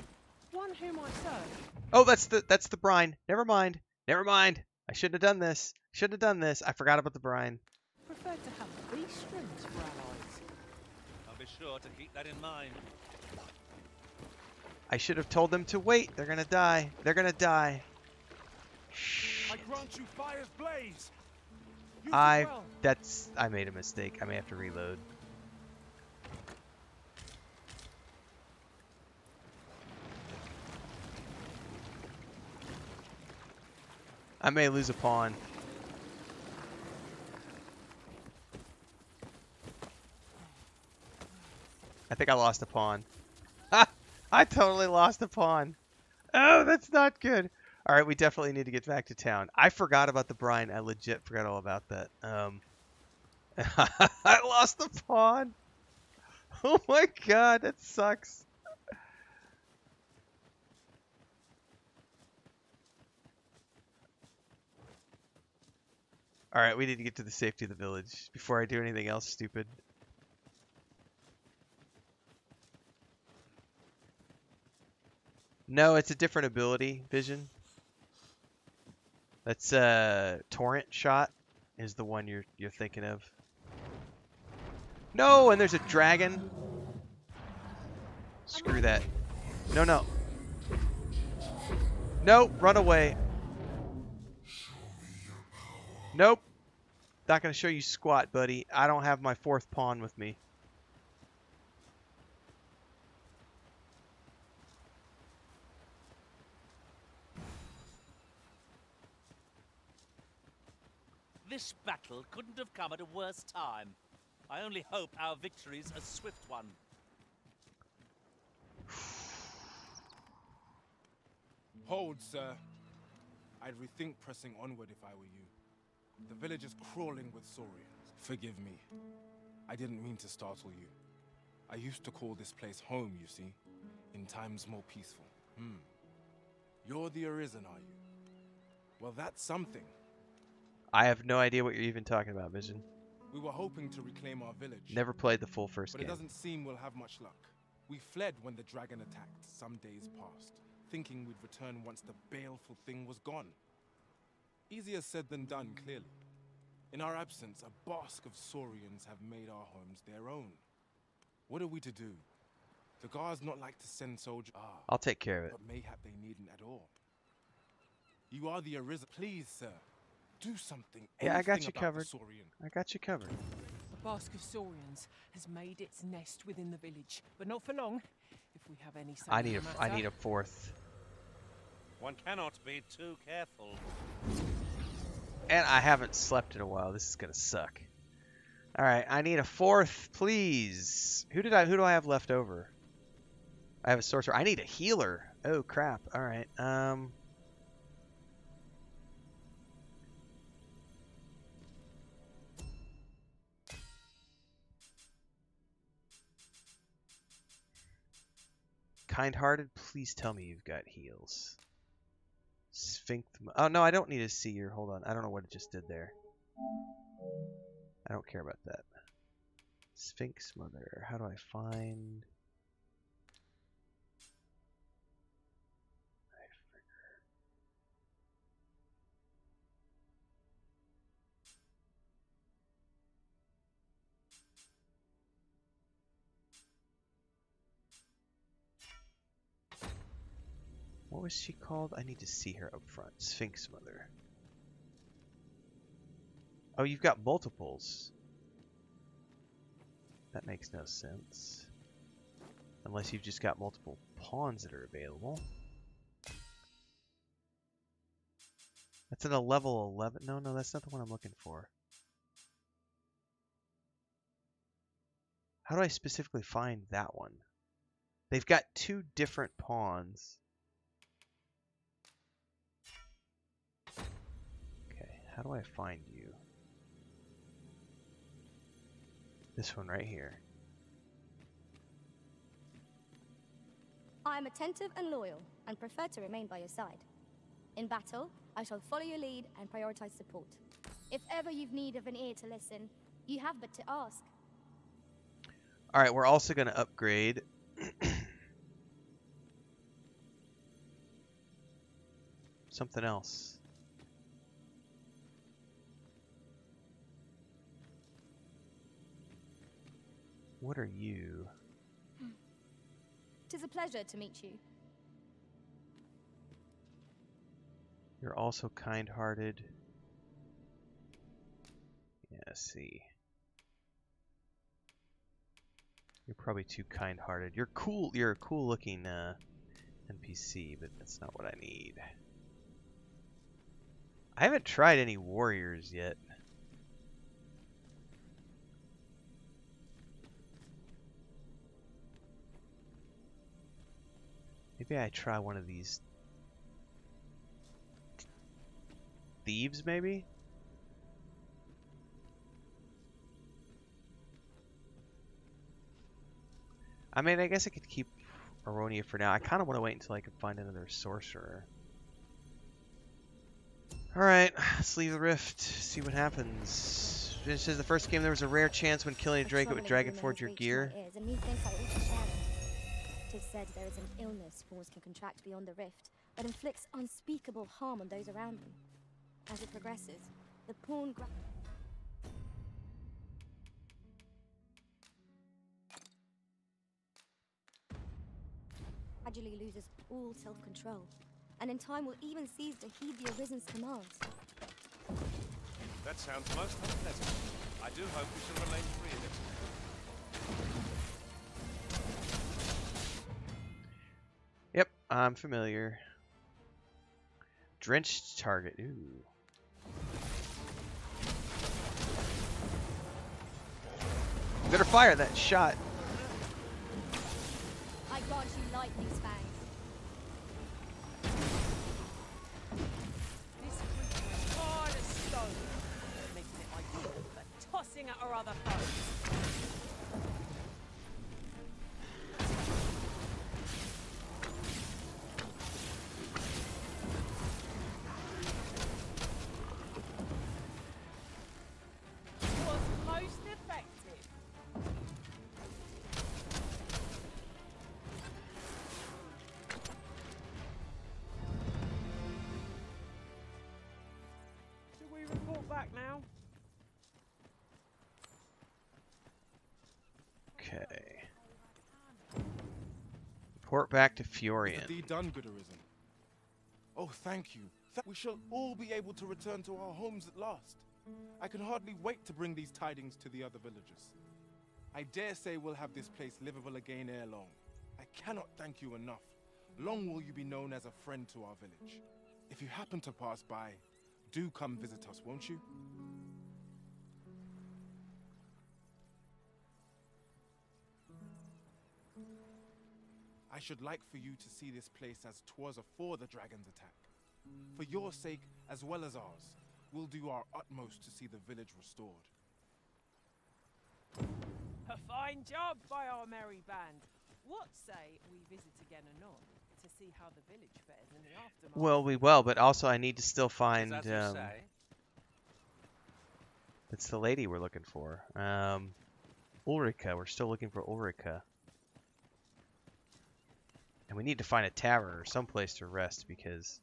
One whom I serve Oh, that's the that's the brine. Never mind. Never mind. I shouldn't have done this. Shouldn't have done this. I forgot about the brine. preferred to have beast strings for allies. I'll be sure to keep that in mind. I should have told them to wait. They're gonna die. They're gonna die. I grant you fire's blaze. I well. that's I made a mistake. I may have to reload. I may lose a pawn. I think I lost a pawn. I totally lost a pawn. Oh, that's not good. All right, we definitely need to get back to town. I forgot about the brine. I legit forgot all about that. Um, I lost the pawn. Oh my god, that sucks. All right, we need to get to the safety of the village before I do anything else stupid. No, it's a different ability, Vision. That's uh torrent shot is the one you're you're thinking of. No, and there's a dragon. Screw that. No, no. No, run away. Nope. Not gonna show you squat, buddy. I don't have my fourth pawn with me. This battle couldn't have come at a worse time. I only hope our victory's a swift one. Hold, sir. I'd rethink pressing onward if I were you. The village is crawling with saurians. Forgive me. I didn't mean to startle you. I used to call this place home, you see, in times more peaceful. Hmm. You're the Arisen, are you? Well, that's something. I have no idea what you're even talking about, Vision. We were hoping to reclaim our village. Never played the full first but game. it doesn't seem we'll have much luck. We fled when the dragon attacked some days past, thinking we'd return once the baleful thing was gone. Easier said than done, clearly. In our absence, a bask of saurians have made our homes their own. What are we to do? The guards not like to send soldiers. Ah, I'll take care of it. but mayhap they needn't at all. You are the Arisen. Please, sir, do something. Yeah, I got you covered. Saurian. I got you covered. A bask of saurians has made its nest within the village, but not for long. If we have any say I need a the f- I need a fourth. One cannot be too careful. And I haven't slept in a while. This is gonna suck. All right, I need a fourth, please. Who did I? Who do I have left over? I have a sorcerer. I need a healer. Oh crap! All right. Um. Kind-hearted, please tell me you've got heals. Sphinx. Oh no, I don't need to see your. Hold on. I don't know what it just did there. I don't care about that. Sphinx Mother. How do I find? What was she called? I need to see her up front. Sphinx Mother. Oh, you've got multiples. That makes no sense. Unless you've just got multiple pawns that are available. That's at a level 11. No, no, that's not the one I'm looking for. How do I specifically find that one? They've got two different pawns. How do I find you? This one right here. I am attentive and loyal, and prefer to remain by your side. In battle, I shall follow your lead and prioritize support. If ever you've need of an ear to listen, you have but to ask. All right, we're also going to upgrade. Something else. What are you? Tis a pleasure to meet you. You're also kind-hearted. Yeah, see. You're probably too kind-hearted. You're cool. You're a cool-looking uh, NPC, but that's not what I need. I haven't tried any warriors yet. Maybe I try one of these thieves, maybe? I mean, I guess I could keep Aronia for now. I kind of want to wait until I can find another sorcerer. Alright, let's leave the rift, see what happens. This is the first game there was a rare chance when killing a Draco would Dragon Forge your gear. Said there is an illness spores can contract beyond the rift, that inflicts unspeakable harm on those around them. As it progresses, the pawn gra- gradually loses all self-control, and in time will even cease to heed the Arisen's commands. That sounds most unpleasant. I do hope we shall remain free of it. I'm familiar. Drenched target. Ooh. Better fire that shot. I grant you lightning. This creature is hard as stone, making it ideal for tossing at our other foes. Report back to. Is the deed done, good Arisen? Oh, thank you. Th- we shall all be able to return to our homes at last. I can hardly wait to bring these tidings to the other villagers. I dare say we'll have this place livable again ere long. I cannot thank you enough. Long will you be known as a friend to our village. If you happen to pass by, do come visit us, won't you? I should like for you to see this place as twas afore the dragon's attack. For your sake, as well as ours, we'll do our utmost to see the village restored. A fine job by our merry band. What say we visit again anon to see how the village fares in the aftermath? Well, we will, but also I need to still find. As you Um, say. it's the lady we're looking for. Um, Ulrika. We're still looking for Ulrika. And we need to find a tavern or someplace to rest because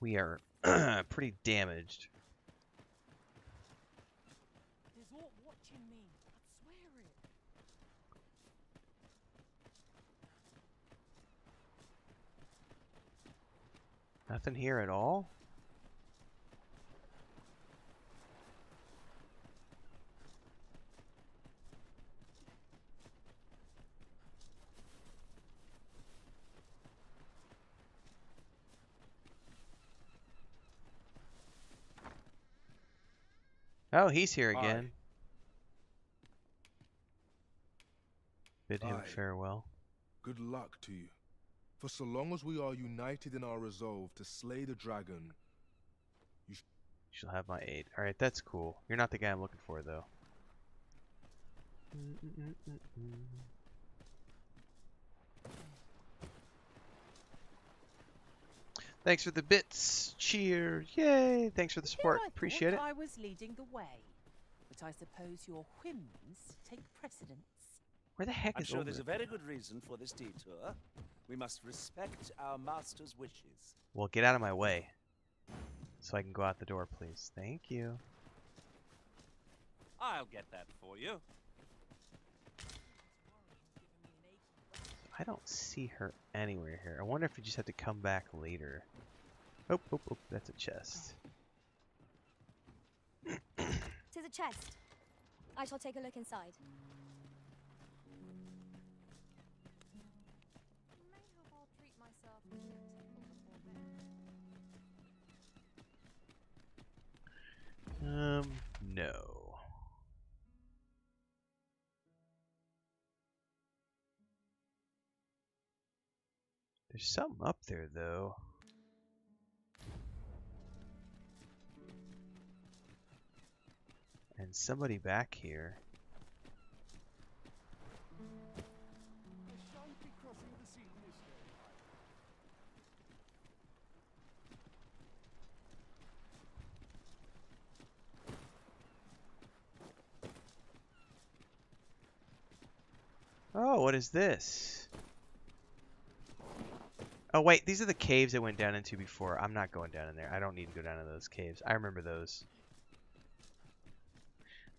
we are pretty damaged. There's aught watching me. I swear it. Nothing here at all? Oh, he's here Aye. again. Bid him Aye. farewell. Good luck to you. For so long as we are united in our resolve to slay the dragon, You shall have my aid. Alright, that's cool. You're not the guy I'm looking for, though. Mm, mm, mm, Thanks for the bits. Cheer. Yay. Thanks for the support. Here I Appreciate it. thought I was leading the way, but I suppose your whims take precedence. Where the heck I'm is sure there's a very good reason for this detour. We must respect our master's wishes. Well, get out of my way. So I can go out the door, please. Thank you. I'll get that for you. I don't see her anywhere here. I wonder if we just have to come back later. Oh, oh, oh, that's a chest. To the chest. I shall take a look inside. Um, Mayhap I'll There's something up there, though. And somebody back here. Oh, what is this? Oh, wait, these are the caves I went down into before. I'm not going down in there. I don't need to go down in those caves. I remember those.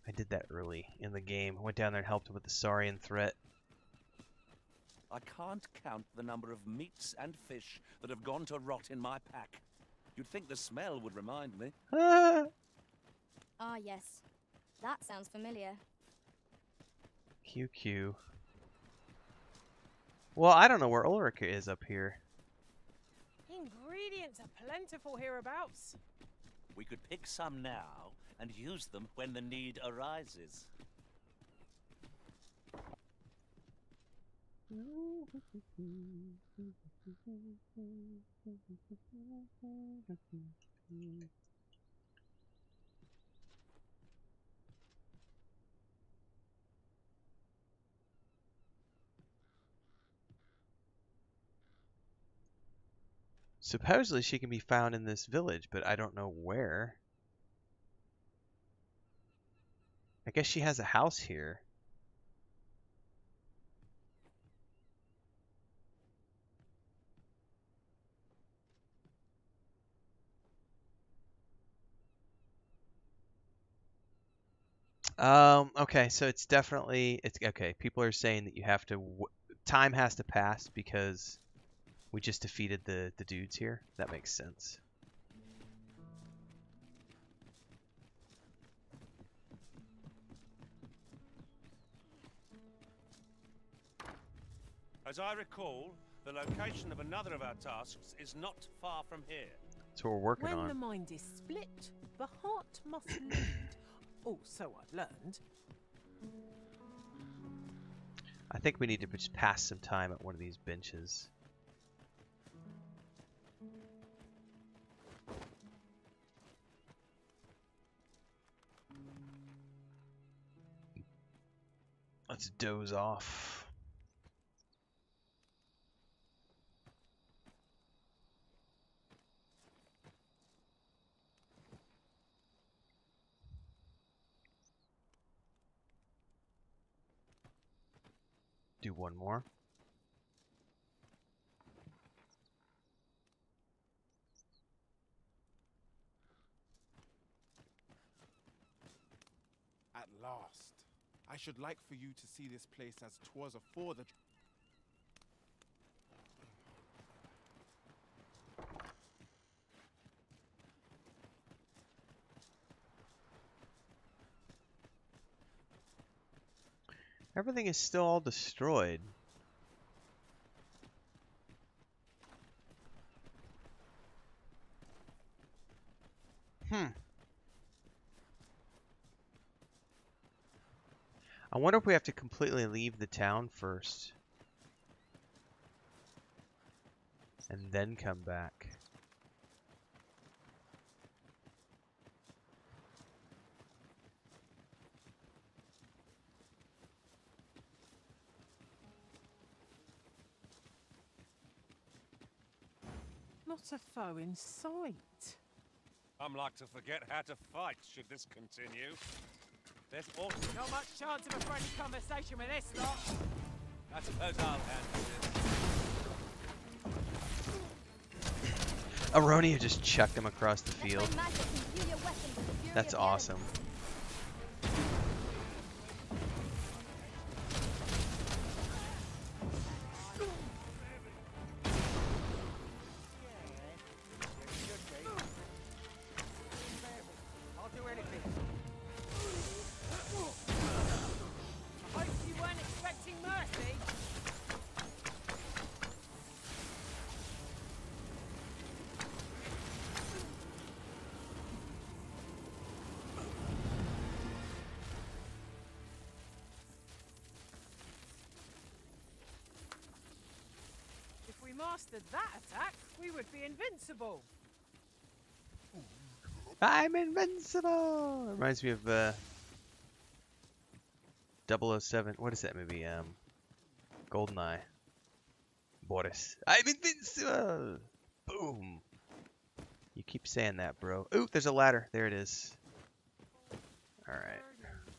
I did that early in the game. I went down there and helped with the Saurian threat. I can't count the number of meats and fish that have gone to rot in my pack. You'd think the smell would remind me. Ah! Ah, yes. That sounds familiar. QQ. Well, I don't know where Ulrika is up here. Ingredients are plentiful hereabouts. We could pick some now and use them when the need arises. Supposedly she can be found in this village, but I don't know where. I guess she has a house here. Um, okay, so it's definitely it's okay. People are saying that you have to time has to pass because we just defeated the the dudes here. That makes sense. As I recall, the location of another of our tasks is not far from here. That's what we're working when on. the mind is split, the heart must lead. oh, so I've learned. I think we need to just pass some time at one of these benches. Let's doze off. Do one more. At last. I should like for you to see this place as 'twas afore the... Everything is still all destroyed. Hmm. I wonder if we have to completely leave the town first. And then come back. Not a foe in sight. I'm like to forget how to fight should this continue. There's also... Not much chance of a friendly conversation with this lot. I suppose I'll handle this. Aronia just chucked him across the field. That's awesome. I'm invincible! Reminds me of uh 007. What is that movie? Um Goldeneye. Boris. I'm invincible! Boom! You keep saying that, bro. Ooh, there's a ladder. There it is. Alright.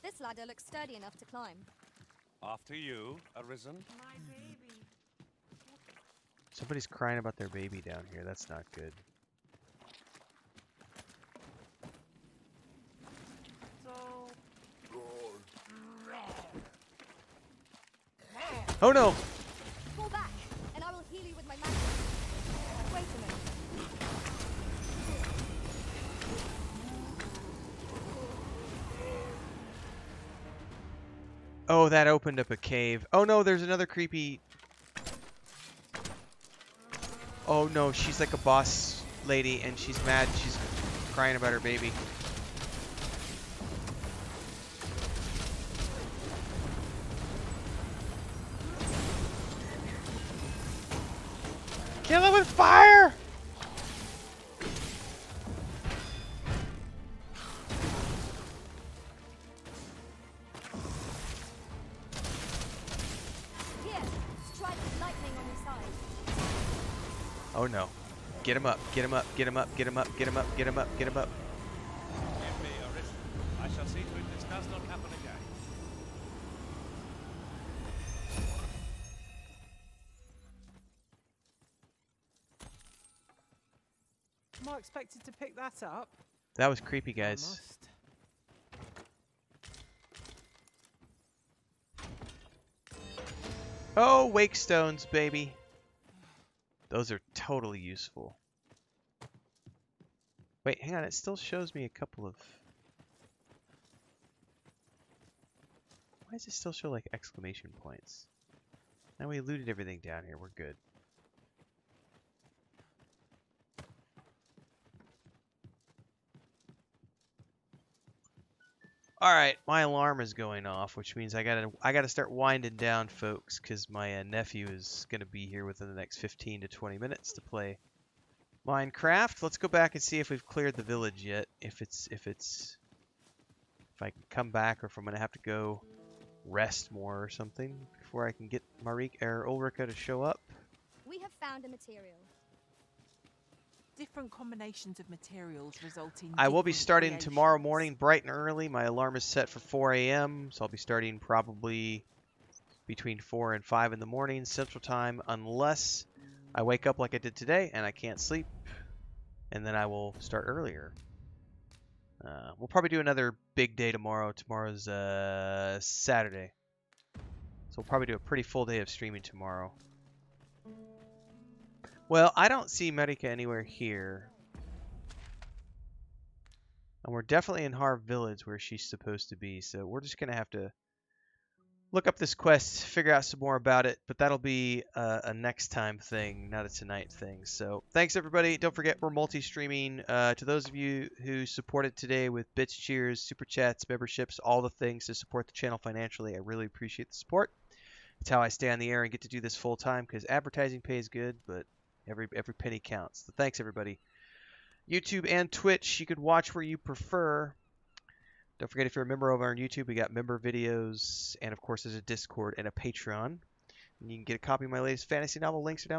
This ladder looks sturdy enough to climb. After you, Arisen. Somebody's crying about their baby down here. That's not good. Oh no! Fall back, and I will heal you with my magic. Wait a minute. Oh, that opened up a cave. Oh no, there's another creepy... Oh no, she's like a boss lady and she's mad. She's crying about her baby. Kill it with fire! Here, strike lightning on your. Oh no. Get him up, get him up, get him up, get him up, get him up, get him up, get him up. That up? That was creepy, guys. Oh, wakestones, baby. Those are totally useful. Wait, hang on. It still shows me a couple of... Why does it still show, like, exclamation points? Now we looted everything down here. We're good. All right, my alarm is going off, which means I gotta I gotta start winding down, folks, because my uh, nephew is gonna be here within the next 15 to 20 minutes to play Minecraft. Let's go back and see if we've cleared the village yet. If it's if it's if I can come back, or if I'm gonna have to go rest more or something before I can get Marika or Ulrika to show up. We have found a material. Different combinations of materials result in. I will be starting creations. tomorrow morning bright and early. My alarm is set for 4 a.m., so I'll be starting probably between 4 and 5 in the morning Central Time, unless I wake up like I did today and I can't sleep, and then I will start earlier. Uh, we'll probably do another big day tomorrow. Tomorrow's uh, Saturday. So we'll probably do a pretty full day of streaming tomorrow. Well, I don't see Marika anywhere here. And we're definitely in Harve Village where she's supposed to be, so we're just going to have to look up this quest, figure out some more about it, but that'll be a, a next time thing, not a tonight thing. So thanks everybody. Don't forget we're multi-streaming. Uh, to those of you who supported today with bits, cheers, super chats, memberships, all the things to support the channel financially, I really appreciate the support. It's how I stay on the air and get to do this full time because advertising pays good, but every every penny counts. So thanks everybody. YouTube and Twitch, you could watch where you prefer. Don't forget if you're a member over on YouTube, we got member videos, and of course there's a Discord and a Patreon. And you can get a copy of my latest fantasy novel. Links are down below.